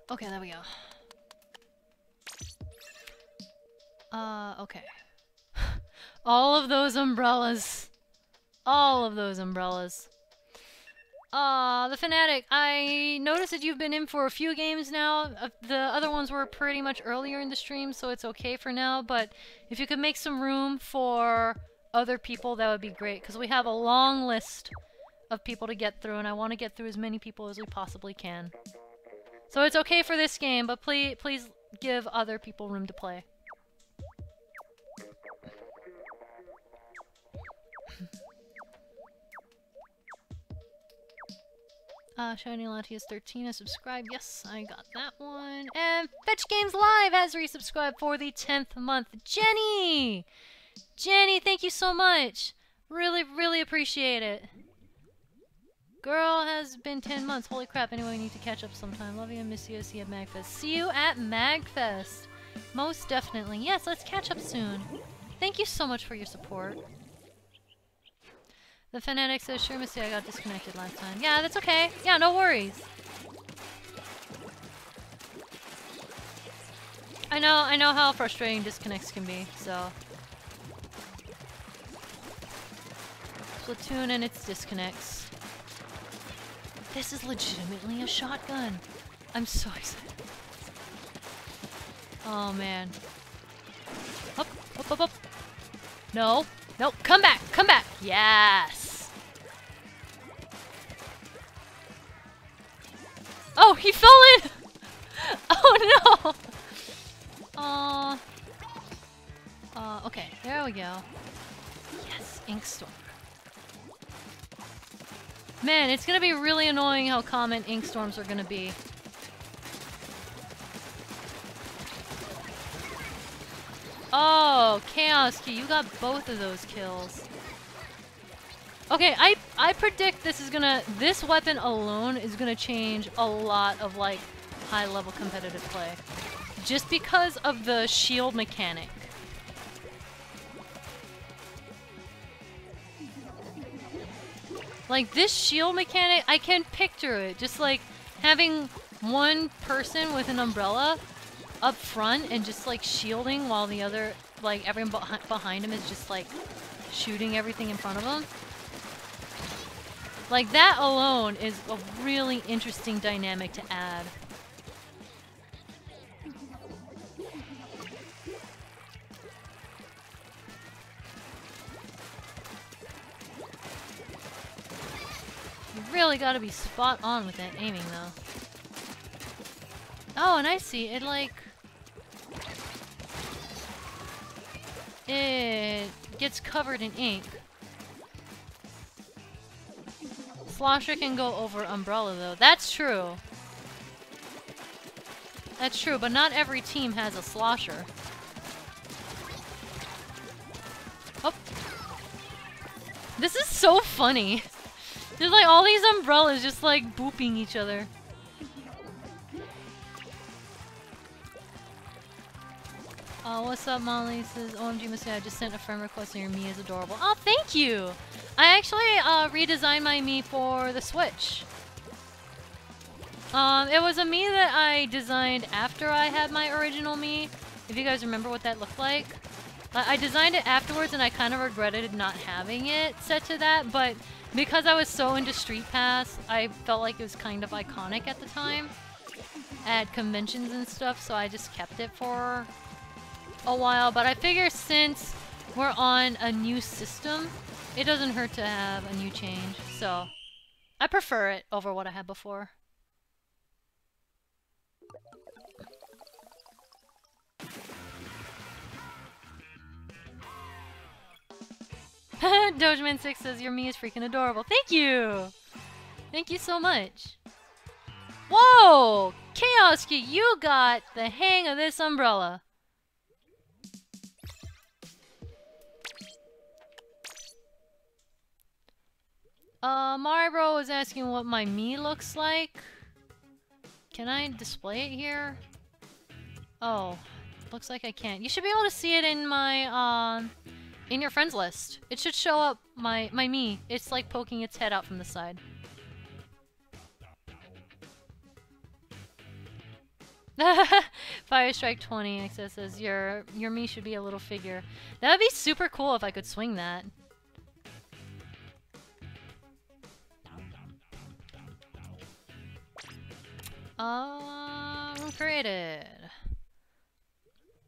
Okay, there we go. Uh, okay. All of those umbrellas. All of those umbrellas. Uh, the Fanatic, I noticed that you've been in for a few games now. Uh, the other ones were pretty much earlier in the stream, so it's okay for now. But if you could make some room for other people, that would be great. Because we have a long list of people to get through, and I want to get through as many people as we possibly can. So it's okay for this game, but please, please give other people room to play. Uh, Shiny Latias 13 has subscribed. Yes, I got that one. And Fetch Games Live has resubscribed for the 10th month. Jenny! Jenny, thank you so much. Really, really appreciate it. Girl has been 10 months. Holy crap. Anyway, we need to catch up sometime. Love you and miss you. See you at MagFest. See you at MagFest. Most definitely. Yes, let's catch up soon. Thank you so much for your support. The Fanatic says, sure, Missy, I got disconnected last time. Yeah, that's okay. Yeah, no worries. I know, I know how frustrating disconnects can be, so... Splatoon and its disconnects. This is legitimately a shotgun. I'm so excited. Oh man. Up, up, up, up. No. No, come back, come back. Yes. He fell in. Oh no. Uh, uh, okay, there we go. Yes, ink storm. Man, it's gonna be really annoying how common ink storms are gonna be. Oh, Chaos Key, you got both of those kills. Okay, I I predict this is gonna this weapon alone is gonna change a lot of like high level competitive play. Just because of the shield mechanic. Like this shield mechanic, I can picture it. Just like having one person with an umbrella up front and just like shielding while the other, like everyone behind him is just like shooting everything in front of him. Like that alone is a really interesting dynamic to add. You really gotta be spot on with that aiming though. Oh, and I see, it like... It gets covered in ink. Slosher can go over Umbrella though. That's true. That's true, but not every team has a Slosher. Oh. This is so funny. There's like all these umbrellas just like booping each other. Uh, what's up, Molly? Says, OMG, Missy, I just sent a friend request and your Mii is adorable. Oh, thank you! I actually uh, redesigned my Mii for the Switch. Um, it was a Mii that I designed after I had my original Mii. If you guys remember what that looked like. I designed it afterwards and I kind of regretted not having it set to that, but because I was so into Street Pass, I felt like it was kind of iconic at the time at conventions and stuff, so I just kept it for a while, but I figure since we're on a new system, it doesn't hurt to have a new change. So I prefer it over what I had before. Dogeman6 says your Mii is freaking adorable. Thank you! Thank you so much. Whoa! Chaoski, you got the hang of this umbrella. Uh, Mario is asking what my Mii looks like. Can I display it here? Oh, looks like I can't. You should be able to see it in my, um, in your friends list. It should show up my, my Mii. It's like poking its head out from the side. Fire Strike 20 XS says your your Mii should be a little figure. That would be super cool if I could swing that. Um, created.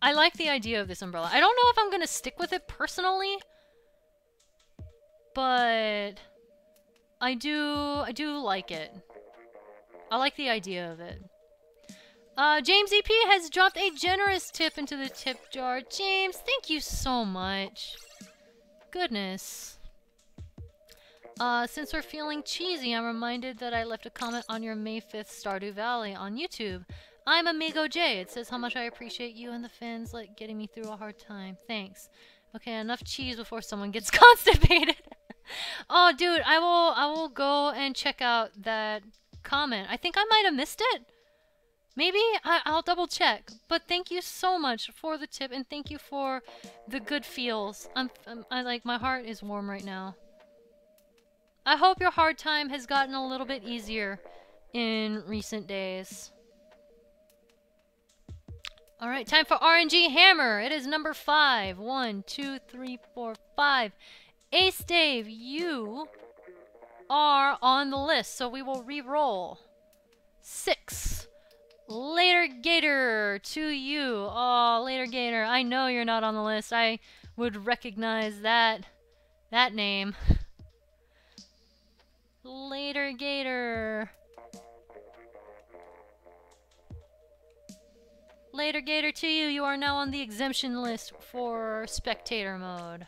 I like the idea of this umbrella. I don't know if I'm gonna stick with it personally, but I do, I do like it. I like the idea of it. Uh, James EP has dropped a generous tip into the tip jar. James, thank you so much. Goodness. Uh, since we're feeling cheesy, I'm reminded that I left a comment on your May 5th Stardew Valley on YouTube. I'm Amigo J. It says how much I appreciate you and the fans like getting me through a hard time. Thanks. Okay, enough cheese before someone gets constipated. oh, dude, I will I will go and check out that comment. I think I might have missed it. Maybe I, will double check. But thank you so much for the tip and thank you for the good feels. I'm, I'm I like my heart is warm right now. I hope your hard time has gotten a little bit easier in recent days. Alright, time for RNG Hammer. It is number five. One, two, three, four, five. Ace Dave, you are on the list, so we will re-roll. Six. Later Gator to you. Oh, Later Gator. I know you're not on the list. I would recognize that that name. Later Gator. Later Gator to you. You are now on the exemption list for spectator mode.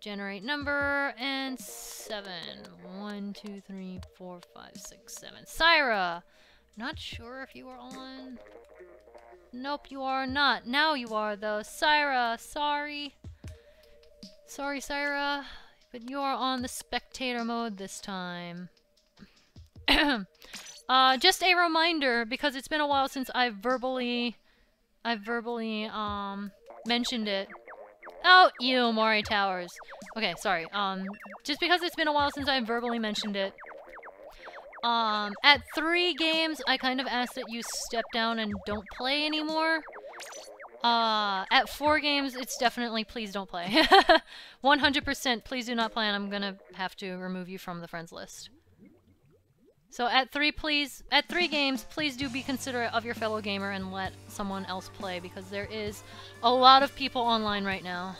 Generate number and seven. One, two, three, four, five, six, seven. Syra! Not sure if you are on. Nope, you are not. Now you are though. Syra, sorry. Sorry, Syra. But you are on the spectator mode this time. uh, just a reminder, because it's been a while since I've verbally... I've verbally, um, mentioned it. Oh, you, Moray Towers. Okay, sorry. Um, just because it's been a while since I verbally mentioned it. Um, at three games, I kind of asked that you step down and don't play anymore. Uh, at four games, it's definitely please don't play. 100% please do not play and I'm gonna have to remove you from the friends list. So at three, please, at three games, please do be considerate of your fellow gamer and let someone else play because there is a lot of people online right now.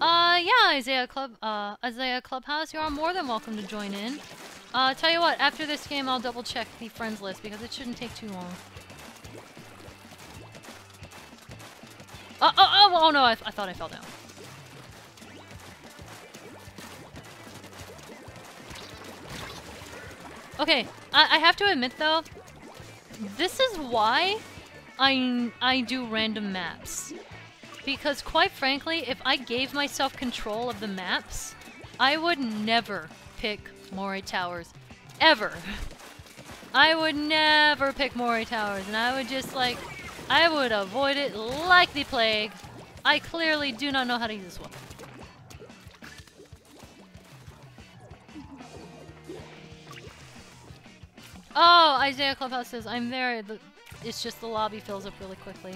Uh, yeah, Isaiah Club, uh, Isaiah Clubhouse, you are more than welcome to join in. Uh, tell you what, after this game, I'll double check the friends list because it shouldn't take too long. Oh, oh, oh, oh no, I, I thought I fell down. Okay, I, I have to admit though, this is why I, I do random maps. Because quite frankly, if I gave myself control of the maps, I would never pick Moray Towers. Ever. I would never pick Moray Towers, and I would just like, I would avoid it like the plague. I clearly do not know how to use this one. Oh, Isaiah Clubhouse says, I'm there. It's just the lobby fills up really quickly.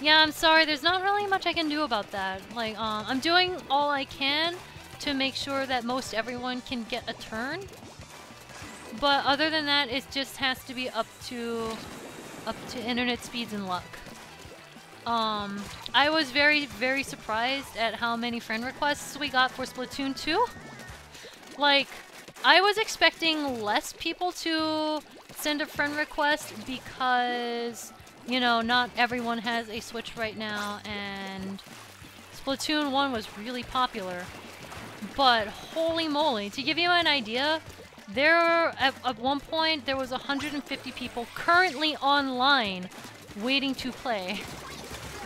Yeah, I'm sorry. There's not really much I can do about that. Like, um, I'm doing all I can to make sure that most everyone can get a turn. But other than that, it just has to be up to up to internet speeds and luck. Um, I was very, very surprised at how many friend requests we got for Splatoon 2. Like, I was expecting less people to send a friend request because, you know, not everyone has a Switch right now, and Splatoon 1 was really popular. But holy moly, to give you an idea, there at, at one point there was 150 people currently online waiting to play.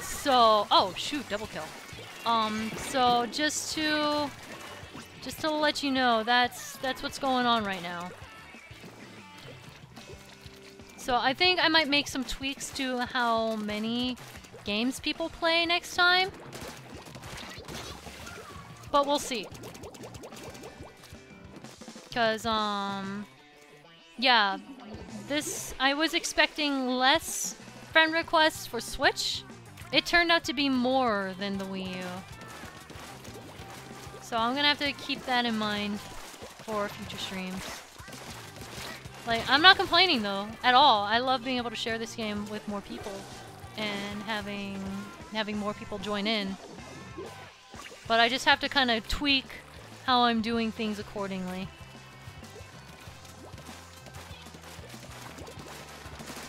So, oh shoot, double kill. Um, so just to just to let you know, that's that's what's going on right now. So I think I might make some tweaks to how many games people play next time. But we'll see. Because, um... Yeah, this... I was expecting less friend requests for Switch. It turned out to be more than the Wii U. So I'm gonna have to keep that in mind for future streams. Like, I'm not complaining though, at all. I love being able to share this game with more people and having having more people join in. But I just have to kind of tweak how I'm doing things accordingly.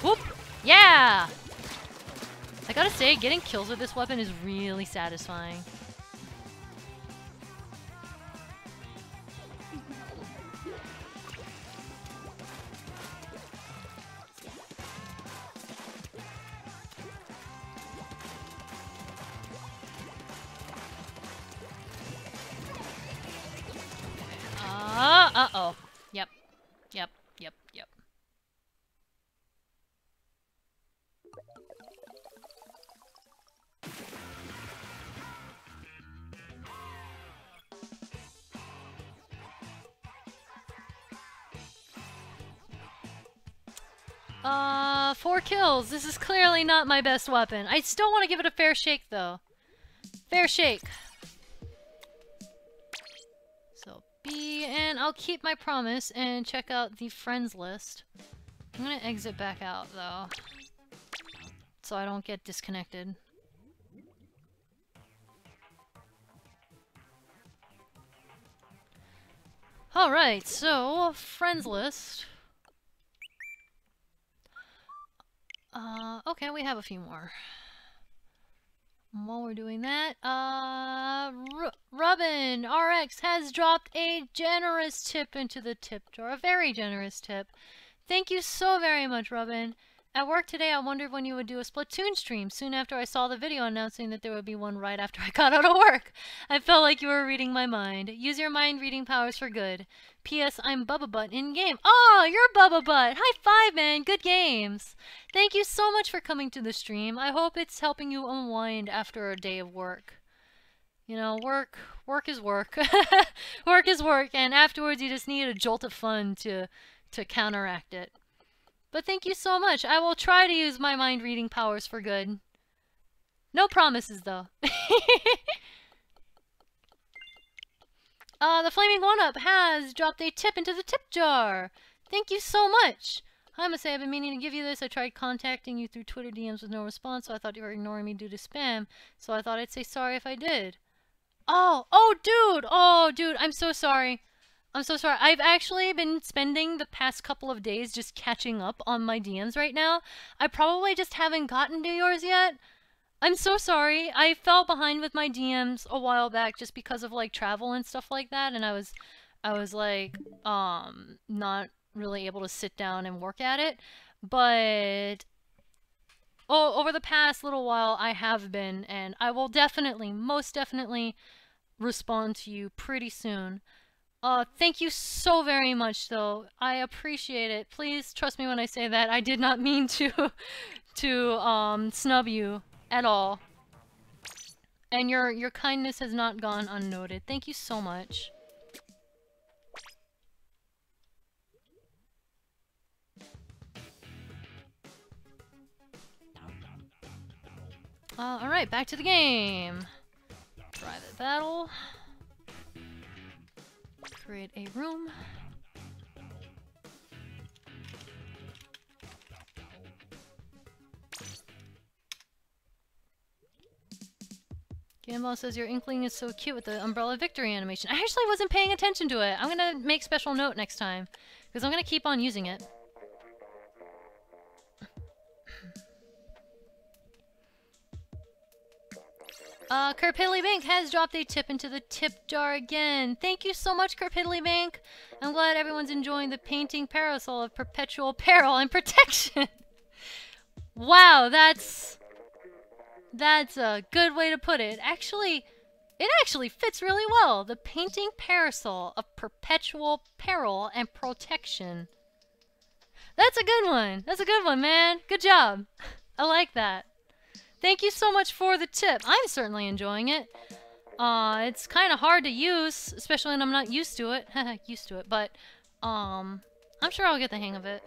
Whoop! Yeah! I gotta say, getting kills with this weapon is really satisfying. Uh, uh-oh. Uh, four kills. This is clearly not my best weapon. I still want to give it a fair shake, though. Fair shake. So, be, and I'll keep my promise and check out the friends list. I'm gonna exit back out though, so I don't get disconnected. Alright, so, friends list. Uh, okay, we have a few more. While we're doing that, uh, R Robin RX has dropped a generous tip into the tip jar. A very generous tip. Thank you so very much, Robin. At work today, I wondered when you would do a Splatoon stream soon after I saw the video announcing that there would be one right after I got out of work. I felt like you were reading my mind. Use your mind reading powers for good. P.S. I'm Bubba Butt in game. Oh, you're Bubba Butt. High five, man. Good games. Thank you so much for coming to the stream. I hope it's helping you unwind after a day of work. You know, work, work is work. work is work, and afterwards you just need a jolt of fun to, to counteract it. But thank you so much. I will try to use my mind reading powers for good. No promises, though. Uh, the Flaming One-Up has dropped a tip into the tip jar. Thank you so much. I must say I've been meaning to give you this. I tried contacting you through Twitter DMs with no response, so I thought you were ignoring me due to spam. So I thought I'd say sorry if I did. Oh, oh, dude. Oh, dude, I'm so sorry. I'm so sorry. I've actually been spending the past couple of days just catching up on my DMs right now. I probably just haven't gotten to yours yet. I'm so sorry. I fell behind with my DMs a while back just because of like travel and stuff like that and I was I was like um not really able to sit down and work at it. But oh, over the past little while I have been and I will definitely most definitely respond to you pretty soon. Uh, thank you so very much, though. I appreciate it. Please trust me when I say that. I did not mean to, to um, snub you at all. And your your kindness has not gone unnoted. Thank you so much. Uh, alright, back to the game. Private battle. Create a room. Gamble says your inkling is so cute with the umbrella victory animation. I actually wasn't paying attention to it. I'm gonna make special note next time. Because I'm gonna keep on using it. Uh, Kerpiddly Bank has dropped a tip into the tip jar again. Thank you so much, Kerpiddly Bank. I'm glad everyone's enjoying the painting parasol of perpetual peril and protection. wow, that's that's a good way to put it. Actually, it actually fits really well. The painting parasol of perpetual peril and protection. That's a good one. That's a good one, man. Good job. I like that. Thank you so much for the tip. I'm certainly enjoying it. Uh, it's kind of hard to use, especially when I'm not used to it. used to it, but um, I'm sure I'll get the hang of it.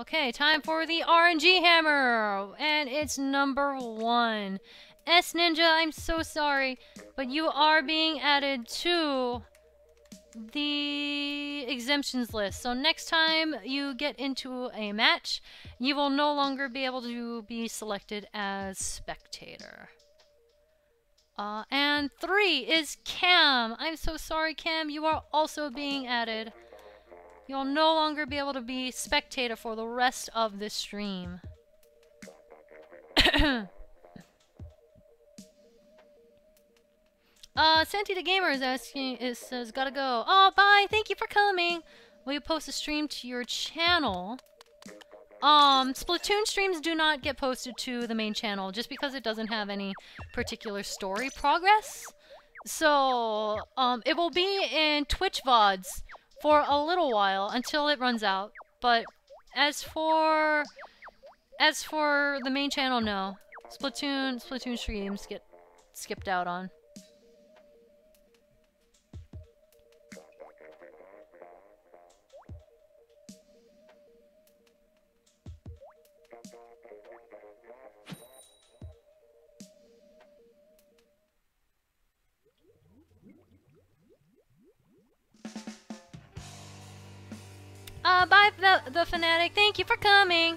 Okay, time for the RNG hammer, and it's number one. S Ninja, I'm so sorry, but you are being added to the exemptions list. So next time you get into a match, you will no longer be able to be selected as spectator. Uh, and three is Cam. I'm so sorry, Cam. You are also being added. You'll no longer be able to be spectator for the rest of the stream. uh, Santi the Gamer is asking, is says, gotta go. Oh, bye, thank you for coming. Will you post a stream to your channel? Um, Splatoon streams do not get posted to the main channel just because it doesn't have any particular story progress. So, um, it will be in Twitch VODs for a little while until it runs out. But as for as for the main channel, no. Splatoon Splatoon streams get skipped out on. Hi, the, the fanatic. Thank you for coming.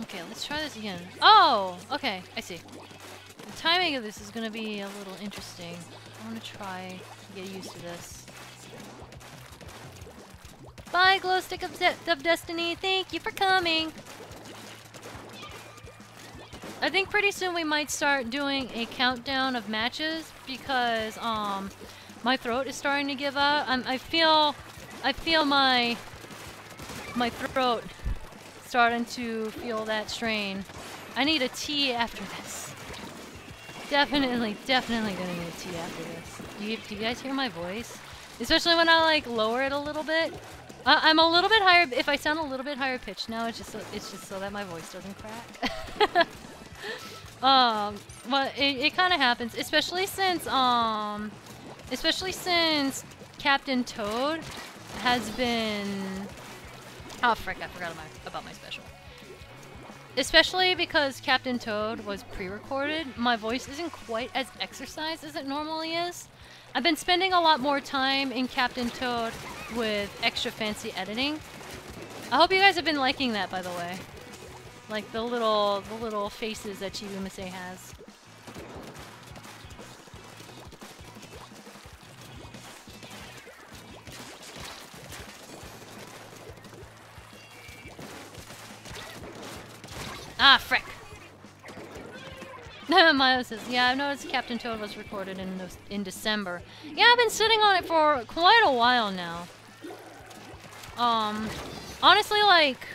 Okay, let's try this again. Oh, okay, I see. The timing of this is gonna be a little interesting. I wanna try to get used to this. Bye, glow stick of, De of destiny. Thank you for coming. I think pretty soon we might start doing a countdown of matches because um my throat is starting to give out. I'm, I feel I feel my my throat starting to feel that strain. I need a tea after this. Definitely, definitely gonna need a tea after this. Do you, do you guys hear my voice? Especially when I like lower it a little bit. I'm a little bit higher. If I sound a little bit higher pitched now, it's just so, it's just so that my voice doesn't crack. um, but it, it kind of happens, especially since um, especially since Captain Toad has been. Oh frick! I forgot my, about my special. Especially because Captain Toad was pre-recorded, my voice isn't quite as exercised as it normally is. I've been spending a lot more time in Captain Toad with extra fancy editing. I hope you guys have been liking that, by the way. Like the little, the little faces that Chibi has. Ah, frick. Milo says, yeah, I've noticed Captain Toad was recorded in in December. Yeah, I've been sitting on it for quite a while now. Um, honestly, like,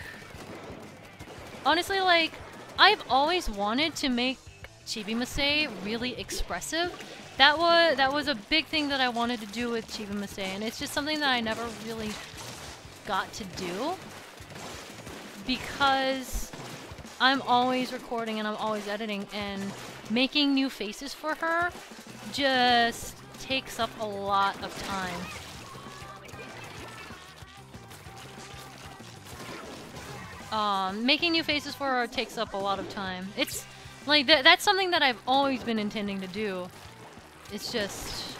honestly, like, I've always wanted to make Chibi Masae really expressive. That was that was a big thing that I wanted to do with Chibi Masae, and it's just something that I never really got to do because I'm always recording and I'm always editing and making new faces for her just takes up a lot of time. Um, making new faces for her takes up a lot of time. It's like th that's something that I've always been intending to do. It's just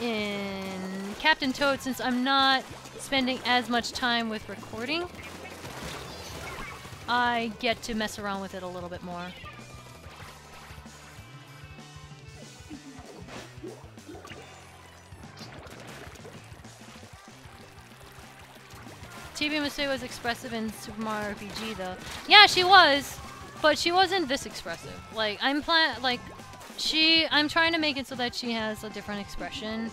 in Captain Toad, since I'm not spending as much time with recording, I get to mess around with it a little bit more. Chibi Masae was expressive in Super Mario RPG though. Yeah, she was, but she wasn't this expressive. Like, I'm plan like, she, I'm trying to make it so that she has a different expression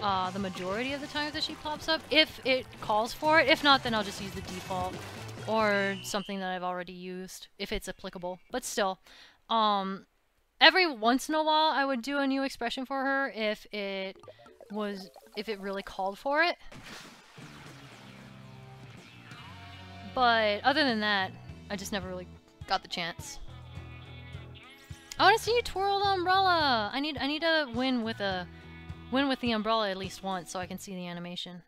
uh, the majority of the times that she pops up, if it calls for it. If not, then I'll just use the default or something that I've already used if it's applicable. But still, um, every once in a while I would do a new expression for her if it was if it really called for it. But other than that, I just never really got the chance. I want to see you twirl the umbrella. I need I need to win with a win with the umbrella at least once so I can see the animation.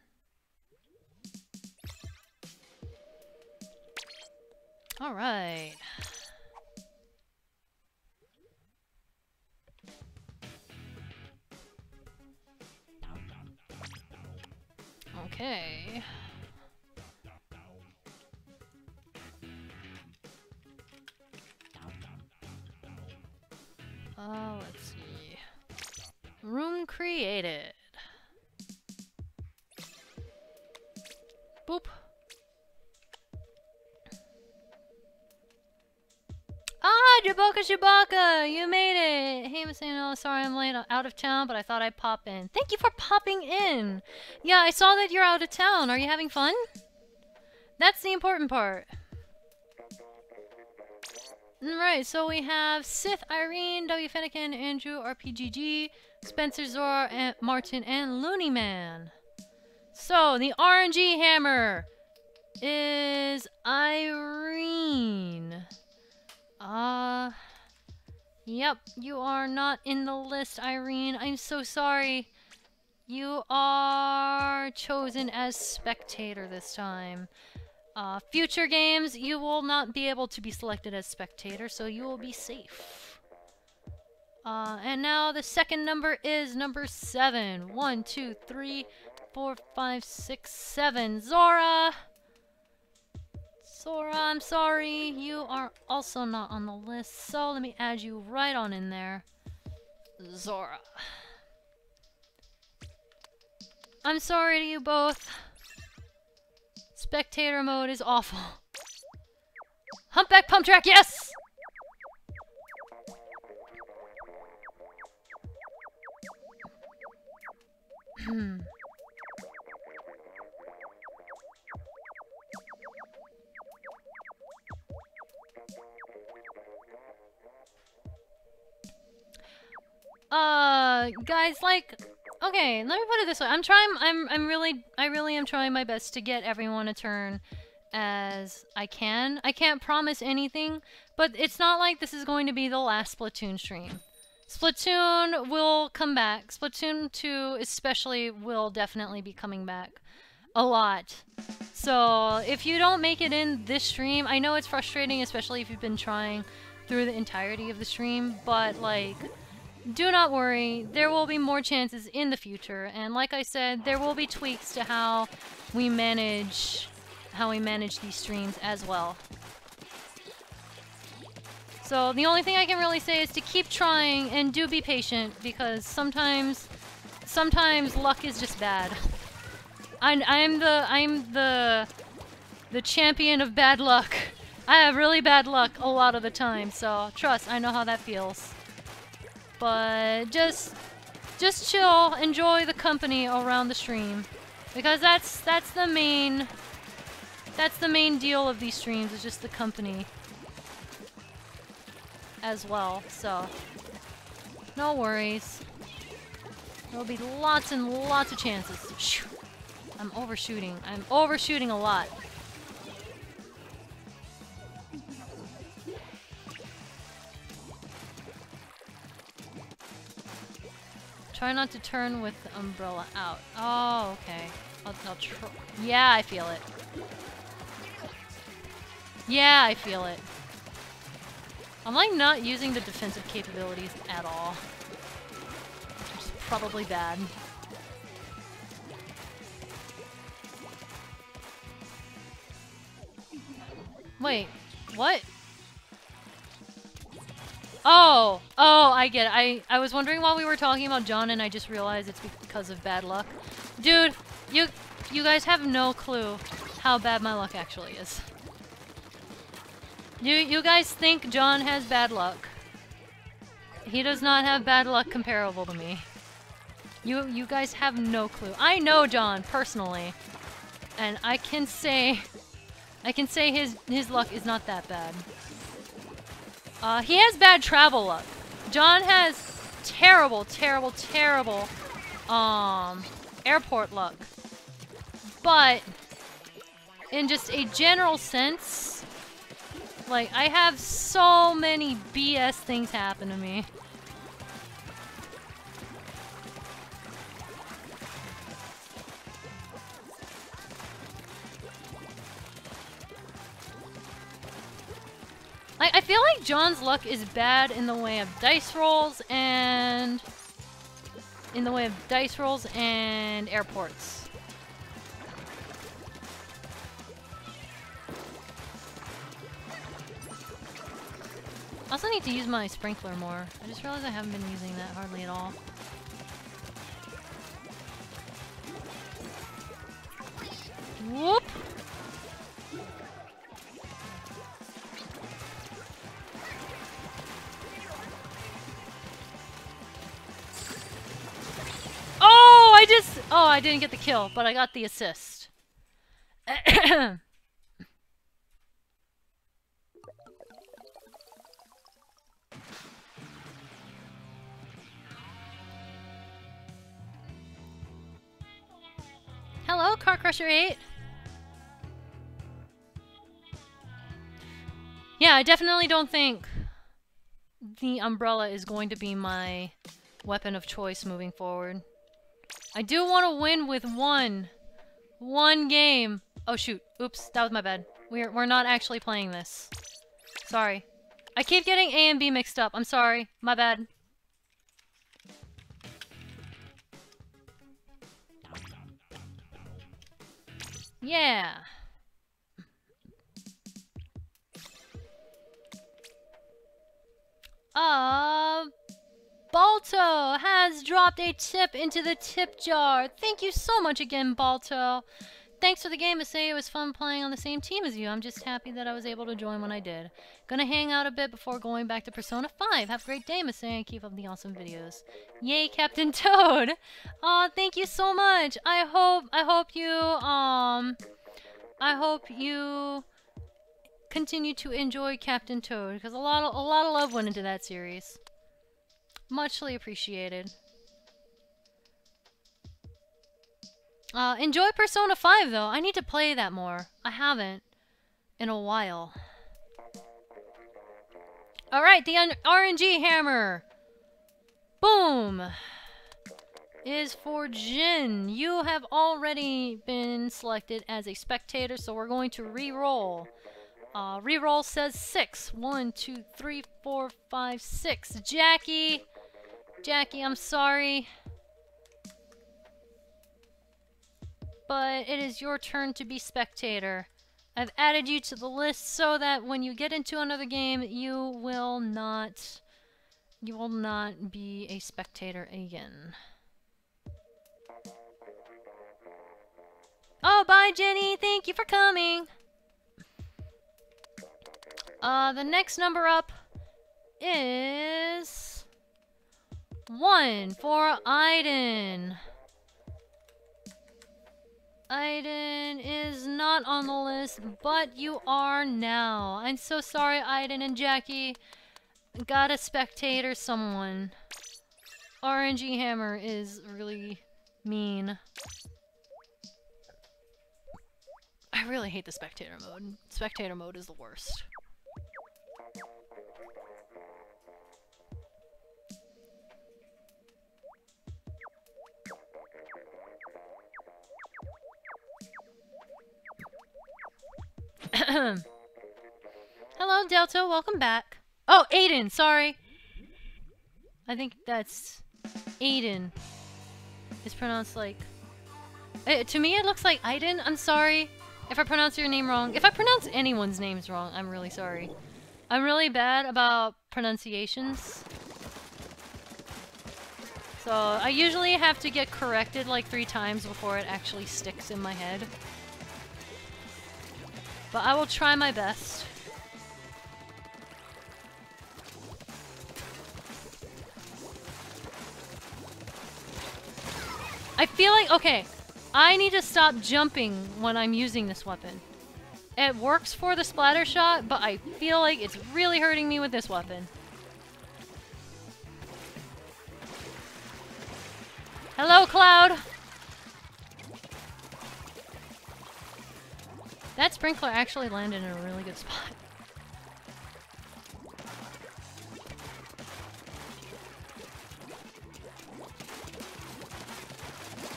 All right. Okay. Uh, let's see. Room created. Boop. Ah, Jabaka Shabaka, you made it. Hey, saying, oh, sorry I'm late, out of town, but I thought I'd pop in. Thank you for popping in. Yeah, I saw that you're out of town. Are you having fun? That's the important part. Right, so we have Sith, Irene, W. Fennekin, Andrew, RPGG, Spencer, Zora, and Martin, and Looney Man. So, the RNG hammer is Irene. Uh, yep, you are not in the list, Irene. I'm so sorry. You are chosen as spectator this time. Uh, future games, you will not be able to be selected as spectator, so you will be safe. Uh, and now the second number is number seven. One, two, three, four, five, six, seven. Zora! Zora, I'm sorry. You are also not on the list, so let me add you right on in there. Zora. I'm sorry to you both. Spectator mode is awful. Humpback pump track, yes! Hmm. uh, guys, like, okay, let me put it this way. I'm trying, I'm, I'm really, I really am trying my best to get everyone a turn as I can. I can't promise anything, but it's not like this is going to be the last Splatoon stream. Splatoon will come back. Splatoon 2 especially will definitely be coming back a lot. So if you don't make it in this stream, I know it's frustrating, especially if you've been trying through the entirety of the stream, but like, do not worry, there will be more chances in the future, and like I said, there will be tweaks to how we manage how we manage these streams as well. So the only thing I can really say is to keep trying and do be patient because sometimes sometimes luck is just bad. I'm, I'm the I'm the the champion of bad luck. I have really bad luck a lot of the time, so trust, I know how that feels. But just just chill, enjoy the company around the stream. Because that's that's the main that's the main deal of these streams, is just the company as well, so no worries. There'll be lots and lots of chances. I'm overshooting. I'm overshooting a lot. Try not to turn with the umbrella out. Oh, okay. I'll, I'll yeah, I feel it. Yeah, I feel it. I'm like not using the defensive capabilities at all. Which is probably bad. Wait, what? Oh, oh, I get it. I, I was wondering while we were talking about John and I just realized it's because of bad luck. Dude, you, you guys have no clue how bad my luck actually is. You you guys think John has bad luck. He does not have bad luck comparable to me. You you guys have no clue. I know John personally. And I can say I can say his his luck is not that bad. Uh, he has bad travel luck. John has terrible, terrible, terrible um airport luck. But in just a general sense, like, I have so many BS things happen to me. I, I feel like John's luck is bad in the way of dice rolls and... In the way of dice rolls and airports. I also need to use my sprinkler more. I just realized I haven't been using that hardly at all. Whoop! Oh, I just... Oh, I didn't get the kill, but I got the assist. Hello, Car Crusher 8. Yeah, I definitely don't think the umbrella is going to be my weapon of choice moving forward. I do want to win with one. One game. Oh, shoot. Oops, that was my bad. We're, we're not actually playing this. Sorry. I keep getting A and B mixed up. I'm sorry. My bad. Yeah. Uh, Balto has dropped a tip into the tip jar. Thank you so much again, Balto. Thanks for the game, say It was fun playing on the same team as you. I'm just happy that I was able to join when I did. Gonna hang out a bit before going back to Persona 5. Have a great day, Masae, and keep up the awesome videos. Yay, Captain Toad! Aw, uh, thank you so much. I hope, I hope you, um, I hope you continue to enjoy Captain Toad because a lot of a lot of love went into that series. Muchly appreciated. Uh, enjoy Persona 5 though. I need to play that more. I haven't in a while. Alright, the RNG hammer. Boom. Is for Jin. You have already been selected as a spectator, so we're going to re-roll. Uh, reroll says six. One, two, three, four, five, six. Jackie! Jackie, I'm sorry. But it is your turn to be spectator. I've added you to the list so that when you get into another game, you will not... You will not be a spectator again. Oh, bye, Jenny! Thank you for coming! Uh, the next number up is... One for Aiden. Aiden is not on the list, but you are now. I'm so sorry, Aiden and Jackie. Got a spectator someone. RNG Hammer is really mean. I really hate the spectator mode. Spectator mode is the worst. Hello, Delta. Welcome back. Oh, Aiden. Sorry. I think that's Aiden. It's pronounced like... Uh, to me, it looks like Aiden. I'm sorry if I pronounce your name wrong. If I pronounce anyone's names wrong, I'm really sorry. I'm really bad about pronunciations. So I usually have to get corrected like three times before it actually sticks in my head. But I will try my best. I feel like, okay, I need to stop jumping when I'm using this weapon. It works for the splatter shot, but I feel like it's really hurting me with this weapon. Hello, Cloud! That sprinkler actually landed in a really good spot.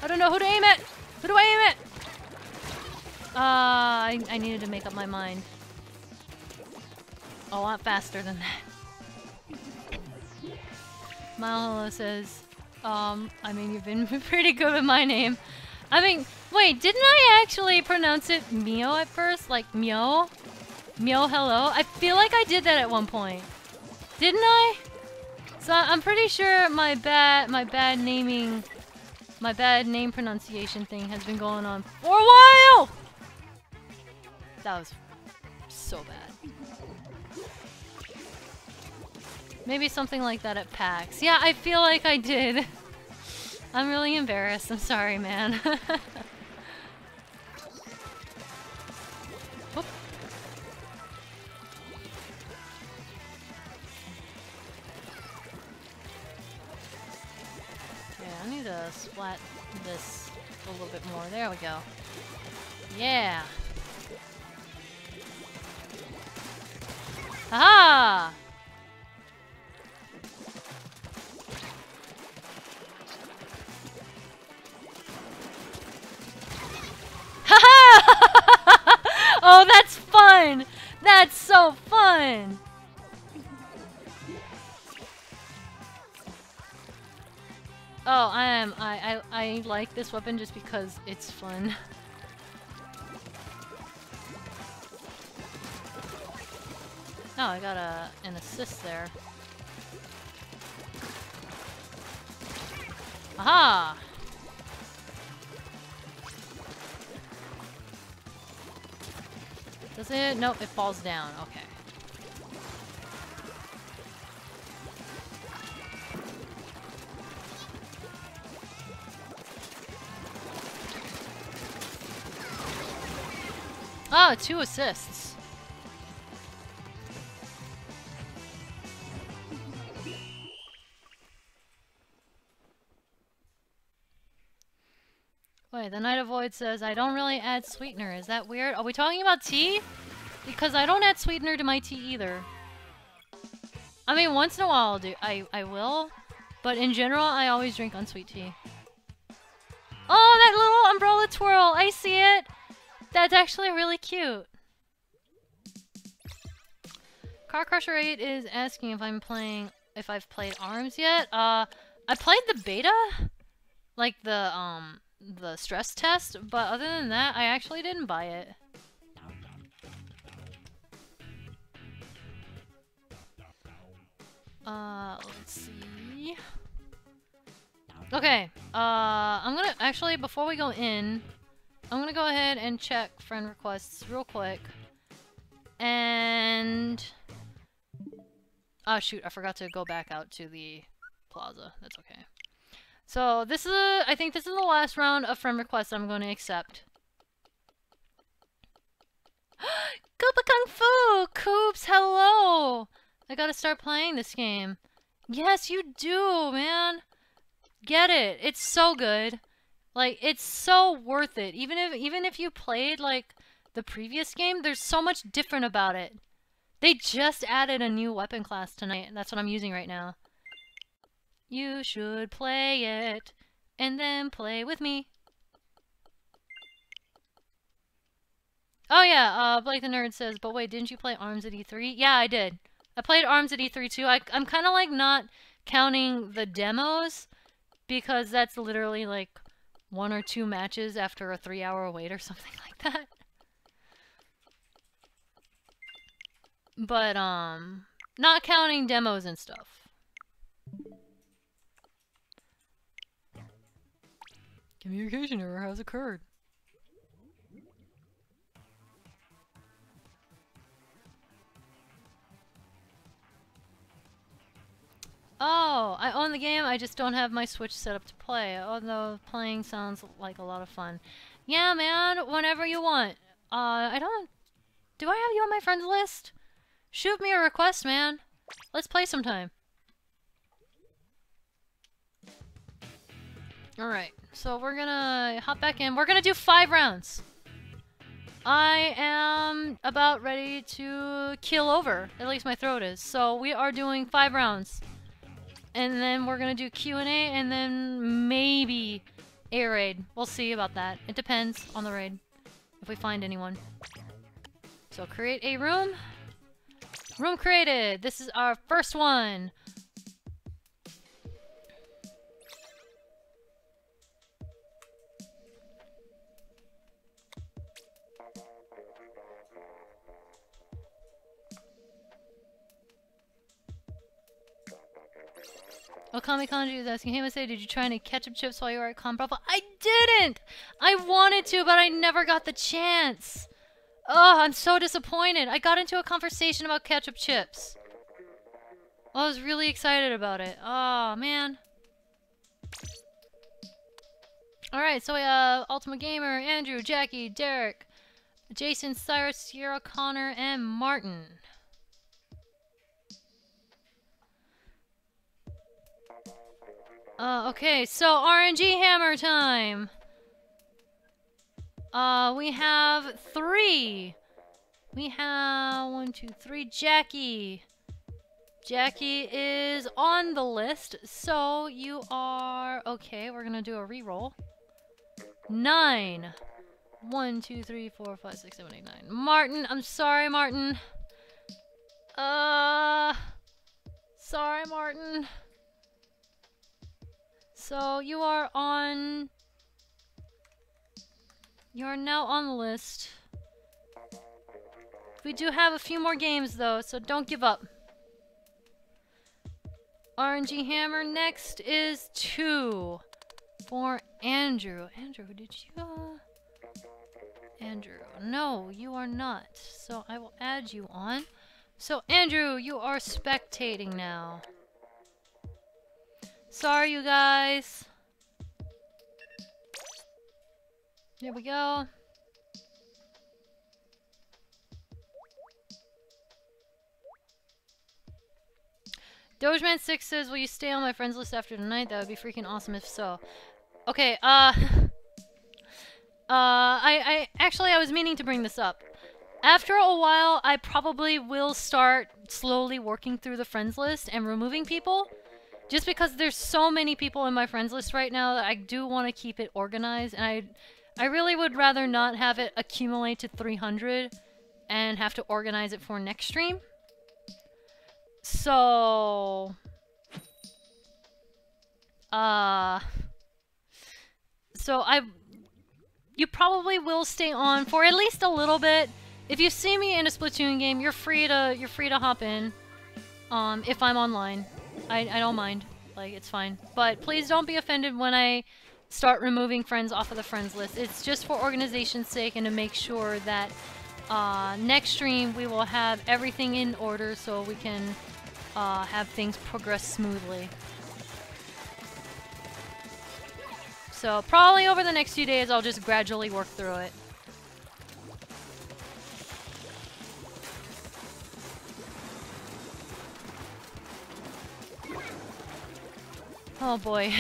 I don't know who to aim at! Who do I aim at? Uh, I, I needed to make up my mind. A lot faster than that. Mahalo says, um, I mean, you've been pretty good with my name. I mean, wait, didn't I actually pronounce it Mio at first? Like Mio? Mio hello? I feel like I did that at one point. Didn't I? So I'm pretty sure my bad my bad naming my bad name pronunciation thing has been going on for a while! That was so bad. Maybe something like that at PAX. Yeah, I feel like I did. I'm really embarrassed. I'm sorry, man. splat this a little bit more. There we go. Yeah. Aha! oh, that's fun! That's so fun! Oh, I I, I, I like this weapon just because it's fun. oh, I got a, an assist there. Aha! Does it? Nope, it falls down. Okay. Oh, two assists. Wait, the Night of Void says, I don't really add sweetener. Is that weird? Are we talking about tea? Because I don't add sweetener to my tea either. I mean, once in a while I'll do, I, I will, but in general, I always drink unsweet tea. Oh, that little umbrella twirl! I see it! That's actually really cute. Car Crusher 8 is asking if I'm playing, if I've played ARMS yet. Uh, I played the beta, like the, um, the stress test, but other than that, I actually didn't buy it. Uh, let's see. Okay, uh, I'm gonna, actually, before we go in, I'm gonna go ahead and check friend requests real quick. And... Oh shoot, I forgot to go back out to the plaza. That's okay. So this is, a, I think this is the last round of friend requests I'm going to accept. Koopa Kung Fu! Coops, hello! I gotta start playing this game. Yes, you do, man! Get it. It's so good. Like, it's so worth it. Even if even if you played, like, the previous game, there's so much different about it. They just added a new weapon class tonight. And that's what I'm using right now. You should play it, and then play with me. Oh yeah, uh, Blake the Nerd says, but wait, didn't you play ARMS at E3? Yeah, I did. I played ARMS at E3 too. I, I'm kind of like not counting the demos, because that's literally like one or two matches after a three hour wait or something like that. But, um, not counting demos and stuff. Communication error has occurred. Oh, I own the game, I just don't have my Switch set up to play, although playing sounds like a lot of fun. Yeah, man, whenever you want. Uh, I don't... Do I have you on my friends list? Shoot me a request, man. Let's play sometime. Alright, so we're gonna hop back in. We're gonna do five rounds. I am about ready to kill over. At least my throat is. So we are doing five rounds and then we're gonna do Q&A, and then maybe a raid. We'll see about that. It depends on the raid, if we find anyone. So create a room. Room created! This is our first one! Okami Kanji is asking, hey say, did you try any ketchup chips while you were at Con I didn't! I wanted to, but I never got the chance. Oh, I'm so disappointed. I got into a conversation about ketchup chips. I was really excited about it. Oh, man. Alright, so we have Ultimate Gamer, Andrew, Jackie, Derek, Jason, Cyrus, Sierra, Connor, and Martin. Uh, okay, so RNG hammer time. Uh, we have three. We have one, two, three. Jackie. Jackie is on the list, so you are... Okay, we're gonna do a reroll. Nine. One, two, three, four, five, six, seven, eight, nine. Martin, I'm sorry, Martin. Uh... Sorry, Martin. So you are on... You are now on the list. We do have a few more games though, so don't give up. RNG Hammer next is two for Andrew. Andrew, did you? Uh... Andrew, no, you are not. So I will add you on. So Andrew, you are spectating now. Sorry, you guys. There we go. Dogeman 6 says, will you stay on my friends list after tonight? That would be freaking awesome if so. Okay, uh... Uh, I, I... Actually, I was meaning to bring this up. After a while, I probably will start slowly working through the friends list and removing people. Just because there's so many people in my friends list right now that I do want to keep it organized. And I, I really would rather not have it accumulate to 300 and have to organize it for next stream. So... Uh... So I... You probably will stay on for at least a little bit. If you see me in a Splatoon game, you're free to you're free to hop in. Um, if I'm online. I, I don't mind. Like, it's fine. But please don't be offended when I start removing friends off of the friends list. It's just for organization's sake and to make sure that uh, next stream we will have everything in order so we can uh, have things progress smoothly. So probably over the next few days I'll just gradually work through it. Oh boy.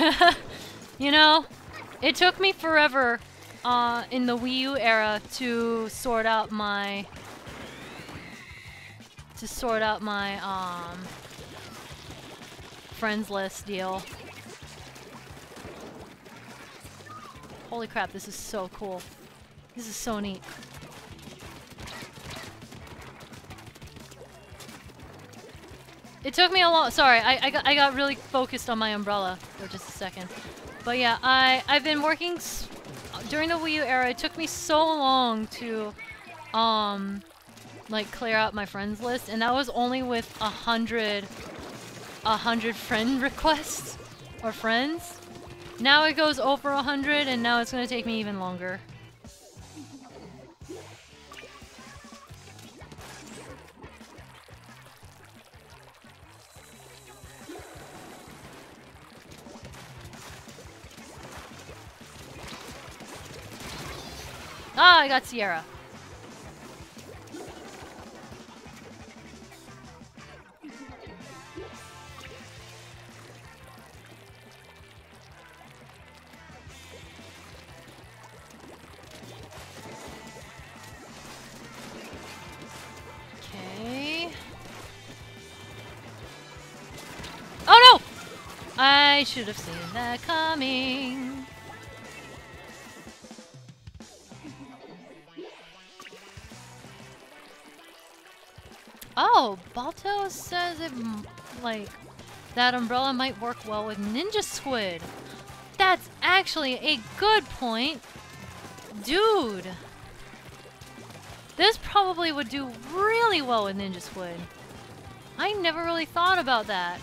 you know, it took me forever uh, in the Wii U era to sort out my to sort out my um, friends list deal. Holy crap, this is so cool. This is so neat. It took me a long- sorry, I, I, got, I got really focused on my umbrella for just a second. But yeah, I, I've been working during the Wii U era. It took me so long to, um, like clear out my friends list, and that was only with a hundred, a hundred friend requests or friends. Now it goes over a hundred, and now it's gonna take me even longer. Ah, I got Sierra. Okay. Oh no! I should have seen that coming. Oh, Balto says it, like, that umbrella might work well with Ninja Squid. That's actually a good point. Dude. This probably would do really well with Ninja Squid. I never really thought about that.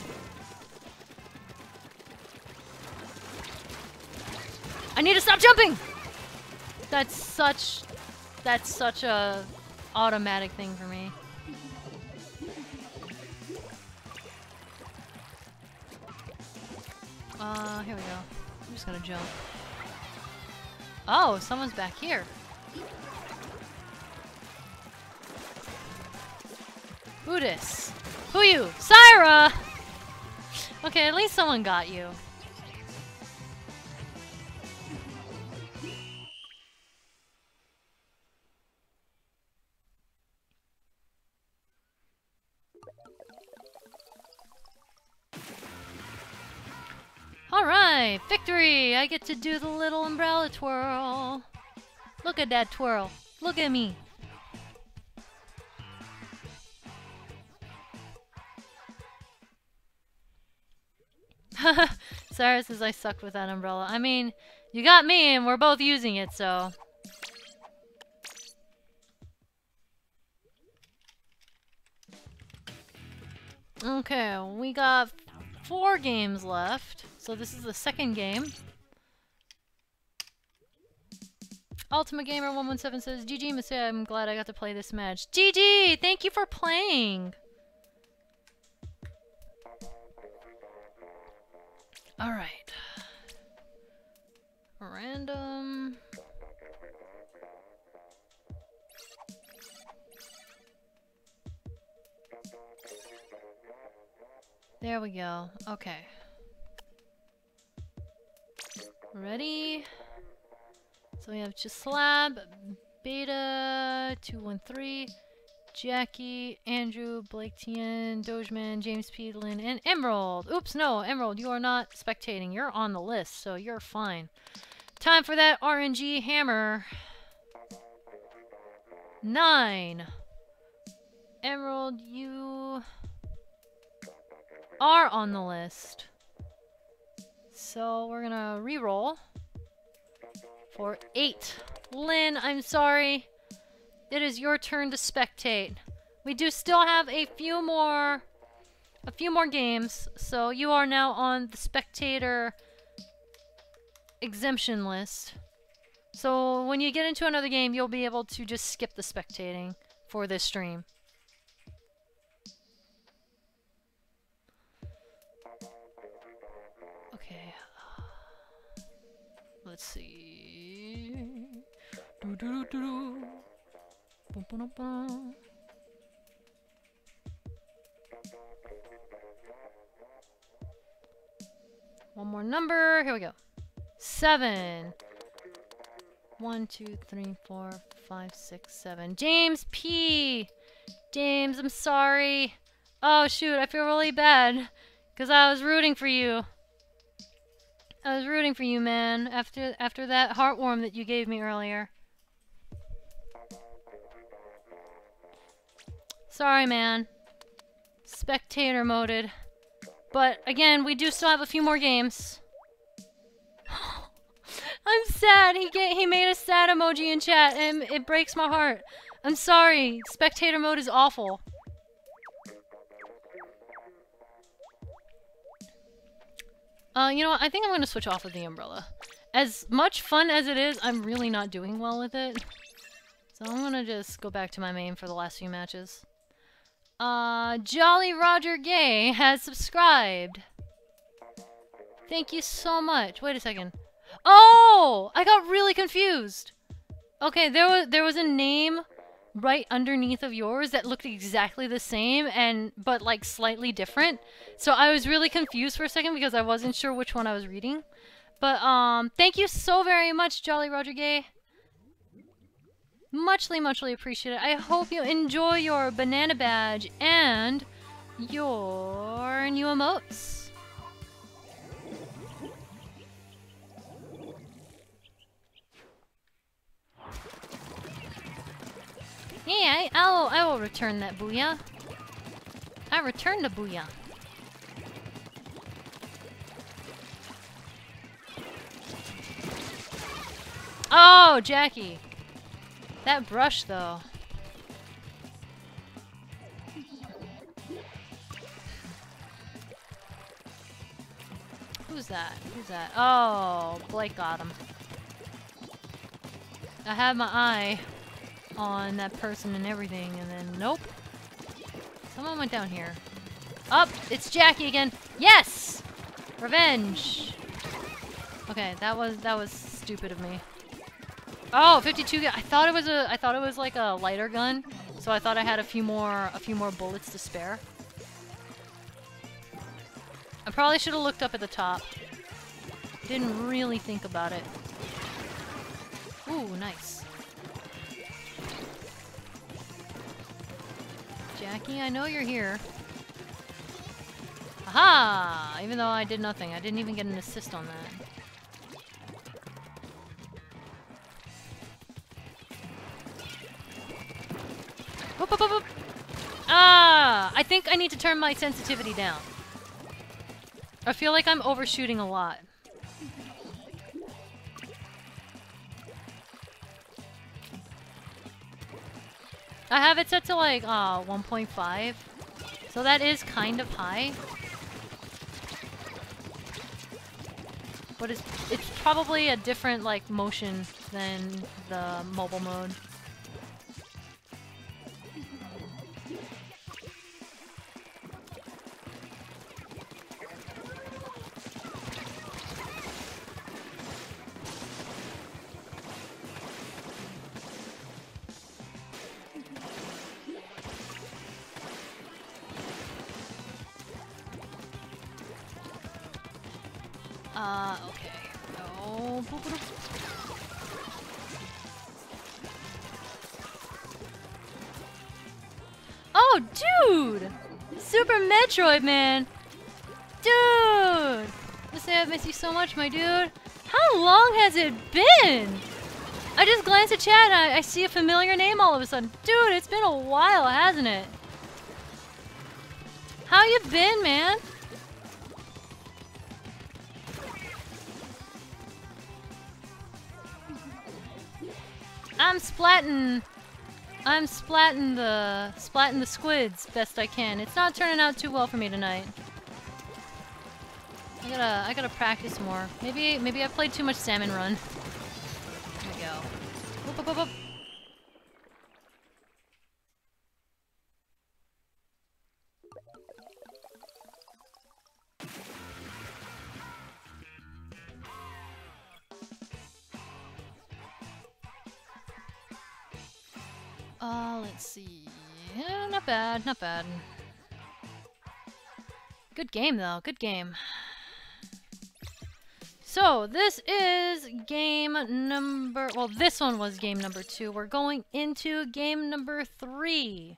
I need to stop jumping! That's such... That's such a automatic thing for me. Uh, here we go. I'm just gonna jump. Oh, someone's back here. Buddhist. Who you? Syra! Okay, at least someone got you. Alright, victory! I get to do the little umbrella twirl. Look at that twirl. Look at me. Sarah says I sucked with that umbrella. I mean, you got me and we're both using it, so... Okay, we got four games left. So this is the second game. Ultimate Gamer 117 says, GG, Missy, I'm glad I got to play this match. GG! Thank you for playing! Alright. Random... There we go. Okay. Ready? So we have Chislab, Beta, 213, Jackie, Andrew, Blake Tien, Dogeman, James Peedlin, and Emerald. Oops, no, Emerald, you are not spectating. You're on the list, so you're fine. Time for that RNG hammer. Nine. Emerald, you are on the list. So we're gonna re-roll for eight. Lynn, I'm sorry. It is your turn to spectate. We do still have a few more a few more games, so you are now on the spectator exemption list. So when you get into another game, you'll be able to just skip the spectating for this stream. Let's see. One more number. Here we go. Seven. One, two, three, four, five, six, seven. James P. James, I'm sorry. Oh shoot, I feel really bad. Cause I was rooting for you. I was rooting for you, man, after after that heartwarm that you gave me earlier. Sorry, man. Spectator moded. But again, we do still have a few more games. I'm sad. He get, he made a sad emoji in chat, and it breaks my heart. I'm sorry. Spectator mode is awful. Uh, you know what? I think I'm gonna switch off of the umbrella. As much fun as it is, I'm really not doing well with it. So I'm gonna just go back to my main for the last few matches. Uh, Jolly Roger Gay has subscribed. Thank you so much. Wait a second. Oh, I got really confused. Okay, there was there was a name right underneath of yours that looked exactly the same and but like slightly different. So I was really confused for a second because I wasn't sure which one I was reading. But um thank you so very much, Jolly Roger Gay. Muchly, muchly appreciated. I hope you enjoy your banana badge and your new emotes. Yeah, I, I'll, I will return that booyah. I returned the booyah. Oh, Jackie. That brush, though. Who's that? Who's that? Oh, Blake got him. I had my eye on that person and everything, and then nope. Someone went down here. Up! Oh, it's Jackie again! Yes! Revenge! Okay, that was that was stupid of me. Oh, 52 I thought it was a I thought it was like a lighter gun, so I thought I had a few more a few more bullets to spare. I probably should have looked up at the top. Didn't really think about it. Ooh, nice. Jackie, I know you're here. Aha! Even though I did nothing. I didn't even get an assist on that. Ah! I think I need to turn my sensitivity down. I feel like I'm overshooting a lot. I have it set to like uh, 1.5. So that is kind of high. But it's, it's probably a different, like, motion than the mobile mode. Uh, okay. Oh, boop. Oh, dude! Super Metroid, man! Dude! I say I miss you so much, my dude. How long has it been? I just glanced at chat and I, I see a familiar name all of a sudden. Dude, it's been a while, hasn't it? How you been, man? I'm splatting. I'm splatting the splatting the squids best I can. It's not turning out too well for me tonight. I gotta I gotta practice more. Maybe maybe I played too much Salmon Run. There we go. Whoop, whoop, whoop, Uh, let's see. Yeah, not bad, not bad. Good game, though. Good game. So, this is game number... Well, this one was game number two. We're going into game number three.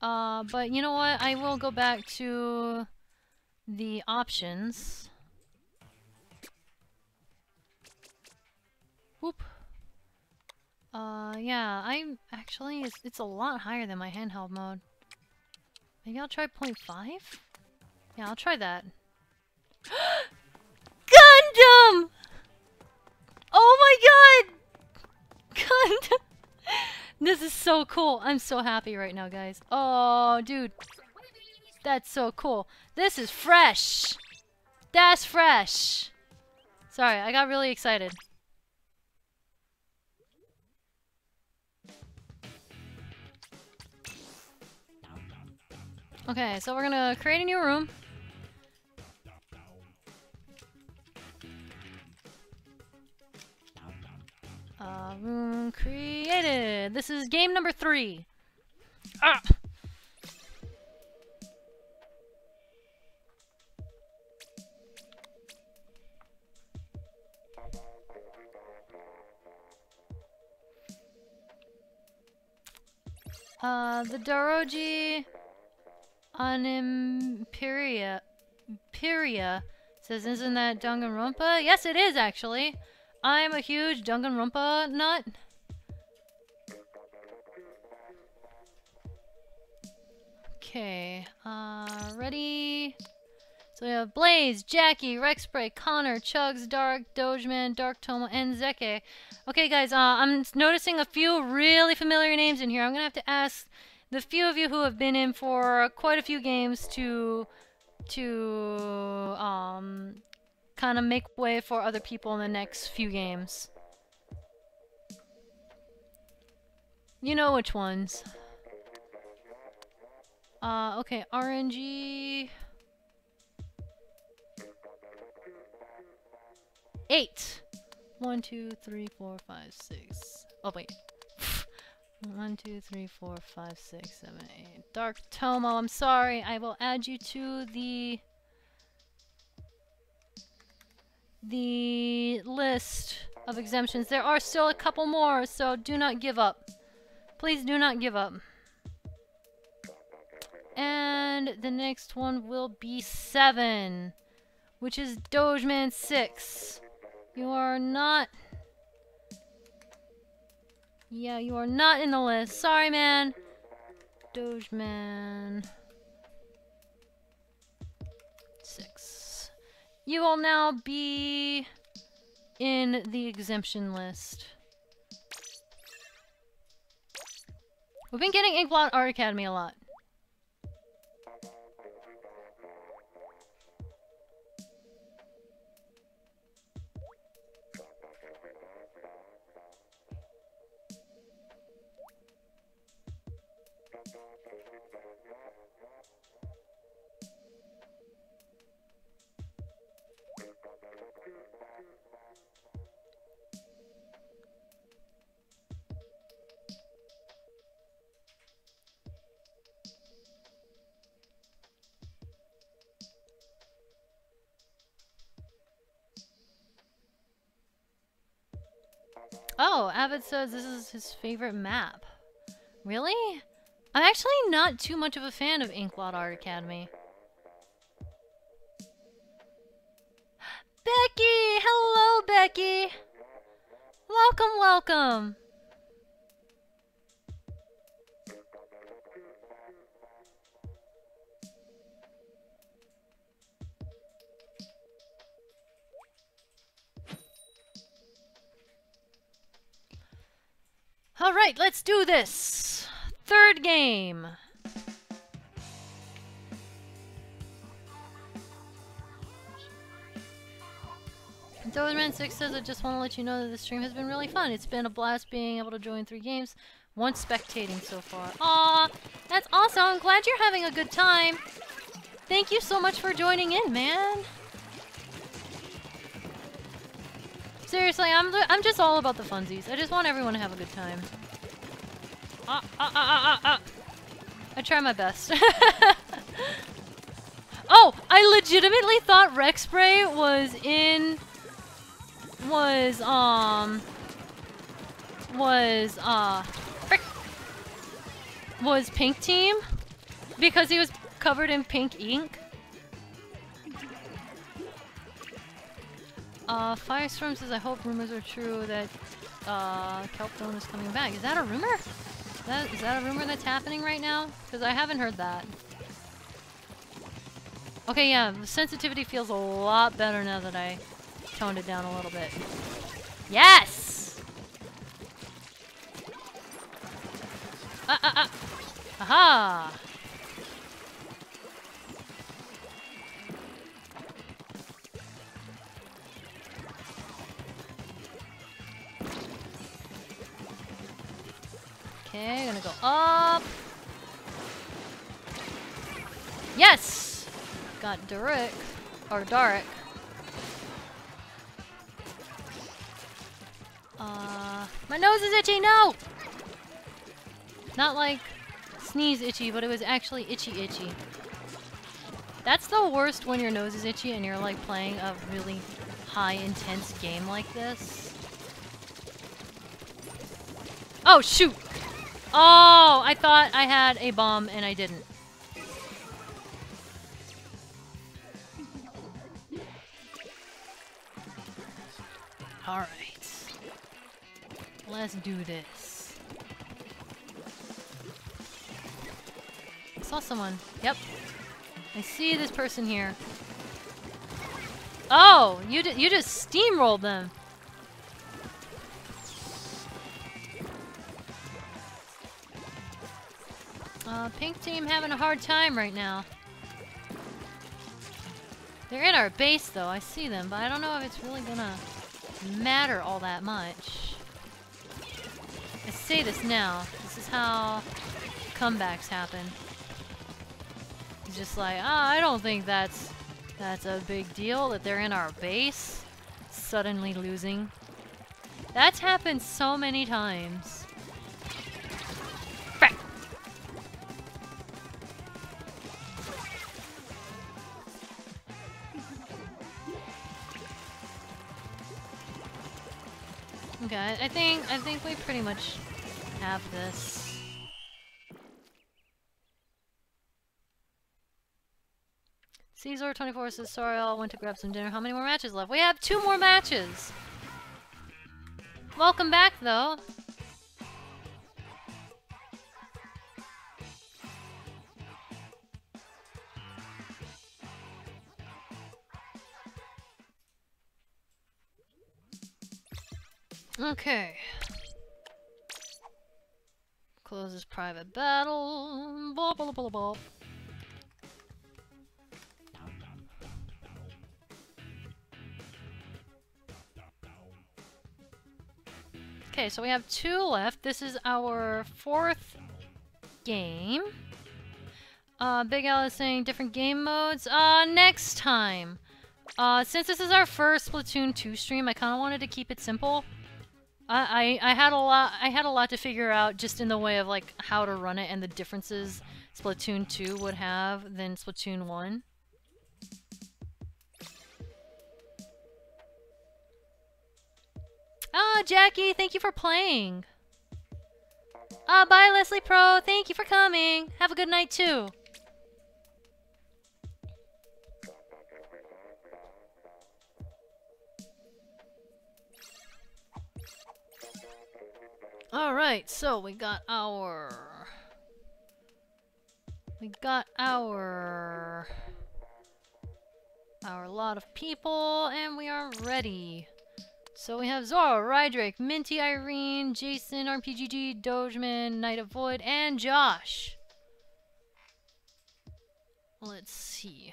Uh, but you know what? I will go back to the options. Uh, yeah, I'm actually, it's, it's a lot higher than my handheld mode. Maybe I'll try 0.5? Yeah, I'll try that. Gundam! Oh my god! Gundam! this is so cool. I'm so happy right now, guys. Oh, dude. That's so cool. This is fresh. That's fresh. Sorry, I got really excited. Okay, so we're gonna create a new room. Uh, room created. This is game number three. Ah! Uh, the Doroji on Imperia, says, isn't that Danganronpa? Yes, it is, actually. I'm a huge Danganronpa nut. Okay, uh, ready? So we have Blaze, Jackie, Rexspray, Connor, Chugs, Dark, Dogeman, Dark Tomo, and Zeke. Okay, guys, uh, I'm noticing a few really familiar names in here. I'm gonna have to ask the few of you who have been in for quite a few games to to um kind of make way for other people in the next few games. You know which ones. Uh, okay, RNG... Eight! One, two, three, four, five, six. Oh, wait. One, two, three, four, five, six, seven, eight. Dark Tomo, I'm sorry. I will add you to the the list of exemptions. There are still a couple more, so do not give up. Please do not give up. And the next one will be seven, which is Dogeman 6. You are not... Yeah, you are not in the list. Sorry, man. Dogeman... 6. You will now be in the exemption list. We've been getting Inkblot Art Academy a lot. Oh, Avid says this is his favorite map. Really? I'm actually not too much of a fan of Inkblot Art Academy. Becky! Hello, Becky! Welcome, welcome! All right, let's do this. Third game. Dogeman 6 says, I just want to let you know that the stream has been really fun. It's been a blast being able to join three games, once spectating so far. Aw, that's awesome. I'm glad you're having a good time. Thank you so much for joining in, man. Seriously, I'm I'm just all about the funsies. I just want everyone to have a good time. Ah, ah, ah, ah, ah, ah. I try my best. oh, I legitimately thought Rex Spray was in was um was uh frick, was pink team because he was covered in pink ink. Uh, Firestorm says, I hope rumors are true that uh, is coming back. Is that a rumor? Is that, is that a rumor that's happening right now? Because I haven't heard that. Okay, yeah, the sensitivity feels a lot better now that I toned it down a little bit. Yes! Ah, ah, ah. Aha! Okay, gonna go up. Yes! Got Derek. Or Darek. Uh, my nose is itchy, no! Not like sneeze itchy, but it was actually itchy itchy. That's the worst when your nose is itchy and you're like playing a really high intense game like this. Oh shoot! Oh, I thought I had a bomb and I didn't. Alright. Let's do this. I saw someone. Yep. I see this person here. Oh, you, you just steamrolled them. Uh, pink team having a hard time right now. They're in our base though, I see them, but I don't know if it's really gonna matter all that much. I say this now. This is how comebacks happen. It's just like, ah, oh, I don't think that's that's a big deal that they're in our base, suddenly losing. That's happened so many times. Okay, I think I think we pretty much have this. Caesar24 says, sorry, I went to grab some dinner. How many more matches left? We have two more matches! Welcome back, though. Okay. Closes private battle. Blah, blah, blah, blah. Okay, so we have two left. This is our fourth game. Uh, Big Al is saying different game modes. Uh, next time. Uh, since this is our first Splatoon 2 stream, I kind of wanted to keep it simple. I, I, had a lot I had a lot to figure out just in the way of like how to run it and the differences Splatoon 2 would have than Splatoon 1. Ah, Jackie, thank you for playing. Ah, bye Leslie Pro, thank you for coming. Have a good night too. Alright, so we got our... We got our... Our lot of people, and we are ready. So we have Zora, Rydrake, Minty, Irene, Jason, RPGG, Dogeman, Knight of Void, and Josh. Let's see.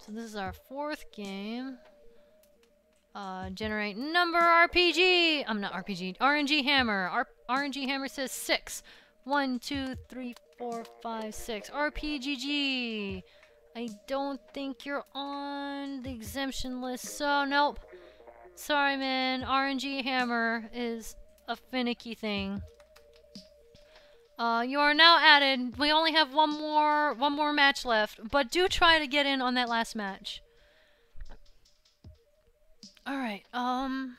So this is our fourth game. Generate number RPG. I'm not RPG. RNG Hammer. R RNG Hammer says six. One, two, three, four, five, six. RPGG. I don't think you're on the exemption list, so nope. Sorry, man. RNG Hammer is a finicky thing. Uh, you are now added. We only have one more one more match left, but do try to get in on that last match. Alright, um...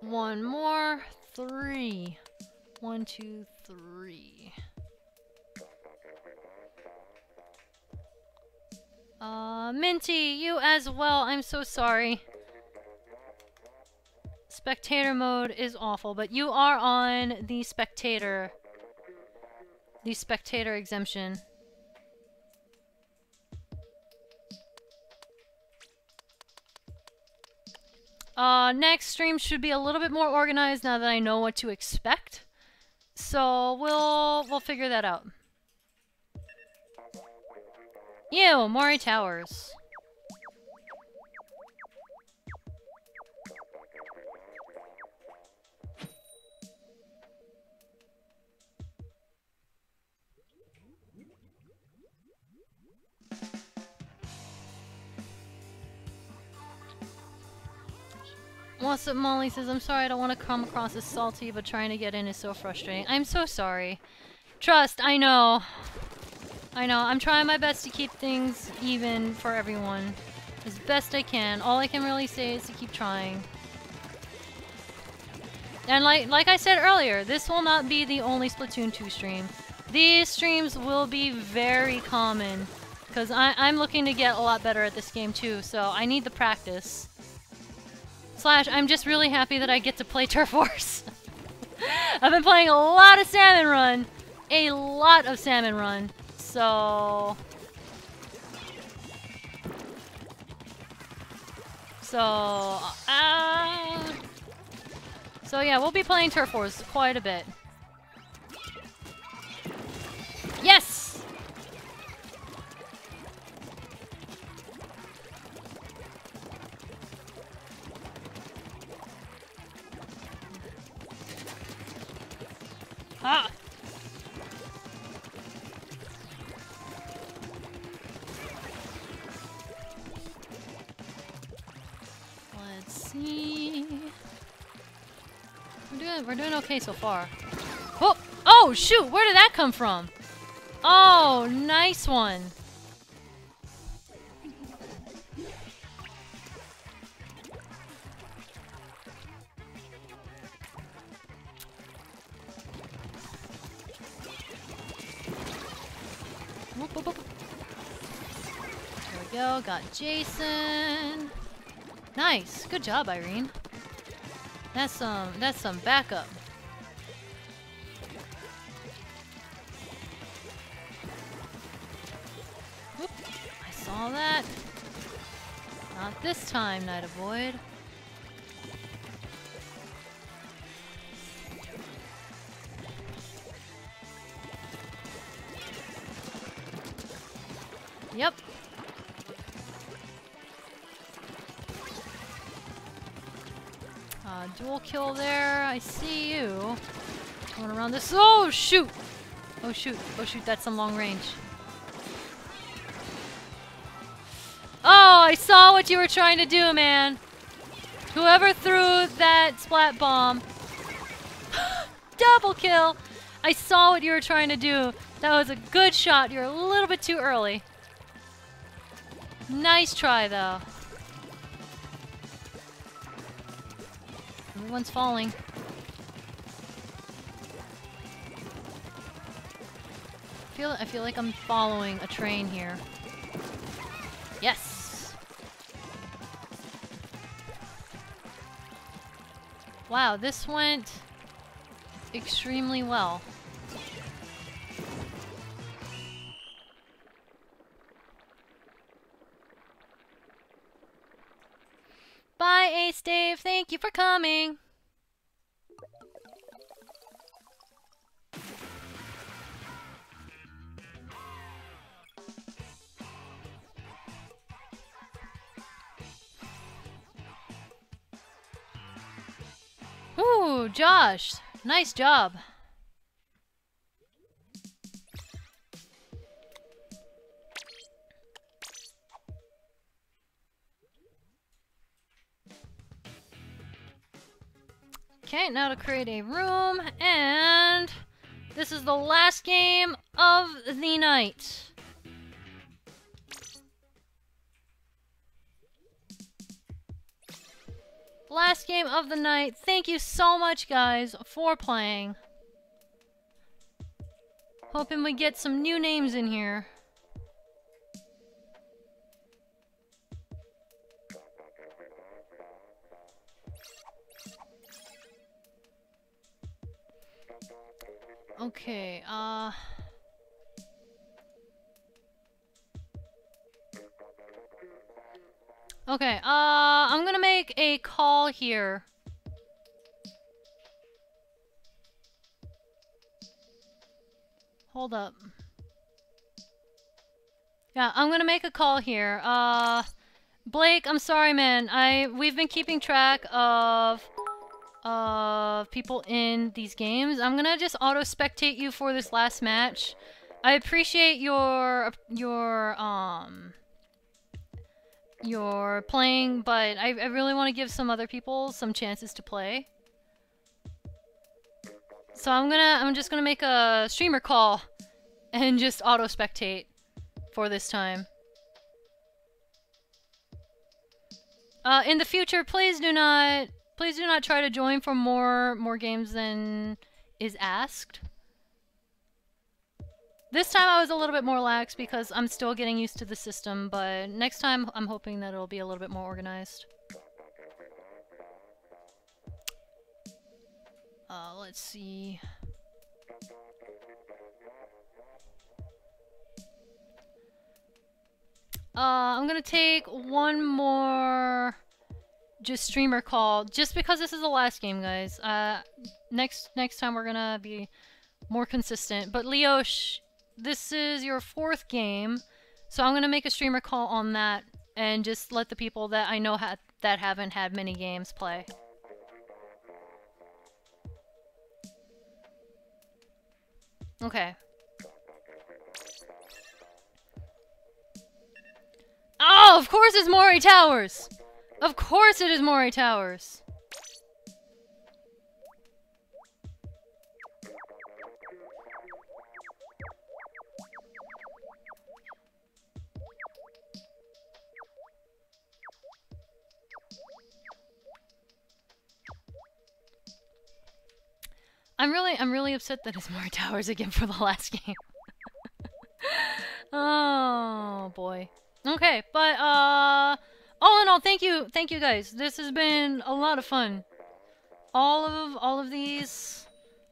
One more. Three. One, two, three. Uh, Minty, you as well. I'm so sorry. Spectator mode is awful, but you are on the spectator. The spectator exemption. Uh, next stream should be a little bit more organized now that I know what to expect. So we'll we'll figure that out. Ew, Moray Towers. What's up, Molly says, I'm sorry I don't want to come across as salty, but trying to get in is so frustrating. I'm so sorry. Trust, I know. I know, I'm trying my best to keep things even for everyone. As best I can. All I can really say is to keep trying. And like like I said earlier, this will not be the only Splatoon 2 stream. These streams will be very common. Because I'm looking to get a lot better at this game too, so I need the practice. Slash, I'm just really happy that I get to play Turf Wars. I've been playing a lot of Salmon Run. A lot of Salmon Run. So... So... Uh, so yeah, we'll be playing Turf Wars quite a bit. Yes! Ah! Let's see. We're doing we're doing okay so far. Oh! Oh shoot! Where did that come from? Oh, nice one. go. Got Jason. Nice. Good job, Irene. That's some that's some backup. Oop, I saw that. Not this time, Knight of Void. Yep, Uh, dual kill there. I see you. Going around this. Oh, shoot! Oh, shoot. Oh, shoot. That's some long range. Oh, I saw what you were trying to do, man. Whoever threw that splat bomb. Double kill! I saw what you were trying to do. That was a good shot. You're a little bit too early. Nice try, though. Everyone's falling. I feel, I feel like I'm following a train here. Yes! Wow, this went extremely well. Bye, Ace Dave. Thank you for coming. Ooh, Josh. Nice job. Okay, now to create a room, and this is the last game of the night. Last game of the night. Thank you so much, guys, for playing. Hoping we get some new names in here. Okay, uh... Okay, uh, I'm gonna make a call here. Hold up. Yeah, I'm gonna make a call here. Uh, Blake, I'm sorry, man. I we've been keeping track of of people in these games. I'm gonna just auto spectate you for this last match. I appreciate your your um your playing, but I, I really want to give some other people some chances to play. So I'm gonna I'm just gonna make a streamer call and just auto spectate for this time. Uh, in the future, please do not please do not try to join for more more games than is asked. This time I was a little bit more lax because I'm still getting used to the system, but next time I'm hoping that it'll be a little bit more organized. Uh, let's see. Uh, I'm gonna take one more just streamer call, just because this is the last game, guys. Uh, next next time we're gonna be more consistent. But Leosh, this is your fourth game, so I'm gonna make a streamer call on that and just let the people that I know ha that haven't had many games play. Okay. Oh, of course it's Moray Towers! Of course it is Moray Towers! I'm really, I'm really upset that it's more Towers again for the last game. oh boy. Okay, but uh, all in all, thank you, thank you guys. This has been a lot of fun. All of all of these,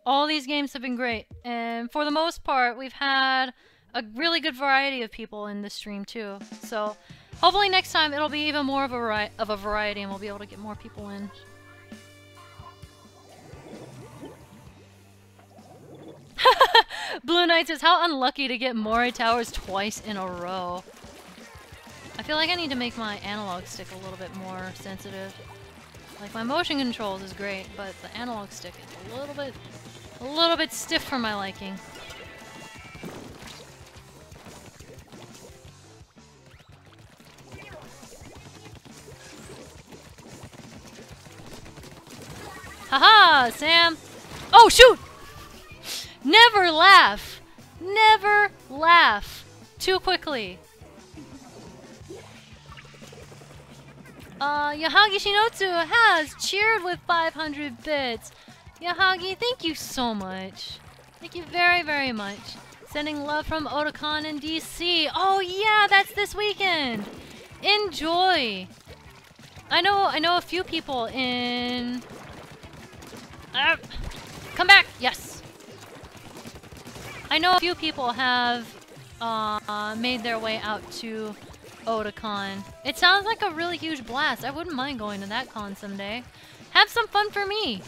all these games have been great, and for the most part, we've had a really good variety of people in this stream too. So hopefully next time it'll be even more of a of a variety, and we'll be able to get more people in. Blue Knight says, how unlucky to get Moray Towers twice in a row. I feel like I need to make my analog stick a little bit more sensitive. Like my motion controls is great, but the analog stick is a little bit, a little bit stiff for my liking. Haha, Sam! Oh, shoot! Never laugh! Never laugh too quickly. Uh, Yahagi Shinotsu has cheered with 500 bits. Yahagi, thank you so much. Thank you very, very much. Sending love from Otakon in DC. Oh yeah, that's this weekend. Enjoy. I know, I know a few people in. Uh, come back. Yes. I know a few people have uh, made their way out to Otakon. It sounds like a really huge blast. I wouldn't mind going to that con someday. Have some fun for me.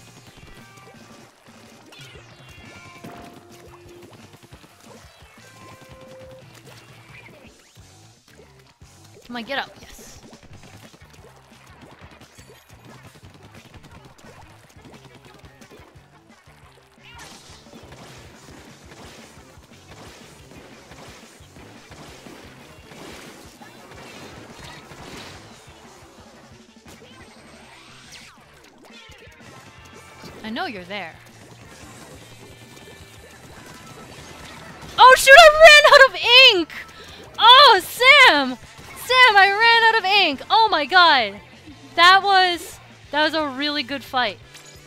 Come on, get up. Yes. Know you're there. Oh shoot, I ran out of ink! Oh, Sam! Sam, I ran out of ink! Oh my god! That was... That was a really good fight.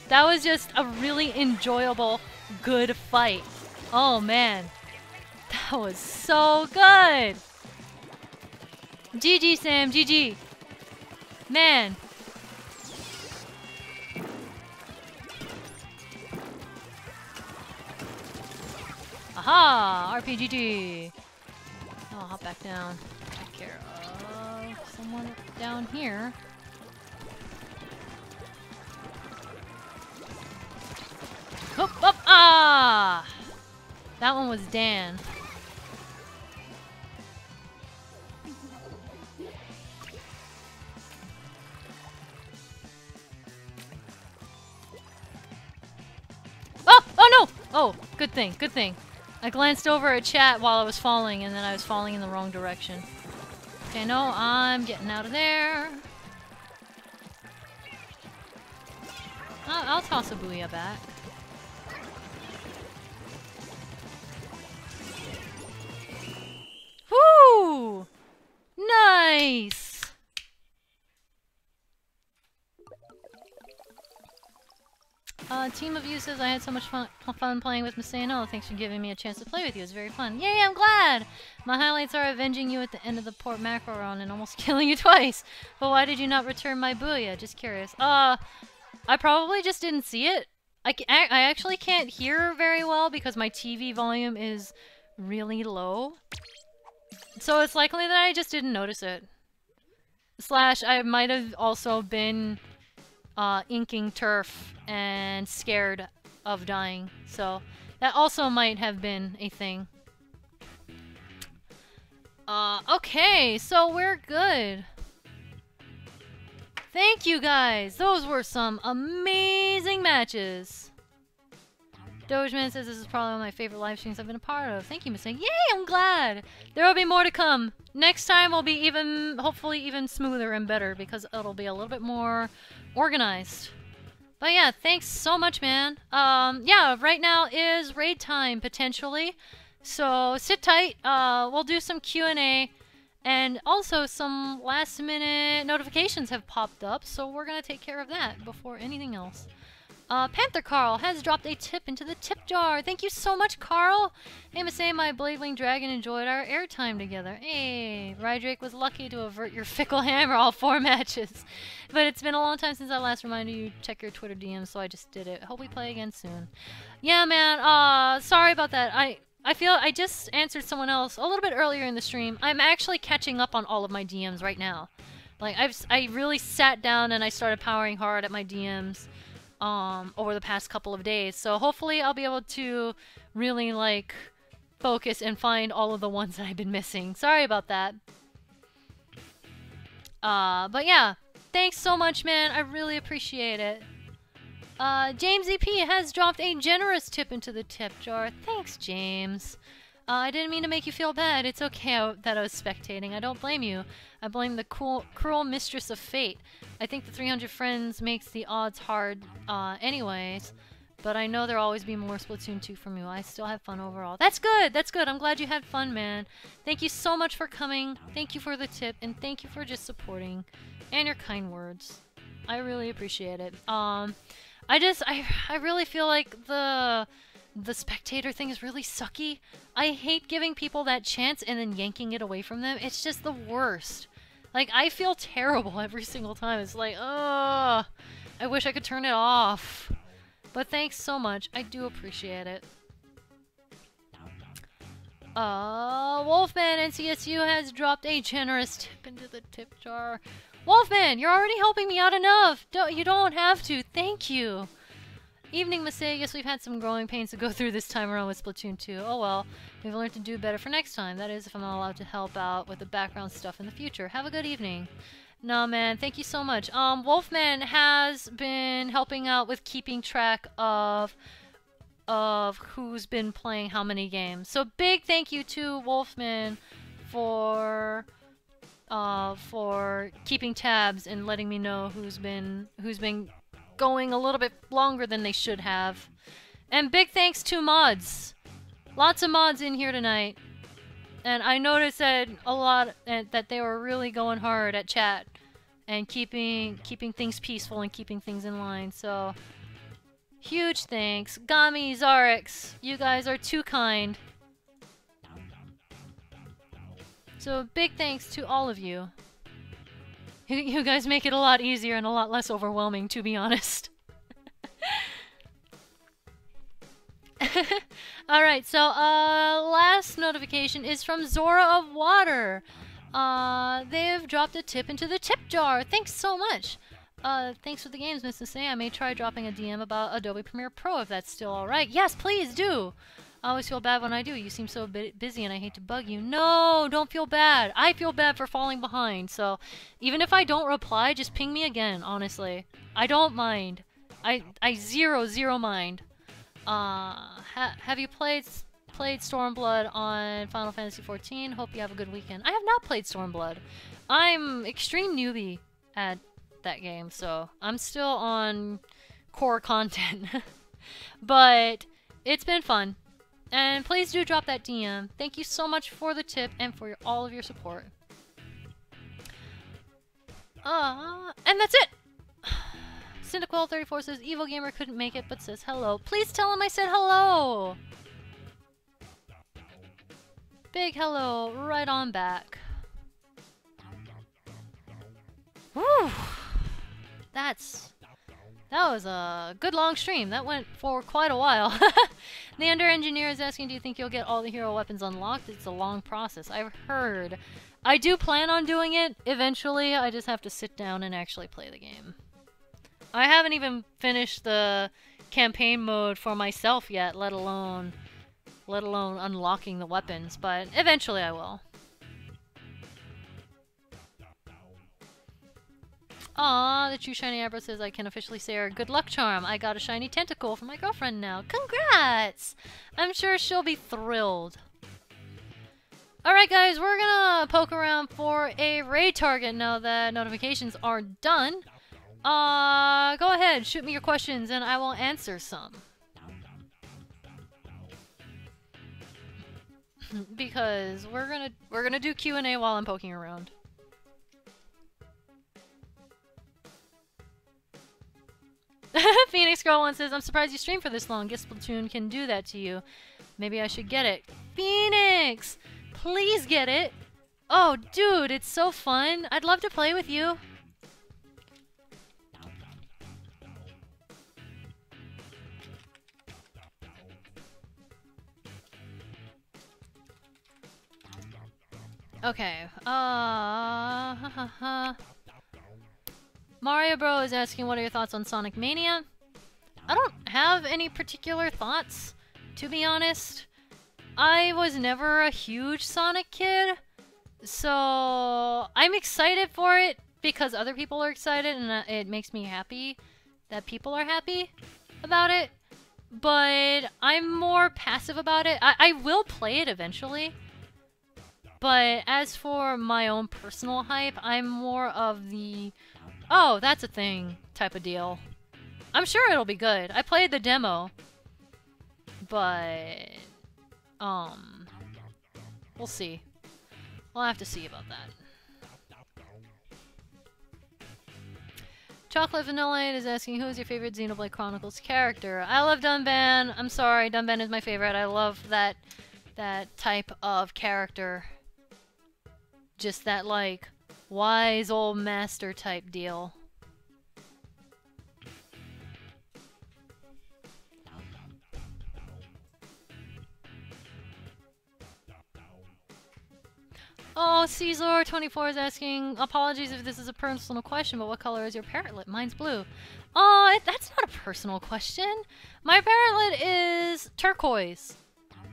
That was just a really enjoyable, good fight. Oh man. That was so good! GG, Sam, GG. Man, Aha! RPGG! I'll hop back down. Take care of someone down here. Up, up, ah! That one was Dan. Oh! Oh no! Oh, good thing, good thing. I glanced over at chat while I was falling, and then I was falling in the wrong direction. Okay, no, I'm getting out of there. I'll, I'll toss a booyah back. Whoo! Nice! Uh, Team of You says I had so much fun, fun playing with Masano. Thanks for giving me a chance to play with you. It was very fun. Yay, I'm glad! My highlights are avenging you at the end of the Port Mackerel run and almost killing you twice. But why did you not return my booyah? Just curious. Uh, I probably just didn't see it. I, I actually can't hear very well because my TV volume is really low. So it's likely that I just didn't notice it. Slash, I might have also been uh, inking turf and scared of dying. So that also might have been a thing. Uh, okay, so we're good. Thank you guys. Those were some amazing matches. Dogeman says this is probably one of my favorite live streams I've been a part of. Thank you, Miss Yay, I'm glad. There will be more to come. Next time will be even, hopefully even smoother and better because it'll be a little bit more organized. But yeah, thanks so much, man. Um, yeah, right now is raid time, potentially. So sit tight. Uh, we'll do some Q&A. And also some last minute notifications have popped up, so we're going to take care of that before anything else. Uh, Panther Carl has dropped a tip into the tip jar. Thank you so much, Carl. Say my Bladewing Dragon enjoyed our airtime together. Hey, Rydrake was lucky to avert your fickle hammer all four matches. But it's been a long time since I last reminded you check your Twitter DMs, so I just did it. Hope we play again soon. Yeah, man. Uh, sorry about that. I I feel I just answered someone else a little bit earlier in the stream. I'm actually catching up on all of my DMs right now. Like I've I really sat down and I started powering hard at my DMs um, over the past couple of days. So hopefully I'll be able to really like focus and find all of the ones that I've been missing. Sorry about that. Uh, but yeah, thanks so much, man. I really appreciate it. Uh, James EP has dropped a generous tip into the tip jar. Thanks, James. Uh, I didn't mean to make you feel bad. It's okay that I was spectating. I don't blame you. I blame the cool, cruel mistress of fate. I think the 300 friends makes the odds hard uh, anyways. But I know there'll always be more Splatoon 2 from you. I still have fun overall. That's good! That's good. I'm glad you had fun, man. Thank you so much for coming. Thank you for the tip. And thank you for just supporting. And your kind words. I really appreciate it. Um, I just, I, I really feel like the the spectator thing is really sucky. I hate giving people that chance and then yanking it away from them. It's just the worst. Like, I feel terrible every single time. It's like, oh, I wish I could turn it off. But thanks so much. I do appreciate it. Uh, Wolfman NCSU has dropped a generous tip into the tip jar. Wolfman, you're already helping me out enough. Don't you don't have to. Thank you. Evening mistake. Guess we've had some growing pains to go through this time around with Splatoon 2. Oh well, we've learned to do better for next time. That is, if I'm not allowed to help out with the background stuff in the future. Have a good evening. No, man, thank you so much. Um, Wolfman has been helping out with keeping track of of who's been playing how many games. So big thank you to Wolfman for uh, for keeping tabs and letting me know who's been who's been going a little bit longer than they should have. And big thanks to mods. Lots of mods in here tonight. And I noticed that a lot that they were really going hard at chat and keeping keeping things peaceful and keeping things in line. So huge thanks. Gami, Zarix, you guys are too kind. So big thanks to all of you. You guys make it a lot easier and a lot less overwhelming, to be honest. Alright, so, uh, last notification is from Zora of Water. Uh, they've dropped a tip into the tip jar. Thanks so much. Uh, thanks for the games, Masae. I may try dropping a DM about Adobe Premiere Pro if that's still alright. Yes, please do! I always feel bad when I do. You seem so busy and I hate to bug you. No, don't feel bad. I feel bad for falling behind. So even if I don't reply, just ping me again, honestly. I don't mind. I, I zero, zero mind. Uh, ha have you played played Stormblood on Final Fantasy XIV? Hope you have a good weekend. I have not played Stormblood. I'm extreme newbie at that game, so I'm still on core content. but it's been fun. And please do drop that DM. Thank you so much for the tip and for your, all of your support. Uh, and that's it! Syndiquel34 says, Evil Gamer couldn't make it, but says hello. Please tell him I said hello! Big hello, right on back. Whew! That's that was a good long stream. That went for quite a while. the Under Engineer is asking, do you think you'll get all the hero weapons unlocked? It's a long process. I've heard. I do plan on doing it eventually. I just have to sit down and actually play the game. I haven't even finished the campaign mode for myself yet, let alone let alone unlocking the weapons, but eventually I will. Aw, the true shiny eyebrow says I can officially say her good luck charm. I got a shiny tentacle for my girlfriend now. Congrats! I'm sure she'll be thrilled. Alright guys, we're gonna poke around for a raid target now that notifications are done. Uh, go ahead, shoot me your questions and I will answer some. because we're gonna we're gonna do Q&A while I'm poking around. Phoenix Girl one says, I'm surprised you stream for this long. Guess Splatoon can do that to you. Maybe I should get it. Phoenix! Please get it! Oh, dude, it's so fun. I'd love to play with you. Okay, uh, ha, ha, ha. Mario Bro is asking what are your thoughts on Sonic Mania? I don't have any particular thoughts, to be honest. I was never a huge Sonic kid, so I'm excited for it. because other people are excited and uh, it makes me happy that people are happy about it. But I'm more passive about it. I, I will play it eventually. But as for my own personal hype, I'm more of the, oh, that's a thing type of deal. I'm sure it'll be good. I played the demo. But, um, we'll see. We'll have to see about that. Chocolate Vanilla is asking, who is your favorite Xenoblade Chronicles character? I love Dunban. I'm sorry, Dunban is my favorite. I love that that type of character. Just that, like, wise old master type deal. Oh, Caesar24 is asking, apologies if this is a personal question, but what color is your parrotlet? Mine's blue. Oh, that's not a personal question. My parrotlet is turquoise.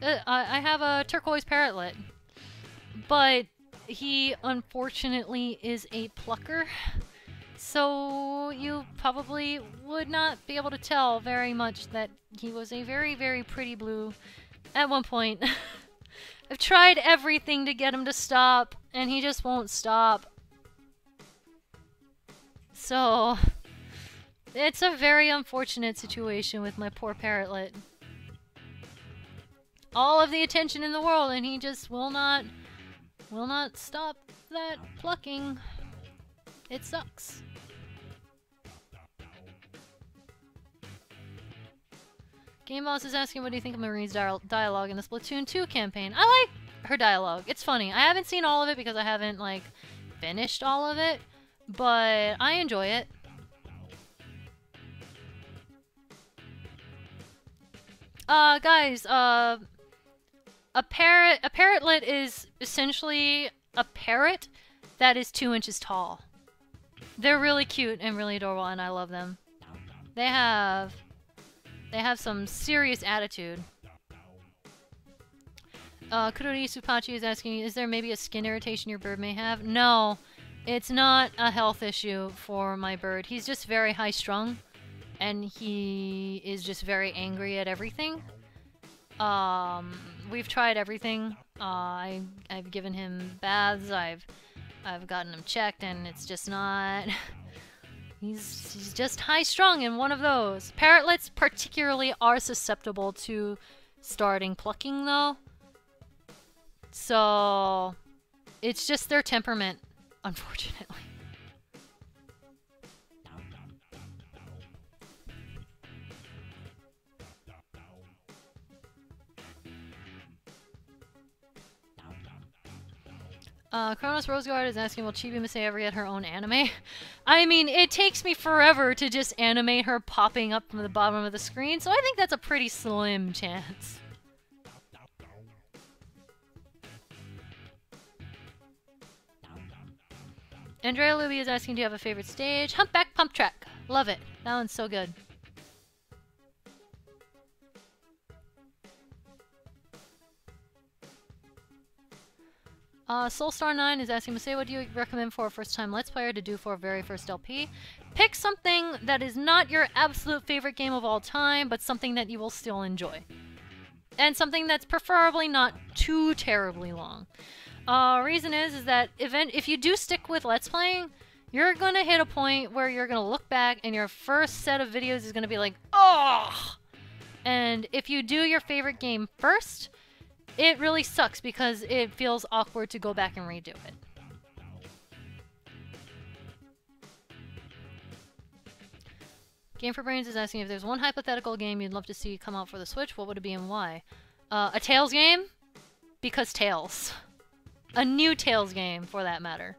Uh, I have a turquoise parrotlet. But he, unfortunately, is a plucker. So you probably would not be able to tell very much that he was a very, very pretty blue at one point. I've tried everything to get him to stop, and he just won't stop. So, it's a very unfortunate situation with my poor parrotlet. All of the attention in the world, and he just will not, will not stop that plucking. It sucks. Game Boss is asking, what do you think of Marine's dialogue in the Splatoon 2 campaign? I like her dialogue. It's funny. I haven't seen all of it because I haven't, like, finished all of it, but I enjoy it. Uh, guys, uh, a parrot, a parrotlet is essentially a parrot that is two inches tall. They're really cute and really adorable, and I love them. They have they have some serious attitude. Uh, Kurori Supachi is asking, is there maybe a skin irritation your bird may have? No, it's not a health issue for my bird. He's just very high strung, and he is just very angry at everything. Um, we've tried everything. Uh, I, I've given him baths, I've, I've gotten him checked, and it's just not... He's, he's just high-strung in one of those. Parrotlets particularly are susceptible to starting plucking, though. So, it's just their temperament, unfortunately. Uh, Kronos Roseguard is asking, will Chibi Masae ever get her own anime? I mean, it takes me forever to just animate her popping up from the bottom of the screen, so I think that's a pretty slim chance. Andrea Luby is asking, do you have a favorite stage? Humpback Pump Track. Love it. That one's so good. Uh, Soulstar9 is asking, Masae what do you recommend for a first-time Let's Player to do for a very first LP? Pick something that is not your absolute favorite game of all time, but something that you will still enjoy. And something that's preferably not too terribly long. Uh, reason is, is that event if you do stick with Let's Playing, you're gonna hit a point where you're gonna look back and your first set of videos is gonna be like, oh! And if you do your favorite game first, it really sucks because it feels awkward to go back and redo it. Game for Brains is asking if there's one hypothetical game you'd love to see come out for the Switch, what would it be and why? Uh, a Tales game? Because Tales. A new Tales game, for that matter.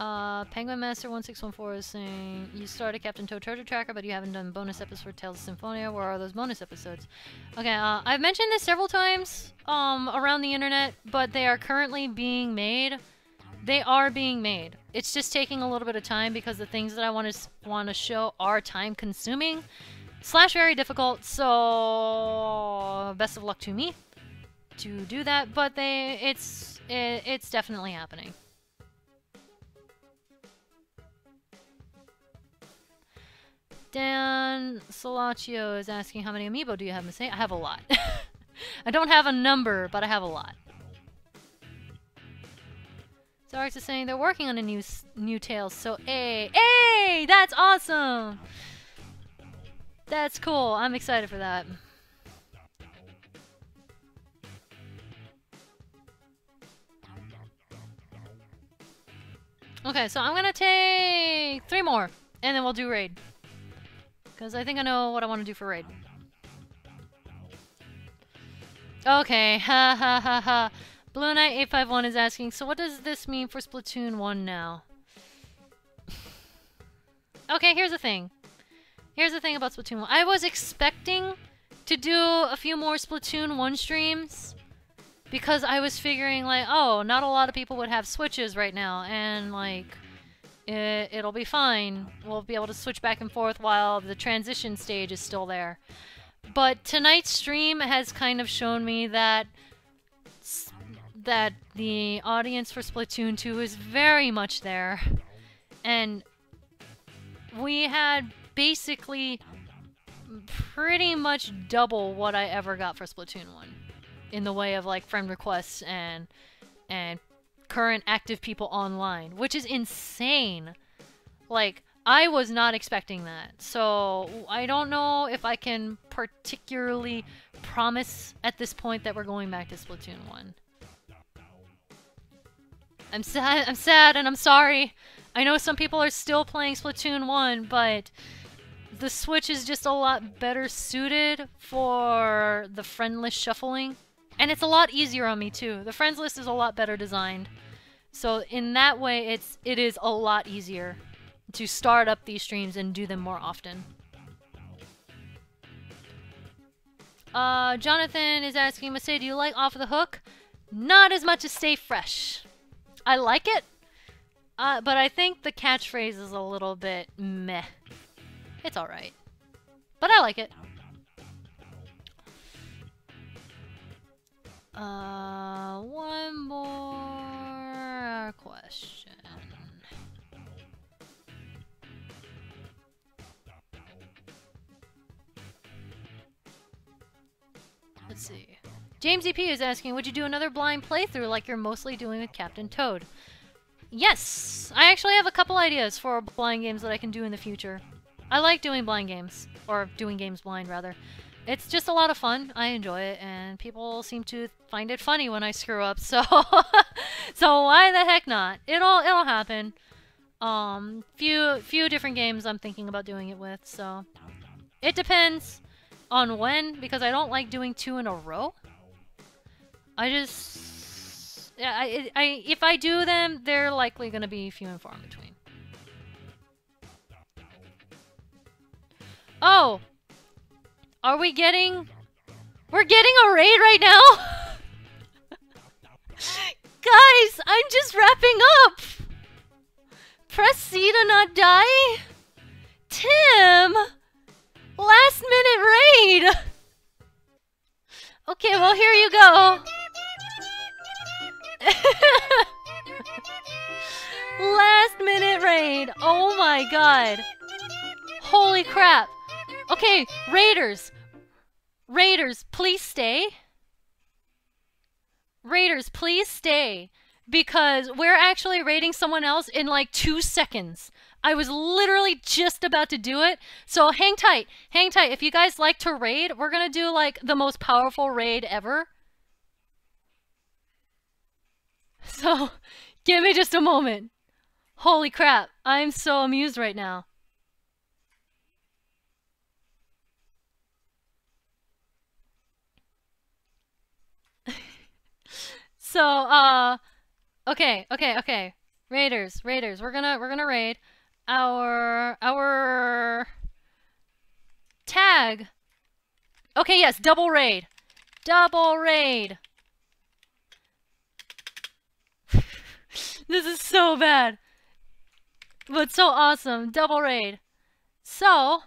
Uh, Penguin Master 1614 is saying, you started Captain Toad Treasure Tracker, but you haven't done bonus episodes for Tales of Symphonia. Where are those bonus episodes? Okay, uh, I've mentioned this several times um, around the internet, but they are currently being made. They are being made. It's just taking a little bit of time because the things that I want to want to show are time consuming slash very difficult. So best of luck to me to do that. But they, it's It, it's definitely happening. Dan Solaccio is asking how many amiibo do you have, I have a lot. I don't have a number, but I have a lot. Zarx is saying they're working on a new new Tales, so a hey, that's awesome. That's cool. I'm excited for that. Okay, so I'm gonna take three more, and then we'll do raid. Because I think I know what I want to do for raid. Okay, ha ha ha ha. Blue Knight 851 is asking, so what does this mean for Splatoon 1 now? okay, here's the thing. Here's the thing about Splatoon 1. I was expecting to do a few more Splatoon 1 streams because I was figuring like, oh, not a lot of people would have Switches right now and like it, it'll be fine. We'll be able to switch back and forth while the transition stage is still there. But tonight's stream has kind of shown me that that the audience for Splatoon 2 is very much there. And we had basically pretty much double what I ever got for Splatoon 1 in the way of like friend requests and and current active people online, which is insane. Like I was not expecting that. So I don't know if I can particularly promise at this point that we're going back to Splatoon 1. I'm sad I'm sad and I'm sorry. I know some people are still playing Splatoon 1, but the Switch is just a lot better suited for the friendless shuffling. And it's a lot easier on me too. The friends list is a lot better designed. So in that way it's it is a lot easier to start up these streams and do them more often. Uh, Jonathan is asking, Masae, do you like Off the Hook? Not as much as Stay Fresh. I like it, uh, but I think the catchphrase is a little bit meh. It's alright. But I like it. Uh, one more question. Let's see. James EP is asking, would you do another blind playthrough like you're mostly doing with Captain Toad? Yes! I actually have a couple ideas for blind games that I can do in the future. I like doing blind games. Or doing games blind, rather. It's just a lot of fun. I enjoy it, and people seem to find it funny when I screw up, so... so why the heck not? It'll, it'll happen. Um, few, few different games I'm thinking about doing it with, so... It depends on when, because I don't like doing two in a row. I just... Yeah, I, I, if I do them, they're likely going to be few and far in between. Oh! Are we getting... We're getting a raid right now? Guys, I'm just wrapping up! Press C to not die? Tim! Last minute raid! Okay, well here you go. Last minute raid. Oh my god. Holy crap. Okay, Raiders. Raiders, please stay. Raiders, please stay. Because we're actually raiding someone else in like two seconds. I was literally just about to do it. So hang tight. Hang tight. If you guys like to raid, we're going to do like the most powerful raid ever. So give me just a moment. Holy crap. I'm so amused right now. So, uh, okay, okay, okay. Raiders, raiders. We're gonna, we're gonna raid our our tag. Okay, yes, double raid. Double raid. this is so bad. But so awesome. Double raid. So,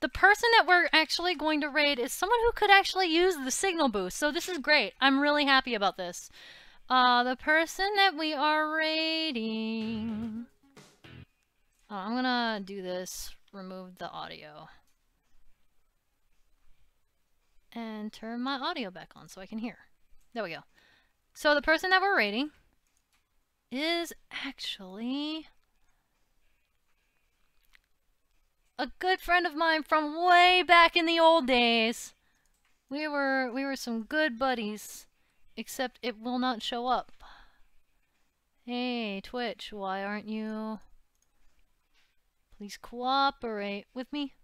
the person that we're actually going to raid is someone who could actually use the signal boost. So this is great. I'm really happy about this. Uh, the person that we are raiding. Oh, I'm gonna do this. Remove the audio. And turn my audio back on so I can hear. There we go. So the person that we're raiding is actually a good friend of mine from way back in the old days. We were we were some good buddies, except it will not show up. Hey, Twitch, why aren't you? Please cooperate with me.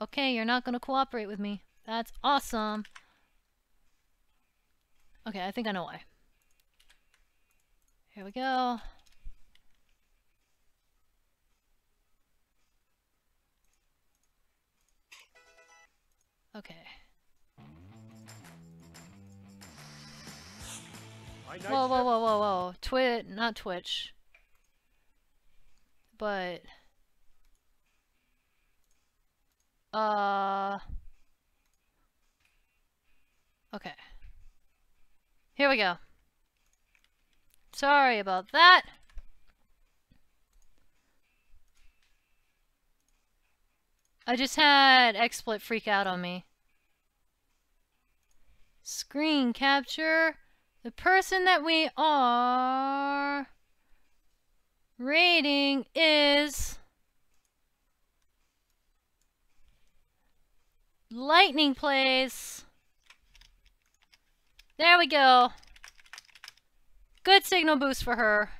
Okay, you're not gonna cooperate with me. That's awesome. Okay, I think I know why. Here we go. Okay. Whoa, whoa, whoa, whoa, whoa. Twitch, not Twitch. But... Uh... Okay. Here we go. Sorry about that. I just had XSplit freak out on me. Screen capture. The person that we are rating is Lightning Plays. There we go. Good signal boost for her.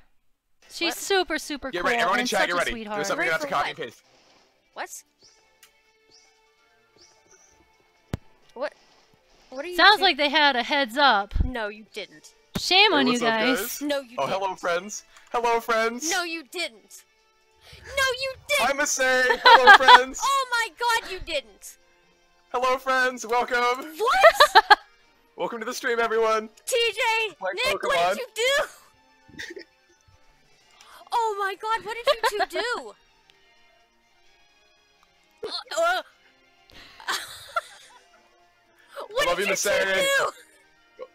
She's What? super, super Get cool ready, everyone in chat, get ready. sweetheart. There's something you're have to copy for and paste. What? What? What are you? Sounds two- like they had a heads up. No, you didn't. Shame Hey, on you what's up, guys. guys? No, you Oh, didn't. hello, friends. Hello, friends. No, you didn't. No, you didn't. I'm a say. Hello, friends. Oh my God, you didn't. Hello, friends. Welcome. What? Welcome to the stream, everyone. TJ, Like Nick, what did you do? oh my God, what did you two do? Uh, uh. What love did you, you two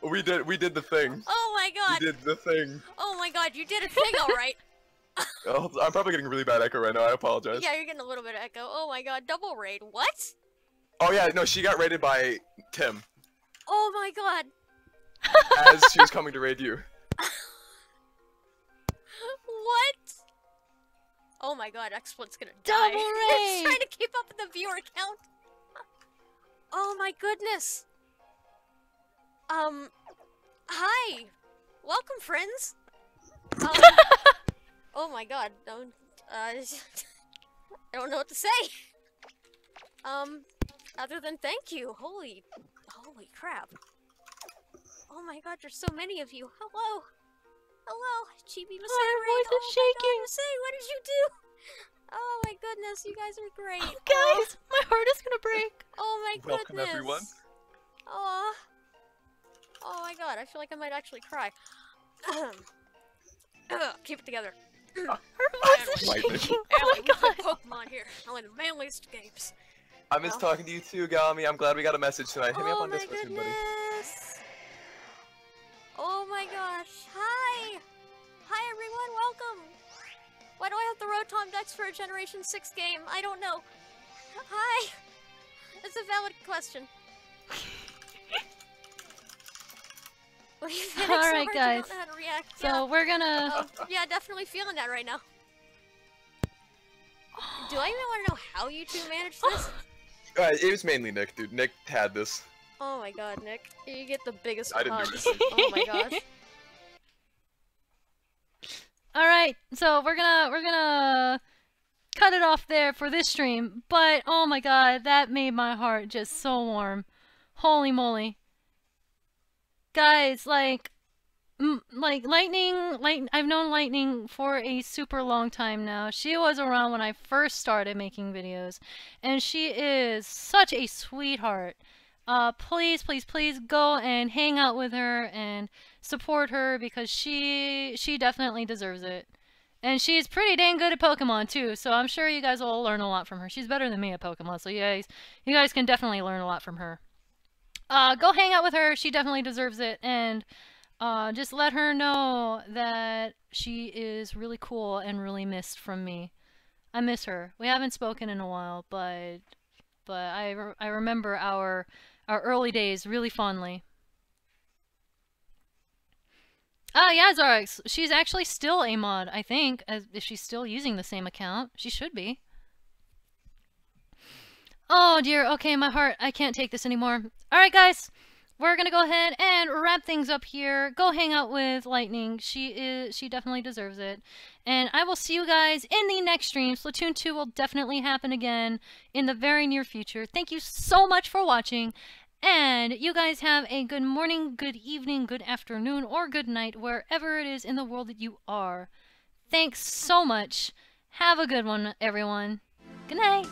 do? We did. We did the thing. Oh my God. We did the thing. Oh my God, you did a thing, all right. Oh, I'm probably getting really bad echo right now. I apologize. Yeah, you're getting a little bit of echo. Oh my god, double raid. What? Oh yeah, no, she got raided by Tim Oh my god. as she was coming to raid you. What? Oh my god, XSplit's gonna die. Double it's raid! trying to keep up with the viewer count. Oh my goodness. Um, hi. Welcome, friends. Um, oh my god. Don't, uh, I don't know what to say. Um, other than thank you. Holy, holy crap. Oh my god, there's so many of you. Hello. Hello, Chibi Masari. Oh, your voice is oh my shaking. God, what did you do? Oh my goodness, you guys are great. Guys, oh. my heart is gonna break. Oh my Welcome, goodness. everyone. Oh. Oh my god, I feel like I might actually cry. Keep it together. Her voice is shaking. Oh my god. Pokemon here. Only the manliest games. I miss Well. talking to you too, Gami. I'm glad we got a message tonight. Hit me up oh on my Discord, soon, buddy. goodness. Oh my gosh. Hi. Hi everyone, welcome. Why do I have the Rotom Dex for a Generation 6 game? I don't know. Hi. It's a valid question. Alright do you think? All so right, guys. Don't know how to react. So we're gonna. Oh, yeah, definitely feeling that right now. Do I even want to know how you two managed this? Uh, it was mainly Nick, dude. Nick had this. Oh my god, Nick. You get the biggest I didn't do hugs. Oh my gosh. All right, so we're gonna we're gonna cut it off there for this stream. But oh my god, that made my heart just so warm. Holy moly, guys! Like, like lightning, light. I've known lightning for a super long time now. She was around when I first started making videos, and she is such a sweetheart. Uh, please, please, please go and hang out with her and support her because she she definitely deserves it. And she's pretty dang good at Pokemon too, so I'm sure you guys will learn a lot from her. She's better than me at Pokemon, so you guys, you guys can definitely learn a lot from her. Uh, go hang out with her. She definitely deserves it, and uh, just let her know that she is really cool and really missed from me. I miss her. We haven't spoken in a while, but but I, re I remember our our early days really fondly. Ah, yeah, Zarex. She's actually still a mod, I think, as if she's still using the same account. She should be. Oh dear, okay, my heart, I can't take this anymore. Alright guys, we're gonna go ahead and wrap things up here. Go hang out with Lightning. She is she definitely deserves it. And I will see you guys in the next stream. Splatoon 2 will definitely happen again in the very near future. Thank you so much for watching. And you guys have a good morning, good evening, good afternoon, or good night, wherever it is in the world that you are. Thanks so much. Have a good one, everyone. Good night.